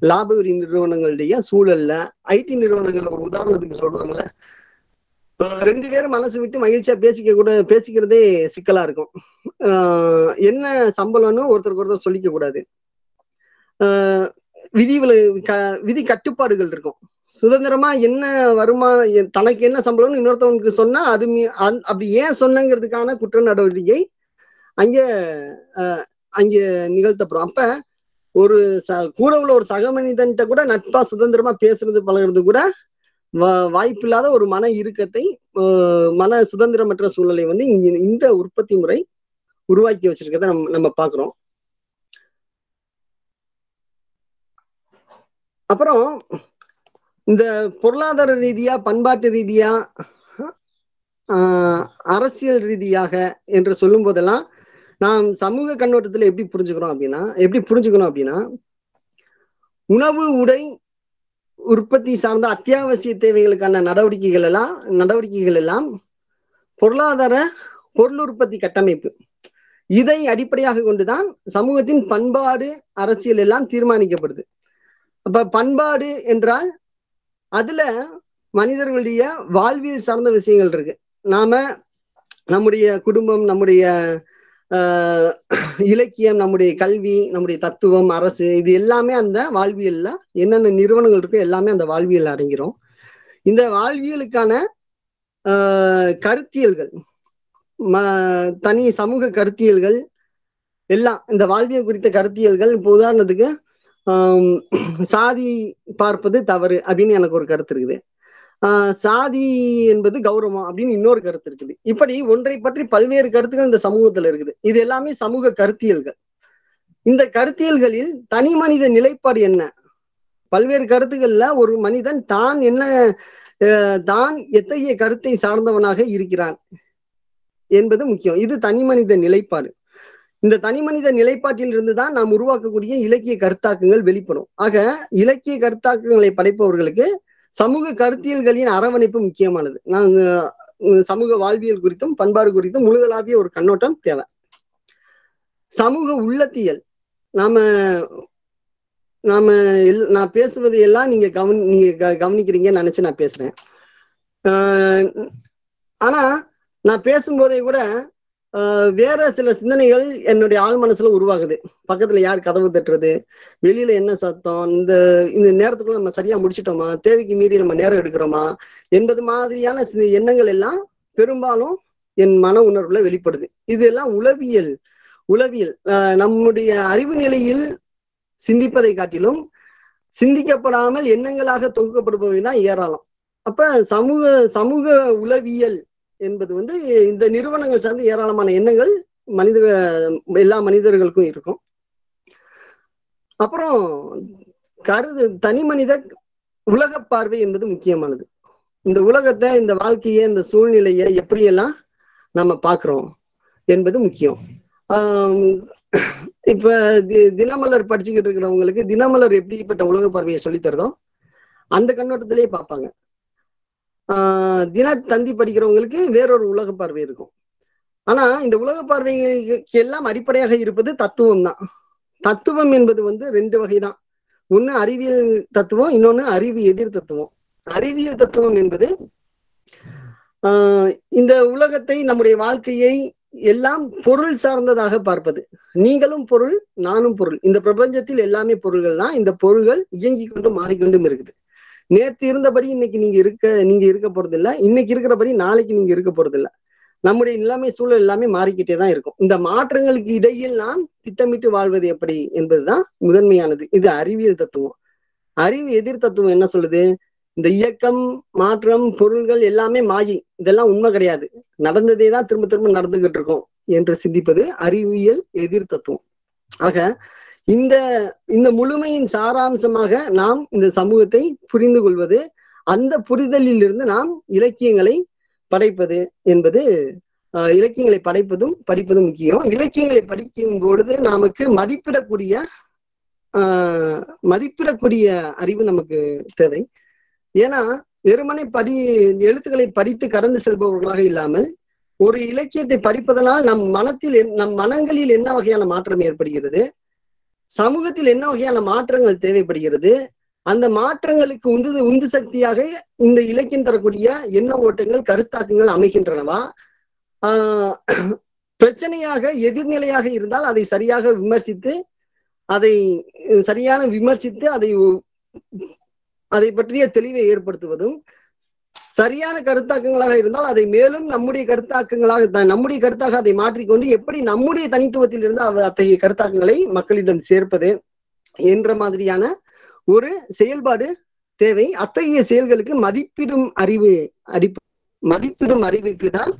லாபவரி நிறுவனங்களுடைய சூழல்ல ஐடி நிறுவனங்கள் ஒரு உதாரணத்துக்கு சொல்றாங்கல்ல. ரெண்டு பேரும் மனசு விட்டு மகிழ்ச்சியா பேசிக்க கூட பேசிக்கிறதே சிக்கலா இருக்கும். என்ன சம்பளம்னு ஒருத்தருக்கு ஒருத்தர் சொல்லிக்க கூடாது. ஆஹ் விதி விதி கட்டுப்பாடுகள் இருக்கும். சுதந்திரமா என்ன வருமானம் தனக்கு என்ன சம்பளம்னு இன்னொருத்தவனுக்கு சொன்னா அது அப்படி ஏன் சொன்னங்கிறதுக்கான குற்ற நடவடிக்கை அங்க அங்கே அங்க நிகழ்த்தப்படும். அப்ப ஒரு ச கூட உள்ள ஒரு சக மனிதன்கிட்ட கூட நட்பா சுதந்திரமா பேசுறது பழகுறது கூட வா- வாய்ப்பில்லாத ஒரு மன இறுக்கத்தை மன சுதந்திரமற்ற சூழலை வந்து இங்க இந்த உற்பத்தி முறை உருவாக்கி வச்சிருக்கதை நம்ம நம்ம பாக்குறோம் அப்புறம் இந்த பொருளாதார ரீதியா பண்பாட்டு ரீதியா அரசியல் ரீதியாக என்று சொல்லும் போதெல்லாம் நாம் சமூக கண்ணோட்டத்துல எப்படி புரிஞ்சுக்கிறோம் அப்படின்னா எப்படி புரிஞ்சுக்கணும் அப்படின்னா உணவு உடை உற்பத்தி சார்ந்த அத்தியாவசிய தேவைகளுக்கான நடவடிக்கைகள் எல்லாம் நடவடிக்கைகள் எல்லாம் பொருளாதார பொருள் உற்பத்தி கட்டமைப்பு. இதை அடிப்படையாக கொண்டுதான் சமூகத்தின் பண்பாடு அரசியல் எல்லாம் தீர்மானிக்கப்படுது. அப்ப பண்பாடு என்றால் அதுல மனிதர்களுடைய வாழ்வியல் சார்ந்த விஷயங்கள் இருக்கு. நாம நம்முடைய குடும்பம் நம்முடைய இலக்கியம் நம்முடைய கல்வி நம்முடைய தத்துவம் அரசு இது எல்லாமே அந்த வாழ்வியல்ல என்னென்ன நிறுவனங்கள் இருக்கோ எல்லாமே அந்த வாழ்வியல் அடங்கிறோம் இந்த வாழ்வியலுக்கான கருத்தியல்கள் ம- தனி சமூக கருத்தியல்கள் எல்லாம் இந்த வாழ்வியல் குறித்த கருத்தியல்கள் இப்போ உதாரணத்துக்கு சாதி பார்ப்பது தவறு அப்படின்னு எனக்கு ஒரு கருத்து இருக்குது. சாதி என்பது கௌரவம் அப்படின்னு இன்னொரு கருத்து இருக்குது. இப்படி ஒன்றை பற்றி பல்வேறு கருத்துக்கள் இந்த சமூகத்துல இருக்குது. இது எல்லாமே சமூக கருத்தியல்கள். இந்த கருத்தியல்களில் தனி மனித நிலைப்பாடு என்ன? பல்வேறு கருத்துக்கள்ல ஒரு மனிதன் தான் என்ன தான் எத்தகைய கருத்தை சார்ந்தவனாக இருக்கிறான் என்பது முக்கியம். இது தனி மனித நிலைப்பாடு. இந்த தனி மனித நிலைப்பாட்டில் இருந்து தான் நாம் உருவாக்கக்கூடிய இலக்கிய கருத்தாக்கங்கள் வெளிப்படும். ஆக இலக்கிய கருத்தாக்கங்களை படைப்பவர்களுக்கு சமூக கருத்தியல்களின் அரவணைப்பு முக்கியமானது. நான் சமூக வாழ்வியல் குறித்தும் பண்பாடு குறித்தும் முழுதலாவிய ஒரு கண்ணோட்டம் தேவை. சமூக உள்ளத்தியல். நாம நாம எல்- நான் பேசுவது எல்லாம் நீங்க கவனி நீங்க க- கவனிக்கிறீங்கன்னு நினைச்சு நான் பேசுறேன். ஆஹ் ஆனா நான் பேசும்போதே கூட வேற சில சிந்தனைகள் என்னுடைய ஆழ் மனசுல உருவாகுது. பக்கத்துல யார் கதவு தட்டுறது? வெளியில என்ன சத்தம்? இந்த இந்த நேரத்துக்குள்ள நம்ம சரியா முடிச்சிட்டோமா? தேவைக்கு மீறி நம்ம நேரம் எடுக்கிறோமா? என்பது மாதிரியான எண்ணங்கள் எல்லாம் பெரும்பாலும் என் மன உணர்வுல வெளிப்படுது. இது எல்லாம் உளவியல். உளவியல் நம்முடைய அறிவு நிலையில் சிந்திப்பதை காட்டிலும் சிந்திக்கப்படாமல் எண்ணங்களாக தொகுக்கப்படுபவை தான் ஏராளம். அப்ப சமூக சமூக உளவியல் என்பது வந்து இந்த நிறுவனங்கள் சார்ந்த ஏராளமான எண்ணங்கள் மனித எல்லா மனிதர்களுக்கும் இருக்கும். அப்புறம் கருது தனி மனித உலக பார்வை என்பது முக்கியமானது. இந்த உலகத்தை இந்த வாழ்க்கையை இந்த சூழ்நிலையை எப்படியெல்லாம் நம்ம பார்க்குறோம் என்பது முக்கியம். ஆஹ் இப்ப தினமலர் படிச்சுக்கிட்டு இருக்கிறவங்களுக்கு தினமலர் எப்படிப்பட்ட உலக பார்வையை சொல்லித் தருதோ அந்த கண்ணோட்டத்திலேயே பார்ப்பாங்க. ஆஹ் தினத்தந்தி படிக்கிறவங்களுக்கு வேறொரு உலக பார்வை இருக்கும். ஆனா இந்த உலக பார்வைக்கு எல்லாம் அடிப்படையாக இருப்பது தத்துவம் தான். தத்துவம் என்பது வந்து ரெண்டு வகைதான். ஒண்ணு அறிவியல் தத்துவம் இன்னொன்னு அறிவு எதிர் தத்துவம். அறிவியல் தத்துவம் என்பது ஆஹ் இந்த உலகத்தை நம்முடைய வாழ்க்கையை எல்லாம் பொருள் சார்ந்ததாக பார்ப்பது. நீங்களும் பொருள் நானும் பொருள். இந்த பிரபஞ்சத்தில் எல்லாமே பொருள்கள் தான். இந்த பொருள்கள் இயங்கிக் கொண்டும் மாறிக்கொண்டும் இருக்குது. நேத்து இருந்தபடி இன்னைக்கு நீங்க இருக்க நீங்க இருக்க போறது இல்ல இன்னைக்கு இருக்கிறபடி நாளைக்கு நீங்க இருக்க போறது இல்ல நம்முடைய நிலைமை சூழல் எல்லாமே மாறிக்கிட்டே தான் இருக்கும். இந்த மாற்றங்களுக்கு இடையில் நாம் திட்டமிட்டு வாழ்வது எப்படி என்பதுதான் முதன்மையானது. இது அறிவியல் தத்துவம். அறிவு எதிர் தத்துவம் என்ன சொல்லுது? இந்த இயக்கம் மாற்றம் பொருள்கள் எல்லாமே மாயி. இதெல்லாம் உண்மை கிடையாது. நடந்ததே தான் திரும்ப திரும்ப நடந்துகிட்டு இருக்கோம் என்று சிந்திப்பது அறிவியல் எதிர் தத்துவம். ஆக இந்த இந்த முழுமையின் சாராம்சமாக நாம் இந்த சமூகத்தை புரிந்து கொள்வது அந்த புரிதலில் இருந்து நாம் இலக்கியங்களை படைப்பது என்பது ஆஹ், இலக்கியங்களை படைப்பதும் படிப்பதும் முக்கியம். இலக்கியங்களை படிக்கும் பொழுது நமக்கு மதிப்பிடக்கூடிய ஆஹ், மதிப்பிடக்கூடிய அறிவு நமக்கு தேவை. ஏன்னா வெறுமனை படி எழுத்துக்களை படித்து கடந்து செல்பவர்களாக இல்லாமல் ஒரு இலக்கியத்தை படிப்பதனால் நம் மனத்தில் என்- நம் மனங்களில் என்ன வகையான மாற்றம் ஏற்படுகிறது? சமூகத்தில் என்ன வகையான மாற்றங்கள் தேவைப்படுகிறது? அந்த மாற்றங்களுக்கு உந்து உந்து சக்தியாக இந்த இலக்கியம் தரக்கூடிய எண்ண ஓட்டங்கள் கருத்தாக்கங்கள் அமைகின்றனவா? ஆஹ் பிரச்சனையாக எதிர்நிலையாக இருந்தால் அதை சரியாக விமர்சித்து அதை சரியான விமர்சித்து அதை அதை பற்றிய தெளிவை ஏற்படுத்துவதும் சரியான கருத்தாக்கங்களாக இருந்தால் அதை மேலும் நம்முடைய கருத்தாக்கங்களாக நம்முடைய கருத்தாக அதை மாற்றிக்கொண்டு எப்படி நம்முடைய தனித்துவத்தில் இருந்து அவ அத்தகைய கருத்தாக்கங்களை மக்களிடம் சேர்ப்பது என்ற மாதிரியான ஒரு செயல்பாடு தேவை. அத்தகைய செயல்களுக்கு மதிப்பிடும் அறிவு அடிப்ப மதிப்பிடும் அறிவுக்கு தான்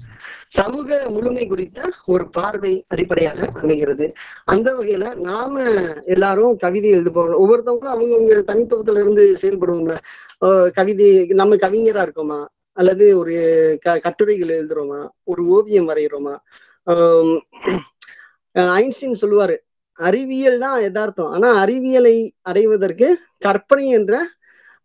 சமூக முழுமை குறித்த ஒரு பார்வை அடிப்படையாக அமைகிறது. அந்த வகையில நாம எல்லாரும் கவிதை எழுதுபவர்கள் ஒவ்வொருத்தவங்களும் அவங்கவுங்க தனித்துவத்துல இருந்து செயல்படுவோம்ல. கவிதை நம்ம கவிஞரா இருக்கோமா? அல்லது ஒரு க கட்டுரைகள் எழுதுறோமா? ஒரு ஓவியம் வரைகிறோமா ஆஹ் ஐன்ஸ்டீன் சொல்லுவாரு அறிவியல் தான் யதார்த்தம். ஆனா அறிவியலை அடைவதற்கு கற்பனை என்ற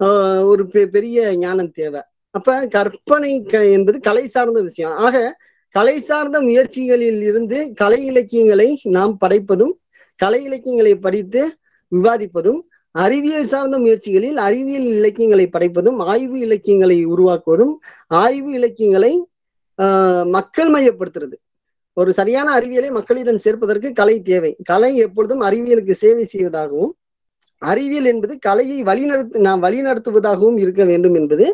ஆஹ், ஒரு பெ- பெரிய ஞானம் தேவை. அப்ப கற்பனை க- என்பது கலை சார்ந்த விஷயம். ஆக கலை சார்ந்த முயற்சிகளில் இருந்து கலை இலக்கியங்களை நாம் படைப்பதும் கலை இலக்கியங்களை படித்து விவாதிப்பதும் அறிவியல் சார்ந்த முயற்சிகளில் அறிவியல் இலக்கியங்களை படைப்பதும் ஆய்வு இலக்கியங்களை உருவாக்குவதும் ஆய்வு இலக்கியங்களை ஆஹ், மக்கள் மையப்படுத்துறது. ஒரு சரியான அறிவியலை மக்களிடம் சேர்ப்பதற்கு கலை தேவை. கலை எப்பொழுதும் அறிவியலுக்கு சேவை செய்வதாகவும் அறிவியல் என்பது கலையை வழிநடத்து நாம் வழிநடத்துவதாகவும் இருக்க வேண்டும் என்பது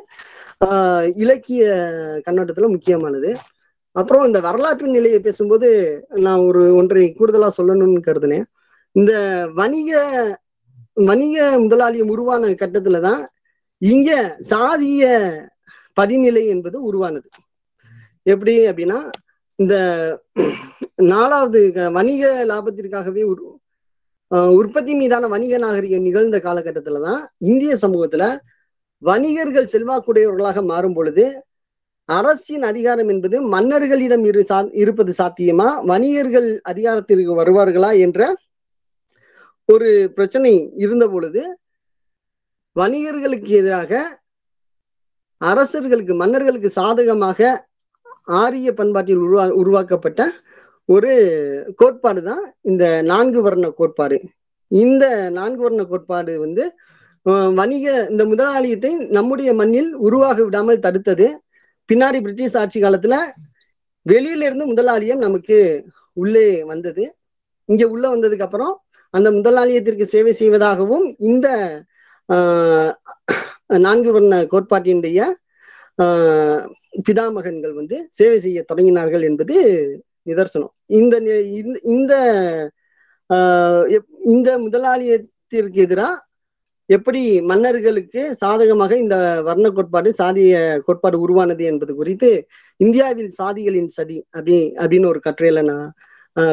இலக்கிய கண்ணோட்டத்துல முக்கியமானது. அப்புறம் இந்த வரலாற்று நிலையை பேசும்போது நான் ஒரு ஒன்றை கூடுதலா சொல்லணும்னு கருதுனேன். இந்த வணிக வணிக முதலாளியம் உருவான கட்டத்துலதான் இங்க சாதிய படிநிலை என்பது உருவானது. எப்படி அப்படின்னா இந்த நாலாவது வணிக லாபத்திற்காகவே உரு உற்பத்தி மீதான வணிக நாகரிகம் நிகழ்ந்த காலகட்டத்துல தான் இந்திய சமூகத்துல வணிகர்கள் செல்வாக்குடையவர்களாக மாறும் பொழுது அரசின் அதிகாரம் என்பது மன்னர்களிடம் இரு சா இருப்பது சாத்தியமா? வணிகர்கள் அதிகாரத்திற்கு வருவார்களா என்ற ஒரு பிரச்சனை இருந்த பொழுது வணிகர்களுக்கு எதிராக அரசர்களுக்கு மன்னர்களுக்கு சாதகமாக ஆரிய பண்பாட்டில் உருவா உருவாக்கப்பட்ட ஒரு கோட்பாடு தான் இந்த நான்கு வர்ண கோட்பாடு. இந்த நான்கு வர்ண கோட்பாடு வந்து வணிக இந்த முதலாளியத்தை நம்முடைய மண்ணில் உருவாக விடாமல் தடுத்தது. பின்னாடி பிரிட்டிஷ் ஆட்சி காலத்துல வெளியில இருந்து முதலாளியம் நமக்கு உள்ளே வந்தது. இங்க உள்ள வந்ததுக்கு அப்புறம் அந்த முதலாளியத்திற்கு சேவை செய்வதாகவும் இந்த நான்கு வர்ண கோட்பாட்டினுடைய பிதாமகன்கள் வந்து சேவை செய்ய தொடங்கினார்கள் என்பது நிதர்சனம். இந்த நி- இந்த- இந்த எப்- இந்த முதலாளியத்திற்கு எதிராக எப்படி மன்னர்களுக்கு சாதகமாக இந்த வர்ண கோட்பாடு சாதிய கோட்பாடு உருவானது என்பது குறித்து இந்தியாவில் சாதிகளின் சதி அப்படி அப்படின்னு ஒரு கட்டுரையில நான்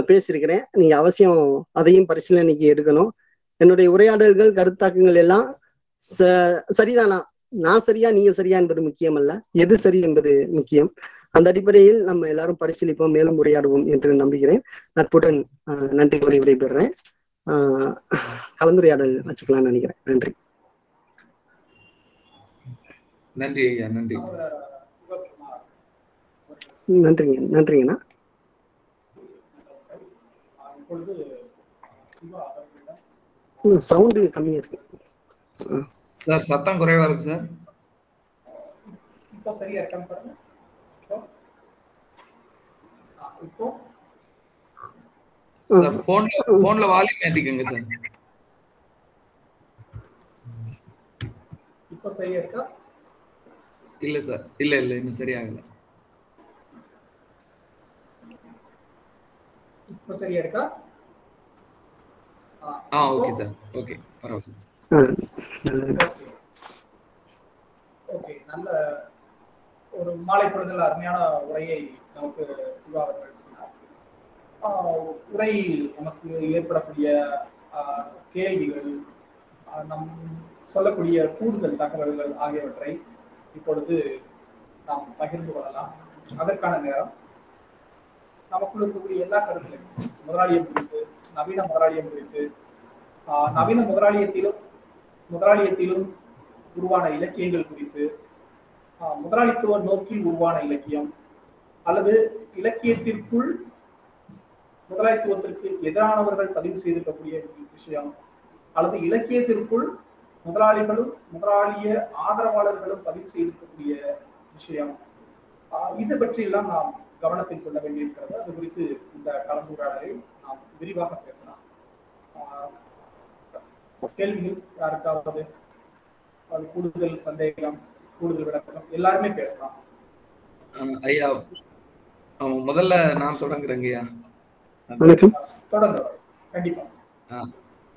பேசியிருக்கிறேன். நீங்க அவசியம் அதையும் பரிசீலனைக்கு எடுக்கணும். என்னுடைய உரையாடல்கள் கருத்தாக்கங்கள் எல்லாம் ச- சரிதானா? நான் சரியா நீங்க சரியா என்பது முக்கியம் அல்ல எது சரி என்பது முக்கியம். அந்த அடிப்படையில் நம்ம எல்லாரும் பரிசீலிப்போம் மேலும் உரையாடுவோம் என்று நம்புகிறேன். நட்புடன் ஆஹ், நன்றி கூறி விடைபெறுறேன். கலந்துரையாடல் வச்சுக்கலாம்னு நினைக்கிறேன். நன்றி. நன்றி ஐயா நன்றி. நன்றிங்க நன்றிங்கண்ணா. சவுண்டு கம்மியா இருக்கு. சார் சத்தம் குறைவா இருக்கு சார். இப்போ சரியா இருக்கான்னு பாருங்க. இப்போ சார் போன்ல போன்ல வால்யூம் ஏத்திக்கங்க சார். இப்போ சரியா இருக்கா? இல்ல சார் இல்ல இல்ல இன்னும் சரியாகல. இப்போ சரியா இருக்கா? ஆ ஓகே சார் ஓகே பரவாயில்ல. ஓகே நல்ல ஒரு மாலை பொழுதில் அருமையான உரையை நமக்கு சிவா அவர்கள் ஆஹ் உரை நமக்கு ஏற்படக்கூடிய ஆஹ் கேள்விகள் நம் சொல்லக்கூடிய கூடுதல் தகவல்கள் ஆகியவற்றை இப்பொழுது நாம் பகிர்ந்து கொள்ளலாம். அதற்கான நேரம். நமக்குள் இருக்கக்கூடிய எல்லா கருத்துலையும் முதலாளியம் குறித்து நவீன முதலாளியம் குறித்து ஆஹ் நவீன முதலாளியத்திலும் முதலாளியத்திலும் உருவான இலக்கியங்கள் குறித்து ஆஹ் முதலாளித்துவ நோக்கில் உருவான இலக்கியம் அல்லது இலக்கியத்திற்குள் முதலாளித்துவத்திற்கு எதிரானவர்கள் பதிவு செய்திருக்கக்கூடிய விஷயம் அல்லது இலக்கியத்திற்குள் முதலாளிகளும் முதலாளிய ஆதரவாளர்களும் பதிவு செய்திருக்கக்கூடிய விஷயம். ஆஹ் இது பற்றியெல்லாம் நாம் கவனத்தில் கொள்ள வேண்டியிருக்கிறது. அது குறித்து இந்த கலந்துரையாடலை நாம் விரிவாக பேசலாம். ஆஹ் கேள்விகள் யாருக்காவது? அது கூடுதல் சந்தேகம் கூடுதல் விளக்கம் எல்லாருமே பேசலாம். ஆஹ் ஐயா முதல்ல நான் தொடங்குறேங்கய்யா. வணக்கம். தொடங்க கண்டிப்பா.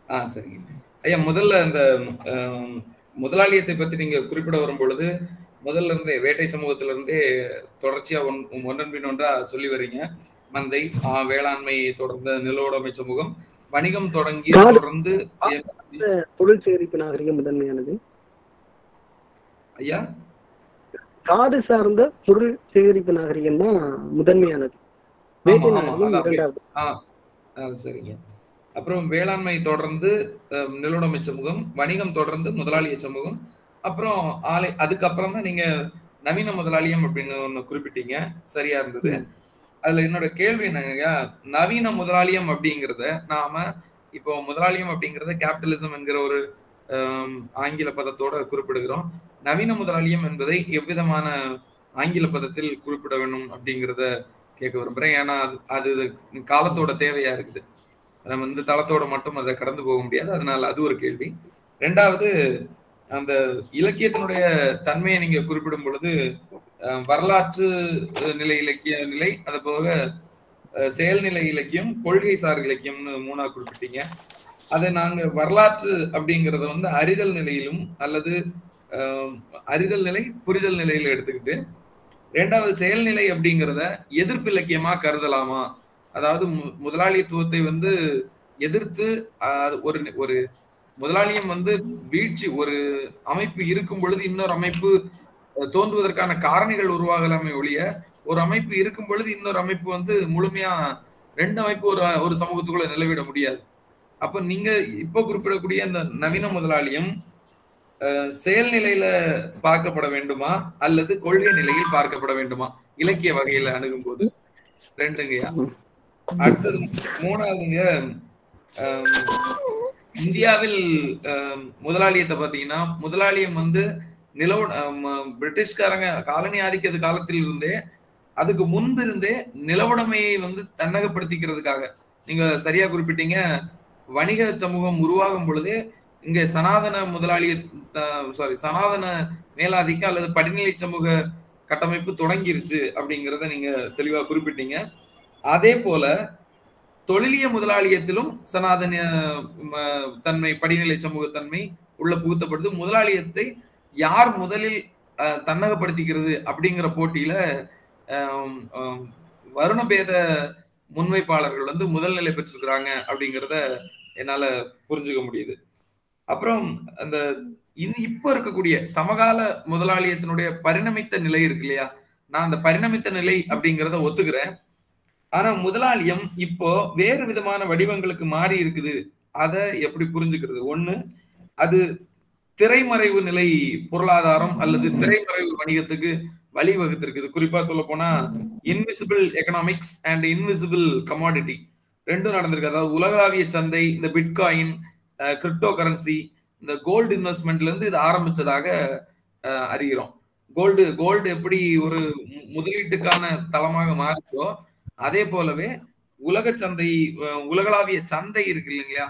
ஆ சரிங்க. ஐயா முதல்ல இந்த முதலாளியத்தை பத்தி நீங்க குறிப்பிட வரும் பொழுது முதல்ல இருந்தே வேட்டை சமூகத்துல இருந்தே தொடர்ச்சியா ஒன் ஒன்றன் பின் ஒன்றா சொல்லி வர்றீங்க மந்தை வேளாண்மை தொடர்ந்த நிலவுடைமை சமூகம் வணிகம் தொடங்கிய காடு. தொடர்ந்து பொருள் சேகரிப்பு நாகரிகம் முதன்மையானது. ஐயா? காடு சார்ந்த பொருள் சேகரிப்பு நாகரிகம் தான் முதன்மையானது. சரிங்க. அப்புறம் வேளாண்மை தொடர்ந்து நிலவுடைமை சமூகம் வணிகம் தொடர்ந்து முதலாளிய சமூகம் அப்புறம் ஆலை அதுக்கப்புறம் தான் நீங்க நவீன முதலாளியம் அப்படின்னு ஒண்ணு குறிப்பிட்டீங்க. சரியா இருந்தது. அதுல என்னோட கேள்வி என்னங்க நவீன முதலாளியம் அப்படிங்கிறத நாம இப்போ முதலாளியம் அப்படிங்கறத கேபிட்டலிசம் என்கிற ஒரு ஆங்கில பதத்தோட குறிப்பிடுகிறோம். நவீன முதலாளியம் என்பதை எவ்விதமான ஆங்கில பதத்தில் குறிப்பிட வேண்டும் அப்படிங்கிறத கேட்க விரும்புறேன். ஏன்னா அது- அது காலத்தோட தேவையா இருக்குது. நம்ம இந்த தளத்தோட மட்டும் அதை கடந்து போக முடியாது. அதனால அது ஒரு கேள்வி. ரெண்டாவது அந்த இலக்கியத்தினுடைய தன்மையை நீங்க குறிப்பிடும் பொழுது வரலாற்று நிலை இலக்கிய நிலை அது போக செயல்நிலை இலக்கியம் கொள்கை சார் இலக்கியம்னு மூணா குறிப்பிட்டீங்க. அதை நாங்க வரலாற்று அப்படிங்கறத வந்து அறிதல் நிலையிலும் அல்லது அறிதல் நிலை புரிதல் நிலையில எடுத்துக்கிட்டு ரெண்டாவது செயல்நிலை அப்படிங்கிறத எதிர்ப்பு இலக்கியமா கருதலாமா? அதாவது மு- முதலாளித்துவத்தை வந்து எதிர்த்து ஒரு ஒரு முதலாளியம் வந்து வீழ்ச்சி ஒரு அமைப்பு இருக்கும் பொழுது இன்னொரு அமைப்பு தோன்றுவதற்கான காரணிகள் உருவாகலாமே ஒழிய ஒரு அமைப்பு இருக்கும் பொழுது இன்னொரு அமைப்பு வந்து முழுமையா ரெண்டு அமைப்பு ஒரு ஒரு சமூகத்துக்குள்ள நிலவிட முடியாது. அப்ப நீங்க இப்போ குறிப்பிடக்கூடிய இந்த நவீன முதலாளியம் செயல் செயல்நிலையில பார்க்கப்பட வேண்டுமா? அல்லது கொள்கை நிலையில் பார்க்கப்பட வேண்டுமா? இலக்கிய வகையில அணுகும் போது ரெண்டுங்கய்யா அடுத்தது மூணாவதுங்க இந்தியாவில் முதலாளியத்தை பாத்தீங்கன்னா முதலாளியம் வந்து நிலவு பிரிட்டிஷ்காரங்க காலனி ஆதிக்கிறது காலத்தில் இருந்தே அதுக்கு முன்பிருந்தே நிலவுடைமையை வந்து தன்னகப்படுத்திக்கிறதுக்காக. நீங்க சரியா குறிப்பிட்டீங்க. வணிக சமூகம் உருவாகும் பொழுதே இங்க சனாதன முதலாளிய சாரி சனாதன மேலாதிக்க அல்லது படிநிலை சமூக கட்டமைப்பு தொடங்கிருச்சு அப்படிங்கிறத நீங்க தெளிவா குறிப்பிட்டீங்க. அதே போல தொழிலிய முதலாளியத்திலும் சனாதன தன்மை படிநிலை சமூகத்தன்மை உள்ள புகுத்தப்படுது. முதலாளியத்தை யார் முதலில் தன்னகப்படுத்திக்கிறது அப்படிங்கிற போட்டியில வருணபேத முன்வைப்பாளர்கள் வந்து முதல் நிலை பெற்றிருக்கிறாங்க அப்படிங்கிறத என்னால புரிஞ்சுக்க முடியுது. அப்புறம் அந்த இப்ப இருக்கக்கூடிய சமகால முதலாளியத்தினுடைய பரிணமித்த நிலை இருக்கு இல்லையா? நான் அந்த பரிணமித்த நிலை அப்படிங்கிறத ஒத்துக்கிறேன். ஆனா முதலாளியம் இப்போ வேறு விதமான வடிவங்களுக்கு மாறி இருக்குது. அதை எப்படி புரிஞ்சுக்கிறது? ஒண்ணு அது திரைமறைவு நிலை பொருளாதாரம் அல்லது திரைமறைவு வணிகத்துக்கு வழிவகுத்திருக்குது. குறிப்பா சொல்ல போனா invisible economics and invisible commodity ரெண்டும் நடந்திருக்கு. அதாவது உலகளாவிய சந்தை இந்த பிட்காயின் கிரிப்டோ கரன்சி இந்த கோல்டு இன்வெஸ்ட்மெண்ட்ல இருந்து இது ஆரம்பிச்சதாக அறிகிறோம். கோல்டு கோல்டு எப்படி ஒரு மு- முதலீட்டுக்கான தளமாக மாறுச்சோ அதே போலவே உலக சந்தை உலகளாவிய சந்தை இருக்கு இல்லைங்களா?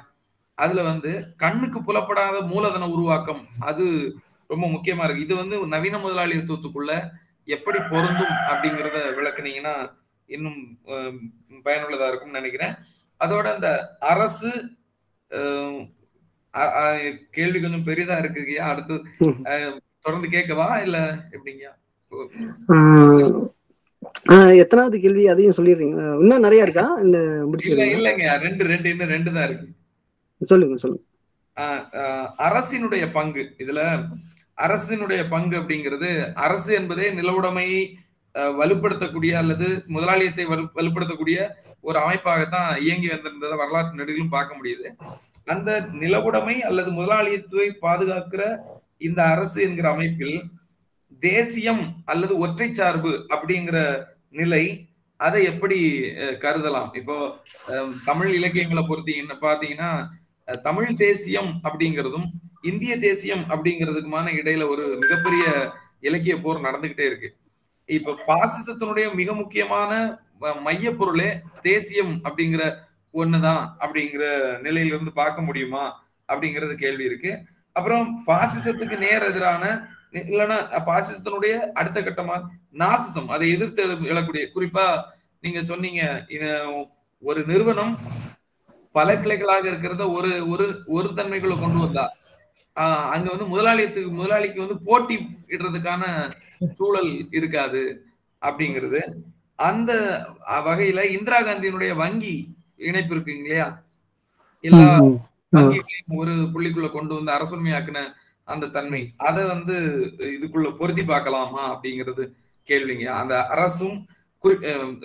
அதுல வந்து கண்ணுக்கு புலப்படாத மூலதன உருவாக்கம் அது ரொம்ப முக்கியமா இருக்கு. இது வந்து நவீன முதலாளித்துவத்துக்குள்ள எப்படி பொருந்தும் அப்படிங்கிறத விளக்குனீங்கன்னா இன்னும் பயனுள்ளதா இருக்கும்னு நினைக்கிறேன். அதோட அந்த அரசு கேள்வி கொஞ்சம் பெரிதா இருக்குங்கய்யா? அடுத்து தொடர்ந்து கேட்கவா இல்ல ஆஹ் எத்தனாவது கேள்வி அதையும் சொல்லிடுறீங்க. இன்னும் நிறைய இருக்கா? இல்ல இல்ல முடிச்சிருக்கீங்க இல்லைங்கய்யா. ரெண்டு ரெண்டு இன்னும் ரெண்டு தான் இருக்கு. சொல்லுங்க சொல்லுங்க. அரசினுடைய பங்கு. இதுல அரசினுடைய பங்கு அப்படிங்கிறது அரசு என்பதே நிலவுடைமையை வலுப்படுத்தக்கூடிய அல்லது முதலாளியத்தை வலு வலுப்படுத்தக்கூடிய ஒரு அமைப்பாகத்தான் இயங்கி வந்திருந்ததை வரலாற்று நெடுகிலும் பார்க்க முடியுது. அந்த நிலவுடைமை அல்லது முதலாளித்துவை பாதுகாக்கிற இந்த அரசு என்கிற அமைப்பில் தேசியம் அல்லது ஒற்றை சார்பு அப்படிங்கிற நிலை அதை எப்படி கருதலாம்? இப்போ தமிழ் இலக்கியங்களை பொறுத்தீங்கன்னா பாத்தீங்கன்னா தமிழ் தேசியம் அப்படிங்கிறதும் இந்திய தேசியம் அப்படிங்கிறதுக்குமான இடையில ஒரு மிகப்பெரிய இலக்கிய போர் நடந்துகிட்டே இருக்கு. இப்ப பாசிசத்தினுடைய மிக முக்கியமான மைய பொருளே தேசியம் அப்படிங்கிற ஒண்ணுதான் அப்படிங்கிற நிலையில இருந்து பார்க்க முடியுமா அப்படிங்கிறது கேள்வி இருக்கு. அப்புறம் பாசிசத்துக்கு நேர் எதிரான இல்லைன்னா பாசிசத்தினுடைய அடுத்த கட்டமா நாசிசம் அதை எதிர்த்து எழக்கூடிய குறிப்பா நீங்க சொன்னீங்க இது ஒரு நிறுவனம் பல கிளைகளாக இருக்கிறத ஒரு ஒரு ஒரு தன்மைக்குள்ள கொண்டு வந்தா. ஆஹ் அங்க வந்து முதலாளியத்துக்கு முதலாளிக்கு வந்து போட்டி இடுறதுக்கான சூழல் இருக்காது அப்படிங்கிறது. அந்த வகையில இந்திரா காந்தியினுடைய வங்கி இணைப்பு இருக்குங்க இல்லையா எல்லா. வங்கிகளையும் ஒரு புள்ளிக்குள்ள கொண்டு வந்து அரசுரிமையாக்குன அந்த தன்மை. அதை வந்து இதுக்குள்ள பொருத்தி பார்க்கலாமா அப்படிங்கிறது கேள்விங்க அந்த அரசும்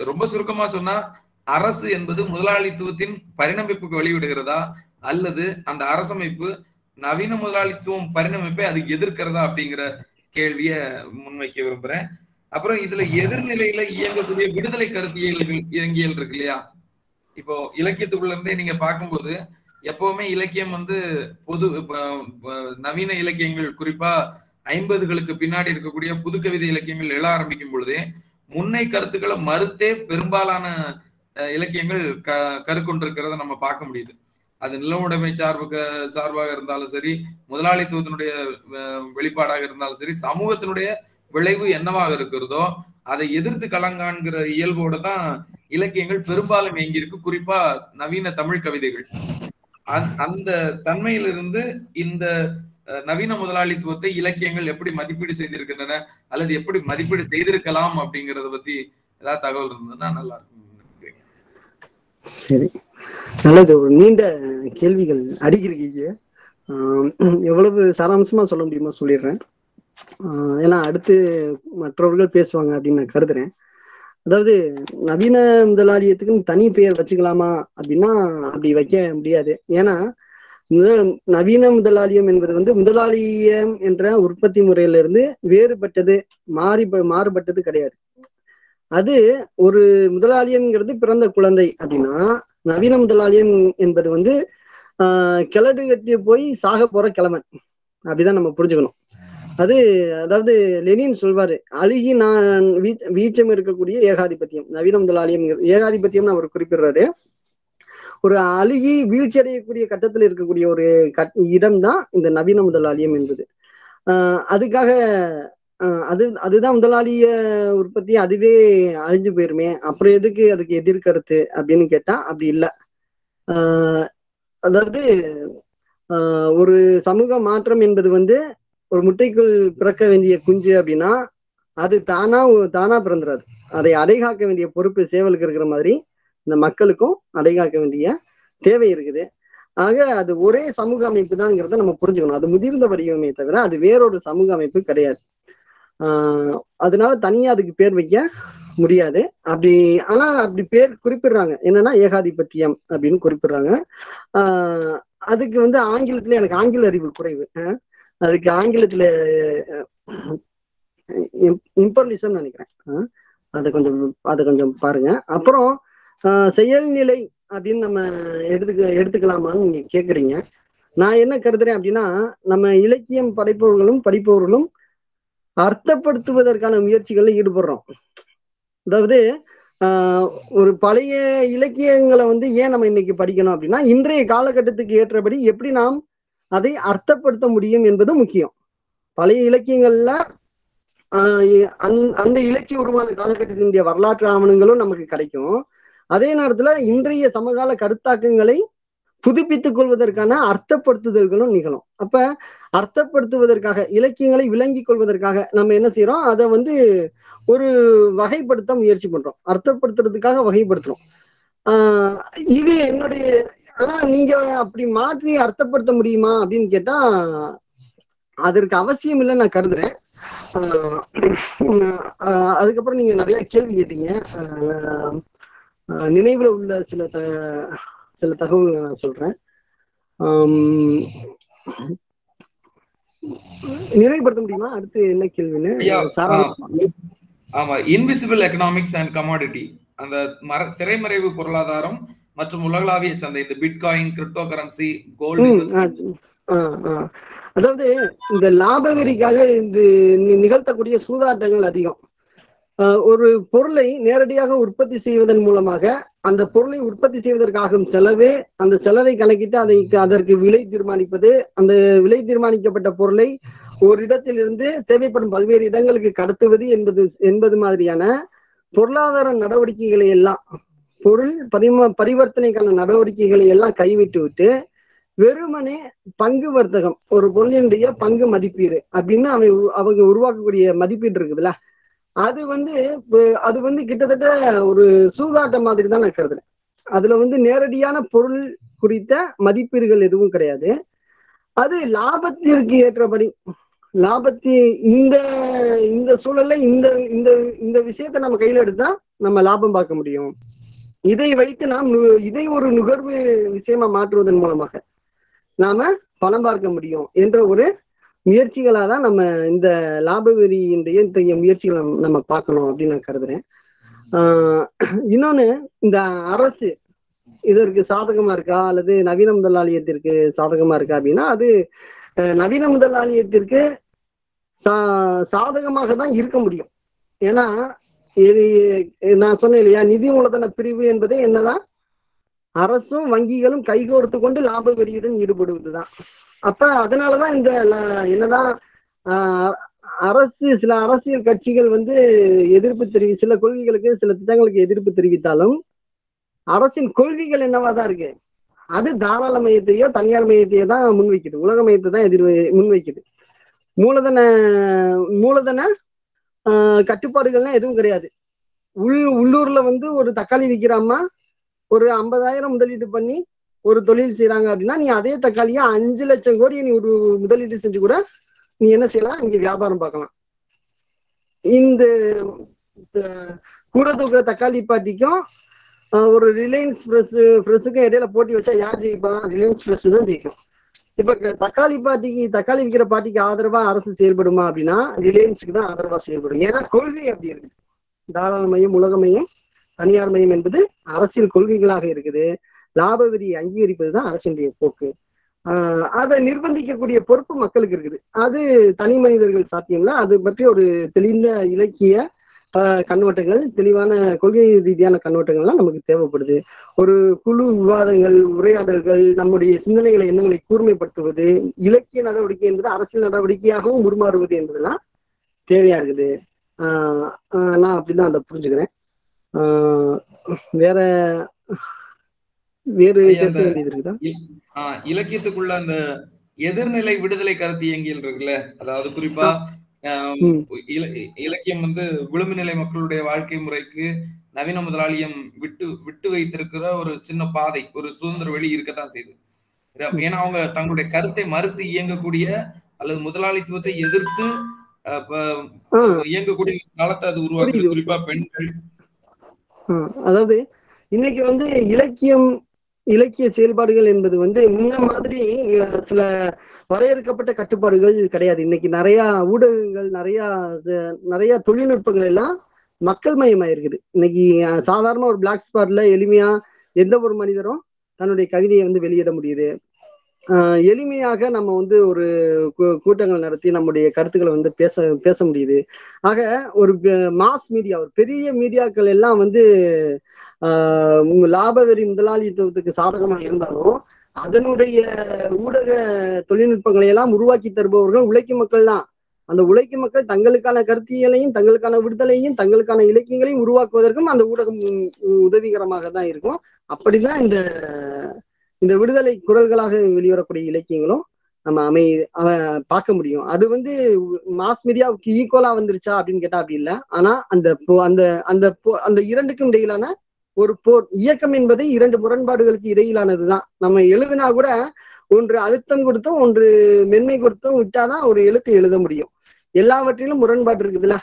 ரொம்ப சுருக்கமா சொன்னா அரசு என்பது முதலாளித்துவத்தின் பரிணமிப்புக்கு வழிவிடுகிறதா? அல்லது அந்த அரசமைப்பு நவீன முதலாளித்துவம் பரிணமிப்பை அது எதிர்க்கிறதா அப்படிங்கிற கேள்விய முன்வைக்க விரும்புறேன். அப்புறம் இதுல எதிர்நிலையில இயங்கக்கூடிய விடுதலை கருத்தியல்கள் இயங்கியல் இருக்கு இல்லையா? இப்போ இலக்கியத்துக்குள்ள இருந்தே நீங்க பார்க்கும்போது எப்பவுமே இலக்கியம் வந்து பொது நவீன இலக்கியங்கள் குறிப்பா ஐம்பதுகளுக்கு பின்னாடி இருக்கக்கூடிய புது கவிதை இலக்கியங்கள் எழ ஆரம்பிக்கும் பொழுதே முன்னை கருத்துக்களை மறுத்தே பெரும்பாலான அஹ், இலக்கியங்கள் க கருக்கொண்டிருக்கிறத நம்ம பார்க்க முடியுது. அது நிலவுடைமை சார்பு சார்பாக இருந்தாலும் சரி முதலாளித்துவத்தினுடைய வெளிப்பாடாக இருந்தாலும் சரி சமூகத்தினுடைய விளைவு என்னவாக இருக்கிறதோ அதை எதிர்த்து கலங்கான்கிற இயல்போட தான் இலக்கியங்கள் பெரும்பாலும் இயங்கியிருக்கு. குறிப்பா நவீன தமிழ் கவிதைகள். அந்த- அந்த தன்மையிலிருந்து இந்த நவீன முதலாளித்துவத்தை இலக்கியங்கள் எப்படி மதிப்பீடு செய்திருக்கின்றன அல்லது எப்படி மதிப்பீடு செய்திருக்கலாம் அப்படிங்கறத பத்தி ஏதாவது தகவல் இருந்ததுன்னா நல்லா இருக்கும். சரி. நல்லது ஒரு நீண்ட கேள்விகள் அடிக்கிறீங்க. ஆஹ் எவ்வளவு சாராம்சமா சொல்ல முடியுமா சொல்லிடுறேன். ஏன்னா அடுத்து மற்றவர்கள் பேசுவாங்க அப்படின்னு நான் கருதுறேன். அதாவது நவீன முதலாளியத்துக்குன்னு தனி பெயர் வச்சுக்கலாமா அப்படின்னா அப்படி வைக்க முடியாது. ஏன்னா முதல் நவீன முதலாளியம் என்பது வந்து முதலாளியம் என்ற உற்பத்தி முறையில இருந்து வேறுபட்டது மாறி மாறுபட்டது கிடையாது. அது ஒரு முதலாளியம்ங்கிறது பிறந்த குழந்தை அப்படின்னா நவீன முதலாளியம் என்பது வந்து ஆஹ் கிழட்டு கட்டிய போய் சாக போற கிழமை. அப்படிதான் நம்ம புரிஞ்சுக்கணும். அது அதாவது லெனின் சொல்வாரு அழுகி நான் வீச்ச- வீச்சம் இருக்கக்கூடிய ஏகாதிபத்தியம் நவீன முதலாளியம் ஏகாதிபத்தியம் அவர் குறிப்பிடுறாரு. ஒரு அழுகி வீழ்ச்சி அடையக்கூடிய கட்டத்தில் இருக்கக்கூடிய ஒரு கட் இடம் தான் இந்த நவீன முதலாளியம் என்பது. ஆஹ் அதுக்காக அது அதுதான் முதலாளிய உற்பத்தி அதுவே அழிஞ்சு போயிருமே அப்புறம் எதுக்கு அதுக்கு எதிர்கருத்து அப்படின்னு கேட்டா அப்படி இல்லை. ஆஹ் அதாவது ஆஹ் ஒரு சமூக மாற்றம் என்பது வந்து ஒரு முட்டைக்குள் பிறக்க வேண்டிய குஞ்சு அப்படின்னா அது தானா தானா பிறந்துறாது அதை அடைகாக்க வேண்டிய பொறுப்பு சேவலுக்கு இருக்கிற மாதிரி இந்த மக்களுக்கும் அடைகாக்க வேண்டிய தேவை இருக்குது. ஆக அது ஒரே சமூக அமைப்பு தான்ங்கிறத நம்ம புரிஞ்சுக்கணும். அது முதிர்ந்த வடிவமே தவிர அது வேறொரு சமூக அமைப்பு கிடையாது. ஆஹ் அதனால தனியா அதுக்கு பேர் வைக்க முடியாது. அப்படி ஆனா அப்படி பேர் குறிப்பிடுறாங்க. என்னன்னா ஏகாதிபத்தியம் அப்படின்னு குறிப்பிடுறாங்க. ஆஹ் அதுக்கு வந்து ஆங்கிலத்துல எனக்கு ஆங்கில அறிவு குறைவு. ஆஹ் அதுக்கு ஆங்கிலத்தில் இம்பர்லிசம் நினைக்கிறேன். அதை கொஞ்சம் அதை கொஞ்சம் பாருங்க. அப்புறம் செயல்நிலை அப்படின்னு நம்ம எடுத்துக்க எடுத்துக்கலாமான்னு நீங்க கேக்குறீங்க. நான் என்ன கருதுறேன் அப்படின்னா நம்ம இலக்கியம் படைப்பவர்களும் படிப்பவர்களும் அர்த்தப்படுத்துவதற்கான முயற்சிகளில் ஈடுபடுறோம். அதாவது ஒரு பழைய இலக்கியங்களை வந்து ஏன் நம்ம இன்னைக்கு படிக்கணும் அப்படின்னா இன்றைய காலகட்டத்துக்கு ஏற்றபடி எப்படி நாம் அதை அர்த்தப்படுத்த முடியும் என்பது முக்கியம். பழைய இலக்கியங்கள்ல ஆஹ் அந்த- அந்த இலக்கிய உருவான காலகட்டத்தினுடைய வரலாற்று ஆவணங்களும் நமக்கு கிடைக்கும். அதே நேரத்துல இன்றைய சமகால கருத்தாக்கங்களை புதுப்பித்துக் கொள்வதற்கான அர்த்தப்படுத்துதல்களும் நிகழும். அப்ப அர்த்தப்படுத்துவதற்காக இலக்கியங்களை விளங்கி கொள்வதற்காக நம்ம என்ன செய்யறோம் அதை வந்து ஒரு வகைப்படுத்த முயற்சி பண்றோம். அர்த்தப்படுத்துறதுக்காக வகைப்படுத்துறோம். ஆஹ் இது என்னுடைய ஆனா நீங்க அப்படி மாற்றி அர்த்தப்படுத்த முடியுமா அப்படின்னு கேட்டா அதற்கு அவசியம் இல்லை நான் கருதுறேன். அதுக்கப்புறம் நீங்க நிறைய கேள்வி கேட்டீங்க. நினைவுல உள்ள சில த சில தகவல் நான் சொல்றேன். நினைவுபடுத்த முடியுமா? அடுத்து என்ன கேள்வின்னு. ஆமா இன்விசிபிள் எக்கனாமிக்ஸ் அண்ட் கமாடிட்டி அந்த மர திரைமறைவு பொருளாதாரம் மற்றும் உலகளாவிய சந்தை இந்த பிட்காயின் கிரிப்டோ கரன்சி கோல்டு. அதாவது இந்த லாபவெறிக்காக இந்த நி- நிகழ்த்தக்கூடிய சூதாட்டங்கள் அதிகம் ஒரு பொருளை நேரடியாக உற்பத்தி செய்வதன் மூலமாக அந்த பொருளை உற்பத்தி செய்வதற்காகும் செலவே அந்த செலவை கணக்கிட்டு அதை அதற்கு விலை தீர்மானிப்பது அந்த விலை தீர்மானிக்கப்பட்ட பொருளை ஒரு இடத்திலிருந்து தேவைப்படும் பல்வேறு இடங்களுக்கு கடத்துவது என்பது என்பது மாதிரியான பொருளாதார நடவடிக்கைகளை எல்லாம் பொருள் பரிம பரிவர்த்தனைக்கான நடவடிக்கைகளை எல்லாம் கைவிட்டு விட்டு வெறுமனே பங்கு வர்த்தகம் ஒரு பொருளினுடைய பங்கு மதிப்பீடு அப்படின்னு அவன் உ- அவங்க உருவாக்கக்கூடிய மதிப்பீடு இருக்குதுல்ல? அது வந்து அது வந்து கிட்டத்தட்ட ஒரு சூதாட்டம் மாதிரி தான் நான் கருதுறேன். அதுல வந்து நேரடியான பொருள் குறித்த மதிப்பீடுகள் எதுவும் கிடையாது. அது லாபத்திற்கு ஏற்றபடி லாபத்தி இந்த இந்த சூழல்ல இந்த இந்த இந்த விஷயத்த நம்ம கையில எடுத்தா நம்ம லாபம் பார்க்க முடியும். இதை வைத்து நாம் இதை ஒரு நுகர்வு விஷயமா மாற்றுவதன் மூலமாக நாம பணம் பார்க்க முடியும் என்ற ஒரு முயற்சிகளாக தான் நம்ம இந்த லாப வெறியினுடைய இத்தகைய முயற்சிகளை நம்ம- நம்ம பார்க்கணும் அப்படின்னு நான் கருதுறேன். இன்னொன்று இந்த அரசு இதற்கு சாதகமா இருக்கா? அல்லது நவீன முதலாளியத்திற்கு சாதகமா இருக்கா அப்படின்னா அது நவீன முதலாளியத்திற்கு சா- சாதகமாக தான் இருக்க முடியும். ஏன்னா இது நான் சொன்னேன் இல்லையா? நிதி மூலதன பிரிவு என்பது என்னதான் அரசும் வங்கிகளும் கைகோர்த்து கொண்டு லாப வெறியுடன் ஈடுபடுவதுதான். அப்ப அதனாலதான் இந்த என்னதான் அரசு சில அரசியல் கட்சிகள் வந்து எதிர்ப்பு தெரிவி சில கொள்கைகளுக்கு சில திட்டங்களுக்கு எதிர்ப்பு தெரிவித்தாலும் அரசின் கொள்கைகள் என்னவா தான் இருக்கு? அது தாராள மையத்தையோ தனியார் மையத்தையோ தான் முன்வைக்குது. உலக மையத்தை தான் எதிர் முன்வைக்குது. மூலதன மூலதன கட்டுப்பாடுகள்லாம் எதுவும் கிடையாது. உள் உள்ளூர்ல வந்து ஒரு தக்காளி விற்கிறாமா ஒரு ஐம்பதாயிரம் முதலீடு பண்ணி ஒரு தொழில் செய்யறாங்க அப்படின்னா நீ அதே தக்காளியா அஞ்சு லட்சம் கோடி நீ ஒரு முதலீடு செஞ்சு கூட நீ என்ன செய்யலாம்? இங்க வியாபாரம் பார்க்கலாம். இந்த கூட தூக்குற தக்காளி பாட்டிக்கும் ஒரு ரிலையன்ஸ் ஃப்ரெஷ் ஃப்ரெஷ்ஷுக்கும் இடையில போட்டி வச்சா யார் ஜெயிப்பா ரிலையன்ஸ் ஃப்ரெஷ் தான் ஜெயிக்கும். இப்ப தக்காளி பாட்டிக்கு தக்காளி விற்கிற பாட்டிக்கு ஆதரவா அரசு செயல்படுமா அப்படின்னா ரிலையன்ஸுக்கு தான் ஆதரவா செயல்படும். ஏன்னா கொள்கை அப்படி இருக்கு. தாராள மையம் உலக மையம் தனியார் மையம் என்பது அரசியல் கொள்கைகளாக இருக்குது. லாப விதியை அங்கீகரிப்பது தான் அரசினுடைய போக்கு. அதை நிர்பந்திக்கக்கூடிய பொறுப்பு மக்களுக்கு இருக்குது. அது தனி மனிதர்கள் சாத்தியம்ல அது பற்றி ஒரு தெளிந்த இலக்கிய கண்ணோட்டங்கள் தெளிவான கொள்கை ரீதியான கண்ணோட்டங்கள்லாம் நமக்கு தேவைப்படுது. ஒரு குழு விவாதங்கள் உரையாடல்கள் நம்முடைய சிந்தனைகளை எண்ணங்களை கூர்மைப்படுத்துவது இலக்கிய நடவடிக்கை என்பது அரசியல் நடவடிக்கையாகவும் உருமாறுவது என்பதெல்லாம் தேவையா இருக்குது. நான் அப்படிதான் அதை புரிஞ்சுக்கிறேன். வேற வேறு இலக்கியத்துக்குள்ள அந்த எதிர்நிலை விடுதலை கருத்து இயங்கியல் இருக்குல்ல? அதாவது குறிப்பா இலக்கியம் வந்து விளிம்பு நிலை மக்களுடைய வாழ்க்கை முறைக்கு நவீன முதலாளியம் விட்டு விட்டு வைத்திருக்கிற ஒரு சின்ன பாதை ஒரு சுதந்திர வெளி இருக்கத்தான் செய்யுது ஏன்னா அவங்க தங்களுடைய கருத்தை மறுத்து இயங்கக்கூடிய அல்லது முதலாளித்துவத்தை எதிர்த்து இயங்கக்கூடிய காலத்தை அது உருவாக்குது. புரியுது. குறிப்பா பெண்கள். அதாவது இன்னைக்கு வந்து இலக்கியம் இலக்கிய செயல்பாடுகள் என்பது வந்து முன்ன மாதிரி சில வரையறுக்கப்பட்ட கட்டுப்பாடுகள் கிடையாது. இன்னைக்கு நிறைய ஊடகங்கள் நிறைய நிறைய தொழில்நுட்பங்கள் எல்லாம் மக்கள் மயமாயிருக்குது. இன்னைக்கு சாதாரண ஒரு பிளாக் ஸ்பாட்ல எளிமையா எந்த ஒரு மனிதரும் தன்னுடைய கவிதையை வந்து வெளியிட முடியுது. ஆஹ் எளிமையாக நம்ம வந்து ஒரு கூ- கூட்டங்கள் நடத்தி நம்முடைய கருத்துக்களை வந்து பேச பேச முடியுது. ஆக ஒரு மாஸ் மீடியா ஒரு பெரிய மீடியாக்கள் எல்லாம் வந்து ஆஹ் உங்க முதலாளித்துவத்துக்கு சாதகமா இருந்தாலும் அதனுடைய ஊடக தொழில்நுட்பங்களை எல்லாம் உருவாக்கி தருபவர்கள் உழைக்கும் மக்கள் தான். அந்த உழைக்கும் மக்கள் தங்களுக்கான கருத்தியலையும் தங்களுக்கான விடுதலையும் தங்களுக்கான இலக்கியங்களையும் உருவாக்குவதற்கும் அந்த ஊடகம் உ- உதவிகரமாக தான் இருக்கும். அப்படிதான் இந்த இந்த விடுதலை குரல்களாக வெளிவரக்கூடிய இலக்கியங்களும் நம்ம அமை அவ- பார்க்க முடியும். அது வந்து மாஸ் மீடியாவுக்கு ஈக்குவலா வந்துருச்சா அப்படின்னு கேட்டா அப்படி இல்லை. ஆனா அந்த அந்த அந்த போ- அந்த இரண்டுக்கும் இடையிலான ஒரு போர் இயக்கம் என்பது இரண்டு முரண்பாடுகளுக்கு இடையிலானதுதான். நம்ம எழுதுனா கூட ஒன்று அழுத்தம் கொடுத்தும் ஒன்று மென்மை கொடுத்தும் விட்டாதான் ஒரு எழுத்து எழுத முடியும். எல்லாவற்றிலும் முரண்பாடு இருக்குதுல்ல?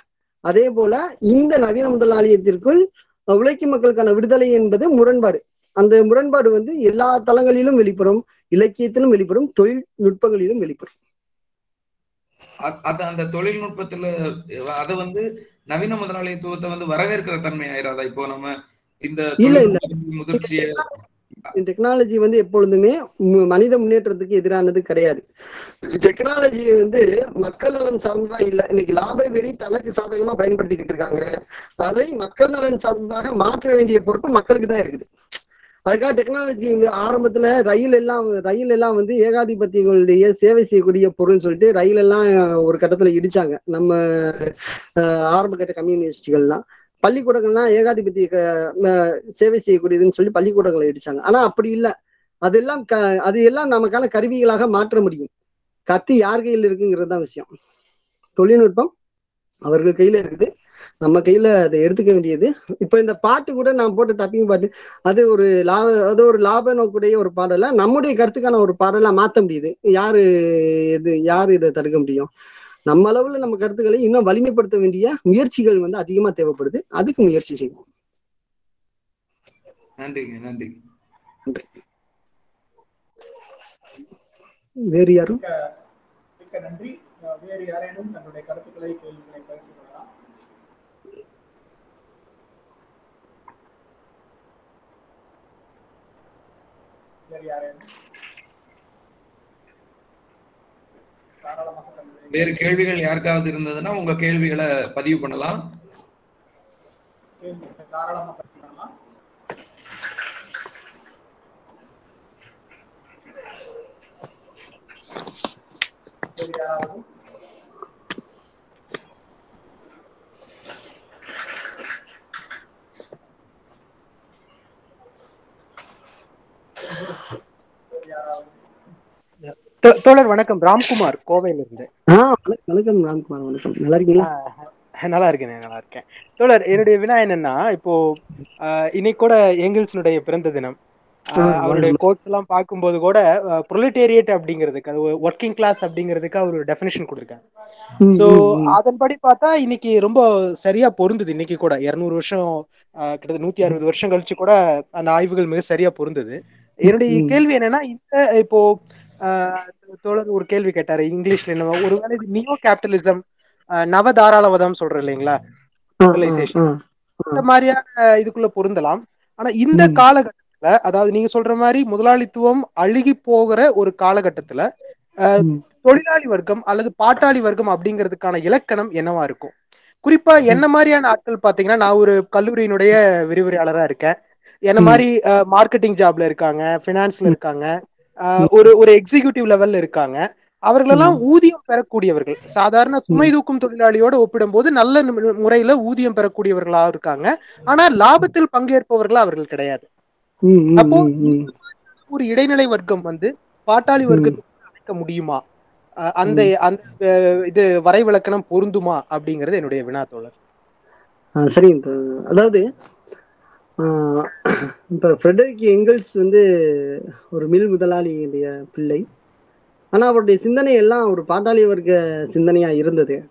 அதே போல இந்த நவீன முதலாளியத்திற்குள் உழைக்கும் மக்களுக்கான விடுதலை என்பது முரண்பாடு. அந்த முரண்பாடு வந்து எல்லா தளங்களிலும் வெளிப்படும் இலக்கியத்திலும் வெளிப்படும் தொழில்நுட்பங்களிலும் வெளிப்படும். அது அந்த தொழில்நுட்பத்துல அது வந்து நவீன முதலாளித்துவத்தை வந்து வரவேற்கிற தன்மை ஆயிராதா இப்போ நம்ம இந்த இல்ல, இல்ல. தொழில்நுட்ப முதிர்ச்சியை டெக்னாலஜி வந்து எப்பொழுதுமே மனித முன்னேற்றத்துக்கு எதிரானது கிடையாது. டெக்னாலஜி வந்து மக்கள் நலன் சார்ந்ததா இல்ல இன்னைக்கு லாப வெறி தனக்கு சாதகமா பயன்படுத்திக்கிட்டு இருக்காங்க. அதை மக்கள் நலன் சார்ந்ததாக மாற்ற வேண்டிய பொறுப்பு மக்களுக்கு தான் இருக்குது. அதுக்காக டெக்னாலஜி ஆரம்பத்துல ரயில் எல்லாம் ரயில் எல்லாம் வந்து ஏகாதிபத்தியங்களுடைய சேவை செய்யக்கூடிய பொருள்னு சொல்லிட்டு ரயில் எல்லாம் ஒரு கட்டத்துல இடிச்சாங்க. நம்ம ஆரம்ப கட்ட கம்யூனிஸ்டுகள்லாம். பள்ளிக்கூடங்கள்லாம் ஏகாதிபத்திய சேவை செய்யக்கூடியதுன்னு சொல்லி பள்ளிக்கூடங்களை இடிச்சாங்க. ஆனா அப்படி இல்லை. அதெல்லாம் க அது எல்லாம் நமக்கான கருவிகளாக மாற்ற முடியும். கத்தி யார் கையில் இருக்குங்கிறது தான் விஷயம். தொழில்நுட்பம் அவர்கள் கையில இருக்குது. நம்ம கையில அதை எடுத்துக்க வேண்டியது. இப்ப இந்த பாட்டு கூட நான் போட்ட டப்பிங் பாட்டு அது ஒரு லாப அது ஒரு லாப நோக்குடைய ஒரு பாடல நம்முடைய கருத்துக்கான ஒரு பாடலா மாத்த முடியுது. யாரு இது யாரு இதை தடுக்க முடியும்? நம்ம அளவுல நம்ம கருத்துக்களை இன்னும் வலிமைப்படுத்த வேண்டிய முயற்சிகள் வந்து அதிகமா தேவைப்படுது. அதுக்கு முயற்சி செய்வோம். நன்றிங்க நன்றி. வேறு யாரும்? மிக்க நன்றி. வேறு யாரேனும் தங்களுடைய கருத்துக்களை கேள்விகளை பகிர்ந்து கொள்ளலாம். வேறு யாரேனும் தாராளமாக தங்களுடைய வேறு கேள்விகள் யாருக்காவது இருந்ததுன்னா உங்க கேள்விகளை பதிவு பண்ணலாம். யாராவது? தோழர் வணக்கம். ராம்குமார் கோவையில இருந்து வணக்கம் ராம்குமார் வணக்கம். நல்லா இருக்கீங்களா நல்லா இருக்கேன் நல்லா இருக்கேன் தோழர் என்னுடைய வினா என்னன்னா இப்போ இன்னைக்கு கூட எங்கில்ஸனுடைய பிறந்த தினம். அவருடைய கோட்ஸ் எல்லாம் பார்க்கும்போது கூட ப்ரொலிட்டேரியட் அப்படிங்கிறதுக்கு அது ஒர்க்கிங் கிளாஸ் அப்படிங்கிறதுக்கு அவர் ஒரு டெஃபினேஷன் ம், ம். அதன்படி பார்த்தா இன்னைக்கு ரொம்ப சரியா பொருந்தது இன்னைக்கு கூட. இருநூறு வருஷம் கிட்டத்தட்ட நூத்தி அறுபது வருஷம் கழிச்சு கூட அந்த ஆய்வுகள் மிக சரியா பொருந்தது. என்னுடைய. கேள்வி என்னன்னா இந்த இப்போ தோழர் ஒரு கேள்வி கேட்டாரு இங்கிலீஷ்ல என்ன ஒருவேளை இது நியோ கேபிட்டலிசம் நவ தாராளவாதம் சொல்றோம் இல்லைங்களா. இந்த மாதிரியான இதுக்குள்ள பொருந்தலாம் ஆனா இந்த. காலகட்டத்துல அதாவது நீங்க சொல்ற மாதிரி முதலாளித்துவம் அழுகி போகிற ஒரு காலகட்டத்துல. தொழிலாளி வர்க்கம் அல்லது பாட்டாளி வர்க்கம் அப்படிங்கிறதுக்கான இலக்கணம் என்னவா இருக்கும் குறிப்பா என்ன மாதிரியான ஆட்கள் பாத்தீங்கன்னா நான் ஒரு கல்லூரியினுடைய விரிவுரையாளரா இருக்கேன் என்ன. மாதிரி மார்க்கெட்டிங் ஜாப்ல இருக்காங்க பினான்ஸ்ல இருக்காங்க ஒரு ஒரு எக்ஸிகியூட்டிவ் லெவல்ல இருக்காங்க. அவர்களெல்லாம் ஊதியம் பெறக்கூடியவர்கள். சாதாரண சுமை தூக்கும் தொழிலாளியோட ஒப்பிடும்போது நல்ல முறையில ஊதியம் பெறக்கூடியவர்களா இருக்காங்க. ஆனா லாபத்தில் பங்கேற்பவர்களா அவர்கள் கிடையாது. அப்போ. ஒரு இடைநிலை வர்க்கம் வந்து பாட்டாளி வர்க்கத்துக்கு அழைக்க முடியுமா? அந்த அந்த இது வரைவிலக்கணம் பொருந்துமா அப்படிங்கிறது என்னுடைய வினா தோழர். தோ- அதாவது இப்போ ஃப்ரெடரிக் எங்கல்ஸ் வந்து ஒரு மில் முதலாளியுடைய பிள்ளை. ஆனால் அவருடைய சிந்தனை எல்லாம் ஒரு பாட்டாளி வர்க்க சிந்தனையாக இருந்தது.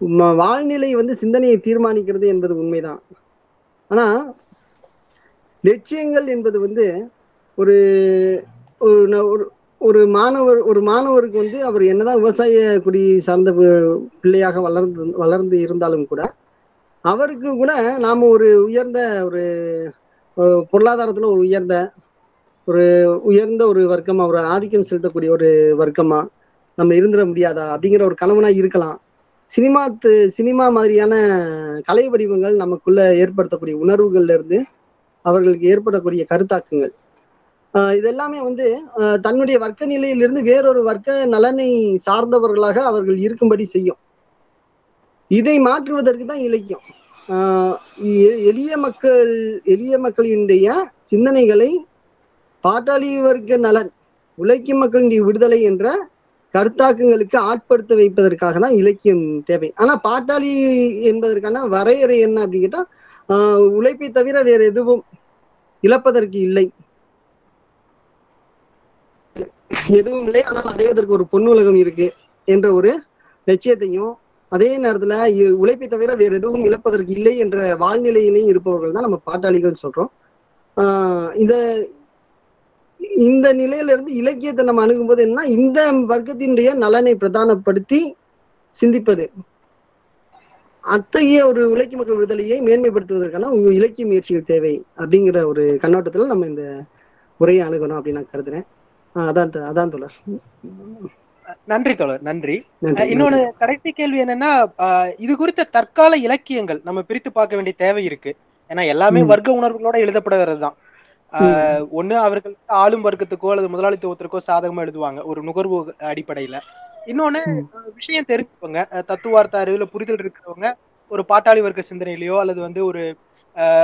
ம- வாழ்நிலை வந்து சிந்தனையை தீர்மானிக்கிறது என்பது உண்மைதான். ஆனால் லட்சியங்கள் என்பது வந்து ஒரு ஒரு ஒரு- மாணவர் ஒரு மாணவருக்கு வந்து அவர் என்னதான் விவசாய குடி சார்ந்த பிள்ளையாக வளர்ந்து வளர்ந்து இருந்தாலும் கூட அவருக்கு கூட நாம ஒரு உயர்ந்த ஒரு பொருளாதாரத்துல ஒரு உயர்ந்த ஒரு உயர்ந்த ஒரு வர்க்கமா ஒரு ஆதிக்கம் செலுத்தக்கூடிய ஒரு வர்க்கமா நம்ம இருந்துட முடியாதா? அப்படிங்கிற ஒரு கனவுனா இருக்கலாம். சினிமா சினிமா மாதிரியான கலை வடிவங்கள் நமக்குள்ள ஏற்படுத்தக்கூடிய உணர்வுகள்ல இருந்து அவர்களுக்கு ஏற்படக்கூடிய கருத்தாக்கங்கள். இதெல்லாமே இது எல்லாமே வந்து தன்னுடைய வர்க்க நிலையிலிருந்து வேறொரு வர்க்க நலனை சார்ந்தவர்களாக அவர்கள் இருக்கும்படி செய்யும். இதை மாற்றுவதற்கு தான் இலக்கியம். எ- எளிய மக்கள் எளிய மக்களினுடைய சிந்தனைகளை பாட்டாளி வர்க்க நலன் உழைக்கும் மக்களுடைய விடுதலை என்ற கருத்தாக்கங்களுக்கு ஆட்படுத்த வைப்பதற்காக தான் இலக்கியம் தேவை. ஆனா பாட்டாளி என்பதற்கான வரையறை என்ன அப்படின்னு கேட்டா உழைப்பை தவிர வேற எதுவும் இழப்பதற்கு இல்லை. எதுவும் இல்லை ஆனால் அடைவதற்கு ஒரு பொன்னுலகம் இருக்கு என்ற ஒரு லட்சியத்தையும் அதே நேரத்துல இ- உழைப்பை தவிர வேற எதுவும் இழப்பதற்கு இல்லை என்ற வாழ்நிலையிலையும் இருப்பவர்கள் தான் நம்ம பாட்டாளிகள் சொல்றோம். ஆஹ் இந்த இந்த நிலையில இருந்து இலக்கியத்தை நம்ம அணுகும்போது என்ன இந்த வர்க்கத்தினுடைய நலனை பிரதானப்படுத்தி சிந்திப்பது. அத்தகைய ஒரு உழைக்கு மக்கள் விடுதலையை மேன்மைப்படுத்துவதற்கான உங்க இலக்கிய முயற்சிகள் தேவை அப்படிங்கிற ஒரு கண்ணோட்டத்துல நம்ம இந்த உரையை அணுகணும் அப்படின்னு நான் கருதுறேன். அதான் அதான் தொடர் நன்றி தோழர் நன்றி. இன்னொன்னு கடைசி கேள்வி என்னன்னா இது குறித்த தற்கால இலக்கியங்கள் நம்ம பிரித்து பார்க்க வேண்டிய தேவை இருக்கு. ஏன்னா எல்லாமே. வர்க்க உணர்வுகளோட எழுதப்படுகிறது தான். ஒண்ணு அவர்கள் ஆளும் வர்க்கத்துக்கோ அல்லது முதலாளித்துவத்திற்கோ சாதகமா எழுதுவாங்க ஒரு நுகர்வு அடிப்படையில. இன்னொன்னு விஷயம் தெரிஞ்சவங்க அஹ் தத்துவார்த்த அறிவுல புரிதல் இருக்கிறவங்க ஒரு பாட்டாளி வர்க்க சிந்தனையிலயோ அல்லது வந்து ஒரு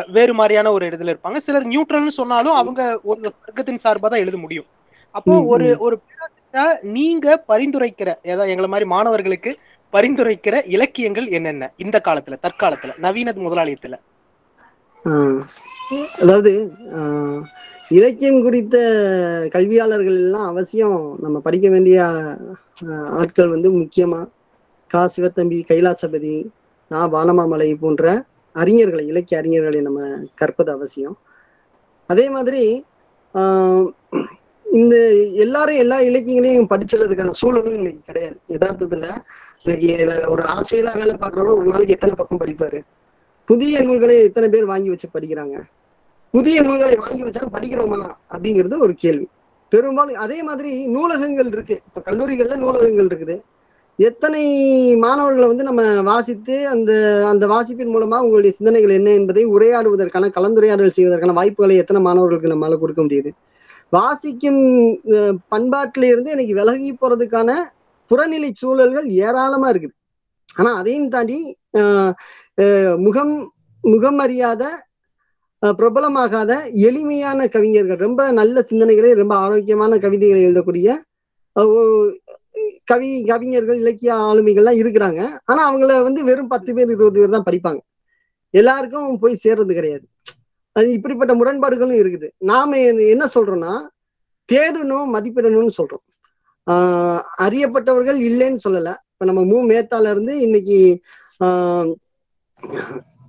வேறு மாதிரியான ஒரு இடத்துல இருப்பாங்க. சிலர் நியூட்ரல்னு சொன்னாலும் அவங்க ஒரு வர்க்கத்தின் சார்பா தான் எழுத முடியும். அப்போ ஒரு. ஒரு பேராசிரியரா நீங்க பரிந்துரைக்கிற ஏதாவது எங்களை மாதிரி மாணவர்களுக்கு பரிந்துரைக்கிற இலக்கியங்கள் என்னென்ன? இந்த காலத்துல தற்காலத்துல நவீன முதலாளியத்துல. அதாவது இலக்கியம் குறித்த கல்வியாளர்கள் எல்லாம் அவசியம் நம்ம படிக்க வேண்டிய ஆட்கள் வந்து முக்கியமா கா. சிவத்தம்பி கைலாசபதி நா. வானமாமலை போன்ற அறிஞர்களை இலக்கிய அறிஞர்களை நம்ம கற்பது அவசியம். அதே மாதிரி ஆஹ் இந்த எல்லாரும் எல்லா இலக்கியங்களையும் படிச்சிடறதுக்கான சூழலும் இன்னைக்கு கிடையாது. யதார்த்தத்துல இன்னைக்கு ஒரு ஆசிரியரா வேலை பார்க்குறவங்க ஒரு நாளைக்கு எத்தனை பக்கம் படிப்பாரு? புதிய நூல்களை எத்தனை பேர் வாங்கி வச்சு படிக்கிறாங்க? புதிய நூல்களை வாங்கி வச்சா படிக்கிறோமா அப்படிங்கிறது ஒரு கேள்வி. பெரும்பாலும் அதே மாதிரி நூலகங்கள் இருக்கு. இப்ப கல்லூரிகள்ல நூலகங்கள் இருக்குது. எத்தனை மாணவர்களை வந்து நம்ம வாசித்து அந்த அந்த வாசிப்பின் மூலமா உங்களுடைய சிந்தனைகள் என்ன என்பதை உரையாடுவதற்கான கலந்துரையாடல் செய்வதற்கான வாய்ப்புகளை எத்தனை மாணவர்களுக்கு நம்மளால கொடுக்க முடியுது? வாசிக்கும் பண்பாட்டில இருந்து எனக்கு விலகி போறதுக்கான புறநிலை சூழல்கள் ஏராளமா இருக்குது. ஆனா அதையும் தாண்டி முகம் முகம் அறியாத பிரபலமாகாத எளிமையான கவிஞர்கள் ரொம்ப நல்ல சிந்தனைகளை ரொம்ப ஆரோக்கியமான கவிதைகளை எழுதக்கூடிய கவி கவிஞர்கள் இலக்கிய ஆளுமைகள்லாம் இருக்கிறாங்க. ஆனா அவங்கள வந்து வெறும் பத்து பேர் இருபது பேர் தான் படிப்பாங்க. எல்லாருக்கும் போய் சேர்றது கிடையாது. அது இப்படிப்பட்ட முரண்பாடுகளும் இருக்குது. நாம என்ன- சொல்றோம்னா தேடணும் மதிப்பிடணும்னு சொல்றோம். ஆஹ் அறியப்பட்டவர்கள் இல்லைன்னு சொல்லல. இப்ப நம்ம மூ. மேத்தால இருந்து இன்னைக்கு ஆஹ்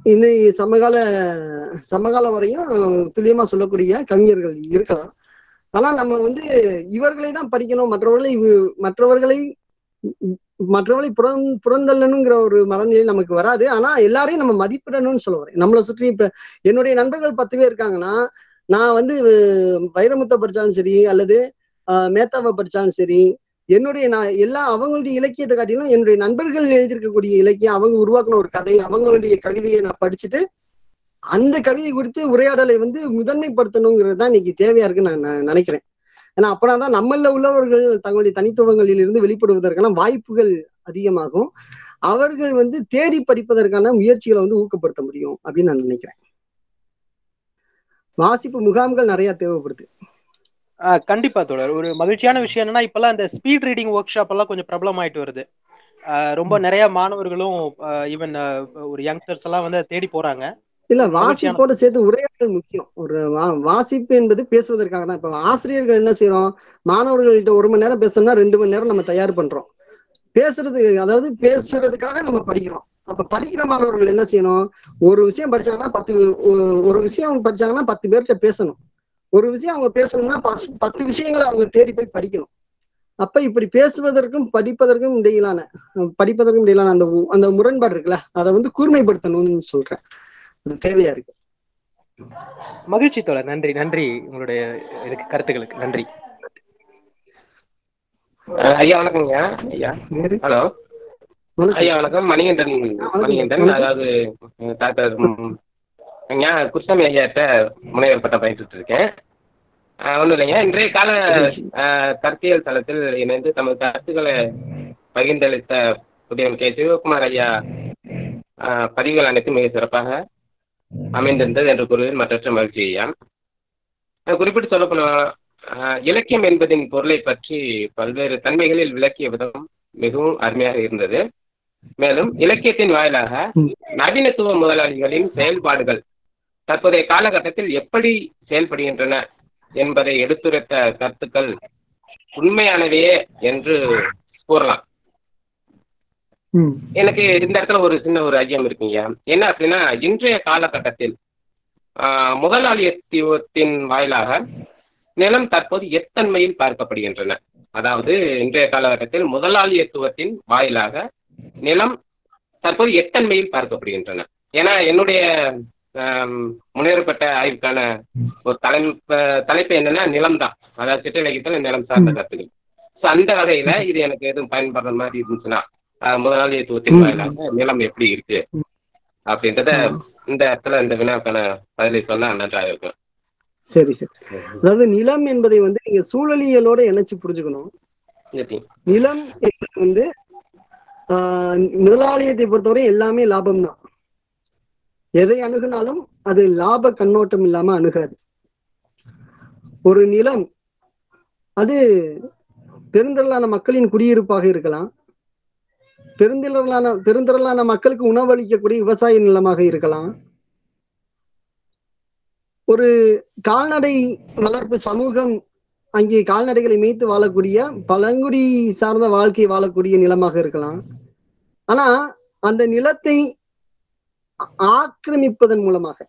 இன்னைக்கு சமகால சமகாலம் வரையும் துல்லியமா சொல்லக்கூடிய கவிஞர்கள் இருக்கலாம். ஆனா நம்ம வந்து இவர்களை தான் படிக்கணும். மற்றவர்களை மற்றவர்களை மற்றவர்களை புறம் புறந்தள்ளணுங்கிற ஒரு மனநிலை நமக்கு வராது. ஆனா எல்லாரையும் நம்ம மதிப்பிடணும்னு சொல்ல வரேன் நம்மளை சுற்றி இப்ப என்னுடைய நண்பர்கள் பத்து பேர் இருக்காங்கன்னா நான் வந்து வைரமுத்த படிச்சாலும் சரி அல்லது மேத்தாவை படிச்சாலும் சரி என்னுடைய நான் எல்லா அவங்களுடைய இலக்கியத்தை காட்டிலும் என்னுடைய நண்பர்கள் எழுதியிருக்கக்கூடிய இலக்கியம் அவங்க உருவாக்கின ஒரு கதை அவங்களுடைய கவிதையை நான் படிச்சுட்டு அந்த கவிதை குறித்து உரையாடலை வந்து முதன்மைப்படுத்தணுங்கிறது தான் இன்னைக்கு தேவையா இருக்குன்னு நான் நினைக்கிறேன். ஏன்னா அப்பனா தான் நம்மள உள்ளவர்கள் தங்களுடைய தனித்துவங்களில் இருந்து வெளிப்படுவதற்கான வாய்ப்புகள் அதிகமாகும். அவர்கள் வந்து தேடி படிப்பதற்கான முயற்சிகளை வந்து ஊக்கப்படுத்த முடியும் அப்படின்னு நான் நினைக்கிறேன். வாசிப்பு முகாம்கள் நிறைய தேவைப்படுது. ஆஹ் கண்டிப்பா தோழர். ஒரு மகிழ்ச்சியான விஷயம் என்னன்னா இப்பெல்லாம் இந்த ஸ்பீட் ரீடிங் ஒர்க் ஷாப் எல்லாம் கொஞ்சம் பிரபலமாயிட்டு வருது. ஆஹ் ரொம்ப நிறைய மாணவர்களும் ஈவன் ஒரு யங்ஸ்டர்ஸ் எல்லாம் வந்து தேடி போறாங்க. இல்ல வாசிப்போட சேர்த்து உரையாடல் முக்கியம். ஒரு வா- வாசிப்பு என்பது பேசுவதற்காக தான். இப்ப ஆசிரியர்கள் என்ன செய்யறோம் மாணவர்கள்ட்ட ஒரு மணி நேரம் பேசணும்னா ரெண்டு மணி நேரம் நம்ம தயார் பண்றோம். பேசுறது அதாவது பேசுறதுக்காக நம்ம படிக்கிறோம். அப்ப படிக்கிற மாணவர்கள் என்ன செய்யணும்? ஒரு விஷயம் படிச்சாங்கன்னா பத்து ஒரு விஷயம் அவங்க படிச்சாங்கன்னா பத்து பேர்கிட்ட பேசணும். ஒரு விஷயம் அவங்க பேசணும்னா பத்து விஷயங்களை அவங்க தேடி போய் படிக்கணும். அப்ப இப்படி பேசுவதற்கும் படிப்பதற்கும் இடையிலான படிப்பதற்கும் இடையிலான அந்த அந்த முரண்பாடு இருக்குல்ல அதை வந்து கூர்மைப்படுத்தணும்னு சொல்றேன். அது தேவையா இருக்கு? மகிழ்ச்சி தோழர் நன்றி நன்றி. உங்களுடைய இதுக்கு கருத்துக்களுக்கு நன்றி. ஐயா வணக்கங்க ஐயா ஹலோ. வணக்கம். ஐயா வணக்கம். மணிகண்டன் மணிகண்டன். அதாவது டாக்டர் ஐயா குருசாமி ஐயாட்ட முனைவர் பட்டம் பயிற்றுட்டு இருக்கேன். ஒன்றும் இல்லைங்க. இன்றைய கால கருத்தியல் தளத்தில் இணைந்து தமது கருத்துக்களை பகிர்ந்தளித்த புதியவன் கே. சிவகுமார் ஐயா பதிவுகள் அனைத்தும் மிக சிறப்பாக அமைந்திருந்தது என்று கூறுவதில் மற்றற்ற மகிழ்ச்சி ஐயா அஹ், குறிப்பிட்டு சொல்லப்போனால் இலக்கியம் என்பதின் பொருளை பற்றி பல்வேறு தன்மைகளில் விளக்கிய விதம் மிகவும் அருமையாக இருந்தது. மேலும் இலக்கியத்தின் வாயிலாக நவீனத்துவ முதலாளிகளின் செயல்பாடுகள் தற்போதைய காலகட்டத்தில் எப்படி செயல்படுகின்றன என்பதை எடுத்துரைத்த கருத்துக்கள் உண்மையானவையே என்று கூறலாம். எனக்கு இந்த இடத்துல ஒரு சின்ன ஒரு ஐயம் இருக்குங்க என்ன அப்படின்னா இன்றைய காலகட்டத்தில் ஆஹ், முதலாளியத்துவத்தின் வாயிலாக நிலம் தற்போது எத்தன்மையில் பார்க்கப்படுகின்றன? அதாவது இன்றைய காலகட்டத்தில் முதலாளியத்துவத்தின் வாயிலாக நிலம் தற்போது எத்தன்மையில் பார்க்கப்படுகின்றன? ஏன்னா என்னுடைய முன்னேறப்பட்ட ஆய்வுக்கான ஒரு தலைப்பு தலைப்பு என்னன்னா நிலம் தான் அதாவது சிற்றிலக்கியத்தில் நிலம் சார்ந்த கருத்துக்கள். ஸோ அந்த வகையில இது எனக்கு எதுவும் பயன்படுற மாதிரி இருந்துச்சுன்னா வாயிலாக நிலம் எப்படி இருக்கு? அப்படின்றத இந்த இடத்துல இந்த வினாவுக்கான பதிலை சொன்னா நன்றாக இருக்கும் சரி சரி. அதாவது நிலம் என்பதை வந்து நீங்க சூழலியலோட இணைச்சு புரிஞ்சுக்கணும். நிலம் வந்து முதலாளியத்தை பொறுத்தவரை எல்லாமே லாபம் தான் எதை அணுகுனாலும் அது லாப கண்ணோட்டம் இல்லாம அணுகாது. ஒரு நிலம் அது பெருந்திரளான மக்களின் குடியிருப்பாக இருக்கலாம். பெருந்திரளான பெருந்திரளான மக்களுக்கு உணவளிக்கக்கூடிய விவசாய நிலமாக இருக்கலாம். ஒரு கால்நடை வளர்ப்பு சமூகம் அங்கே கால்நடைகளை மேய்த்து வாழக்கூடிய பழங்குடி சார்ந்த வாழ்க்கை வாழக்கூடிய நிலமாக இருக்கலாம். ஆனா அந்த நிலத்தை ஆக்கிரமிப்பதன் மூலமாக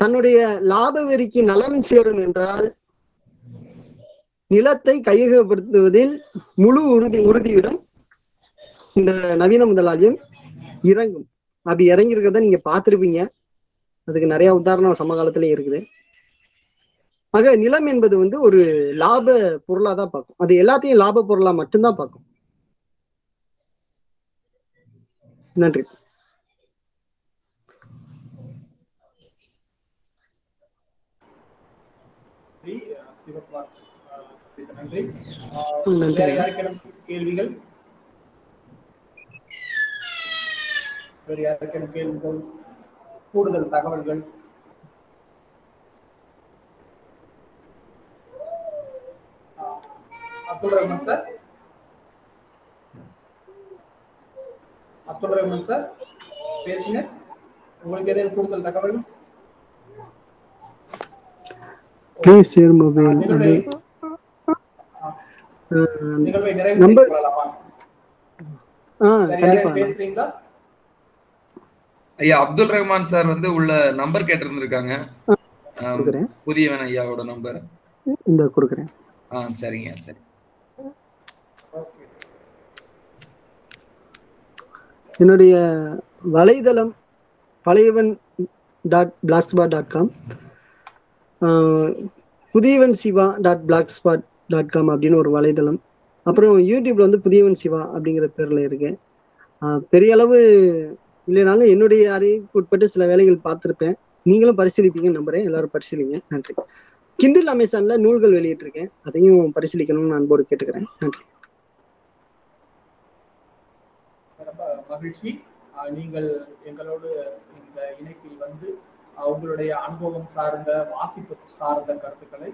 தன்னுடைய லாப வெறிக்கு நலன் சேரும் என்றால் நிலத்தை கையகப்படுத்துவதில் முழு உறுதி உறுதியுடன் இந்த நவீன முதலாளியம் இறங்கும். அப்படி இறங்கி இருக்கிறத நீங்க பார்த்திருப்பீங்க. அதுக்கு நிறைய உதாரணம் சமகாலத்திலே இருக்குது. ஆக நிலம் என்பது வந்து ஒரு லாப பொருளா தான் பார்க்கும். அது எல்லாத்தையும் லாப பொருளா மட்டும்தான் பார்க்கும். நன்றி. நன்றி அஹ் சிவகுமார் அஹ் இதுக்கு நன்றி ம், நன்றி. வேற யாருக்கேனும் கேள்விகள் வேற யாருக்கேனும் கேள்விகள் கூடுதல் தகவல்கள். அப்துல் ரஹ்மான் சார் அப்துல் ரஹ்மான் சார் பேசுங்க. உங்களுக்கு ஏதேனும் கூடுதல் தகவல்? ப்ளீஸ் ஷேர் மொபைல் நிகழ்வை நிறைவு செய்து கொள்ளலாமா? பேசுறீங்களா? ஐயா அப்துல் ரஹ்மான் சார் வந்து உள்ள நம்பர் கேட்டிருந்திருக்காங்க. புதியவன் ஐயாவோட நம்பர் இந்த கொடுக்குறேன். ஆ சரிங்க சரி. என்னுடைய வலைதளம் Pazhaiyavan dot blogspot dot com Puthiyavan Siva dot blogspot dot com அப்படின்னு ஒரு வலைதளம். அப்புறம் யூடியூப்ல வந்து புதியவன் சிவா அப்படிங்கிற பேர்ல இருக்கேன் பெரிய அளவு இல்லைனாலும் என்னுடைய அறிவுக்கு உட்பட்டு சில வேலைகள் பார்த்துருப்பேன். நீங்களும் பரிசீலிப்பீங்கன்னு நம்புறேன். எல்லாரும் பரிசீலிங்க. நன்றி. கிண்டில் அமேசான்ல நூல்கள் வெளியிட்டிருக்கேன். அதையும் பரிசீலிக்கணும்னு அன்போடு கேட்டுக்கிறேன். நன்றி. ரொம்ப மகிழ்ச்சி. நீங்கள் எங்களோடு இந்த இணைப்பில் வந்து உங்களுடைய அனுபவம் சார்ந்த வாசிப்பு சார்ந்த கருத்துக்களை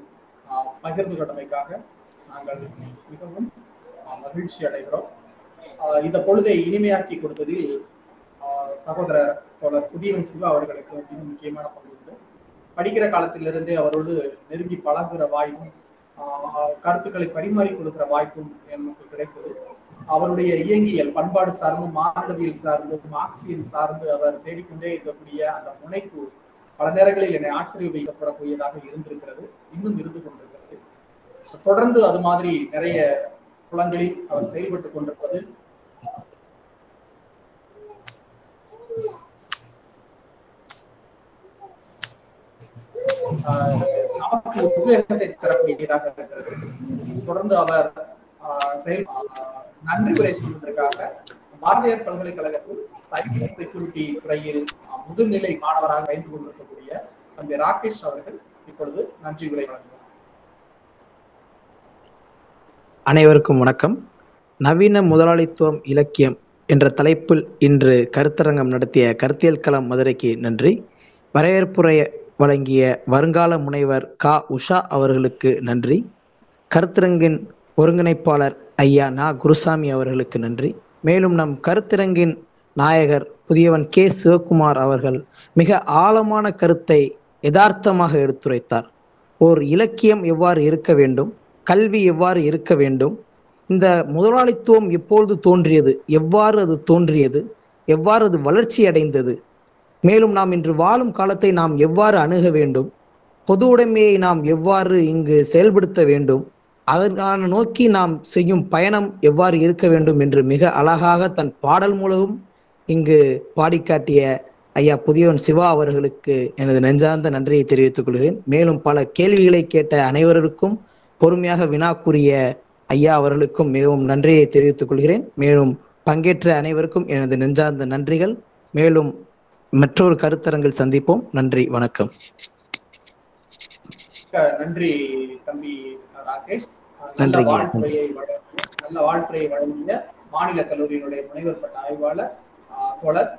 ஆஹ் பகிர்ந்து கொண்டமைக்காக நாங்கள் மிகவும் ஆஹ் மகிழ்ச்சி அடைகிறோம் ஆஹ் இந்த பொழுதை இனிமையாக்கி கொடுத்ததில் சகோதரர் தோழர் புதியவன் சிவா அவர்களுக்கு அப்படின்னு முக்கியமான பங்கு உண்டு. படிக்கிற காலத்திலிருந்தே அவரோடு நெருங்கி பழகுற வாய்ப்பும் கருத்துக்களை பரிமாறிக் கொடுக்கிற வாய்ப்பும் எனக்கு கிடைத்தது. அவருடைய இயங்கியல் பண்பாடு சார்ந்து மானுடவியல் சார்ந்து மார்க்சியல் சார்ந்து அவர் தேடிக்கொண்டே இருக்கக்கூடிய அந்த முனைப்பு பல நேரங்களில் என்னை ஆச்சரிய வைக்கப்படக்கூடியதாக இருந்திருக்கிறது. இன்னும் இருந்து கொண்டிருக்கிறது. தொடர்ந்து அது மாதிரி நிறைய புலங்களில் அவர் செயல்பட்டுக் கொண்டிருப்பது நமக்கு உத்வேகத்தை தரக்கூடியதாக இருக்கிறது. தொடர்ந்து அவர் செயல் நன்றி உரை சொல்வதற்காக பாரதியார் பல்கலைக்கழகத்தில் சைபர் செக்யூரிட்டி துறையில் ஆஹ் முதுநிலை மாணவராக பயந்து கொண்டிருக்கக்கூடிய தம்பி ராகேஷ் அவர்கள் இப்பொழுது நன்றி உரை வழங்குவார் அனைவருக்கும் வணக்கம். நவீன முதலாளித்துவம் இலக்கியம் என்ற தலைப்பில் இன்று கருத்தரங்கம் நடத்திய கருத்தியல் களம் மதுரைக்கு நன்றி. வரவேற்புரைய வழங்கிய வருங்கால முனைவர் கா. உஷா அவர்களுக்கு நன்றி. கருத்தரங்கின் ஒருங்கிணைப்பாளர் ஐயா நா. குருசாமி அவர்களுக்கு நன்றி. மேலும் நம் கருத்தரங்கின் நாயகர் புதியவன் கே. சிவகுமார் அவர்கள் மிக ஆழமான கருத்தை யதார்த்தமாக எடுத்துரைத்தார். ஓர் இலக்கியம் எவ்வாறு இருக்க வேண்டும்? கல்வி எவ்வாறு இருக்க வேண்டும்? இந்த முதலாளித்துவம் எப்பொழுது தோன்றியது. எவ்வாறு அது தோன்றியது? எவ்வாறு அது வளர்ச்சி அடைந்தது? மேலும் நாம் இன்று வாழும் காலத்தை நாம் எவ்வாறு அணுக வேண்டும்? பொது உடைமையை நாம் எவ்வாறு இங்கு செயல்படுத்த வேண்டும்? அதற்கான நோக்கி நாம் செய்யும் பயணம் எவ்வாறு இருக்க வேண்டும் என்று மிக அழகாக தன் பாடல் மூலமும் இங்கு பாடிக்காட்டிய ஐயா புதியவன் சிவா அவர்களுக்கு எனது நெஞ்சார்ந்த நன்றியை தெரிவித்துக் கொள்கிறேன். மேலும் பல கேள்விகளை கேட்ட அனைவருக்கும் பொறுமையாக வினா கூறிய ஐயா அவர்களுக்கும் மிகவும் நன்றியை தெரிவித்துக் கொள்கிறேன். மேலும் பங்கேற்ற அனைவருக்கும் எனது நெஞ்சார்ந்த நன்றிகள். மேலும் மற்றொரு கருத்தரங்கில் சந்திப்போம். நன்றி வணக்கம். நன்றி தம்பி ராகேஷ். நல்ல. வாழ்த்துறையை நல்ல வாழ்த்துறையை வழங்கிய மாநில கல்லூரியினுடைய முனைவர் பட்ட ஆய்வாளர் தோழர்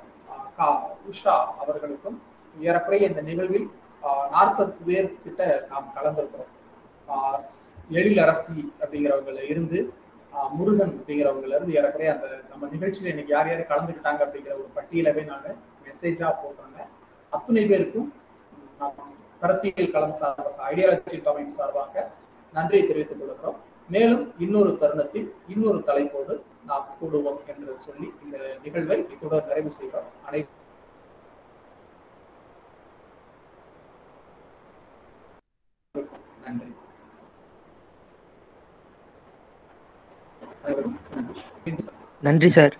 கா உஷா அவர்களுக்கும் ஏறக்குறைய இந்த நிகழ்வில் நாற்பது பேர் கிட்ட நாம் கலந்திருக்கிறோம். எழில் அரசி அப்படிங்கிறவங்கள இருந்து முருகன் அப்படிங்கிறவங்கள இருந்து ஏறக்குறைய அந்த நம்ம நிகழ்ச்சியில இன்னைக்கு யார் யார் கலந்துக்கிட்டாங்க அப்படிங்கிற ஒரு பட்டியலவே நான் மெசேஜாக போடுறாங்க. அத்தனை பேருக்கும் கருத்தியல் களம் சார்பாக ஐடியாலஜி கமையும் சார்பாக நன்றியை தெரிவித்துக் கொள்கிறோம். மேலும் இன்னொரு தருணத்தில் இன்னொரு தலைப்போடு நாம் கூடுவோம் என்று சொல்லி இந்த நிகழ்வை இத்துடன் நிறைவு செய்கிறோம். அனைவரும் நன்றி. நன்றி சார்.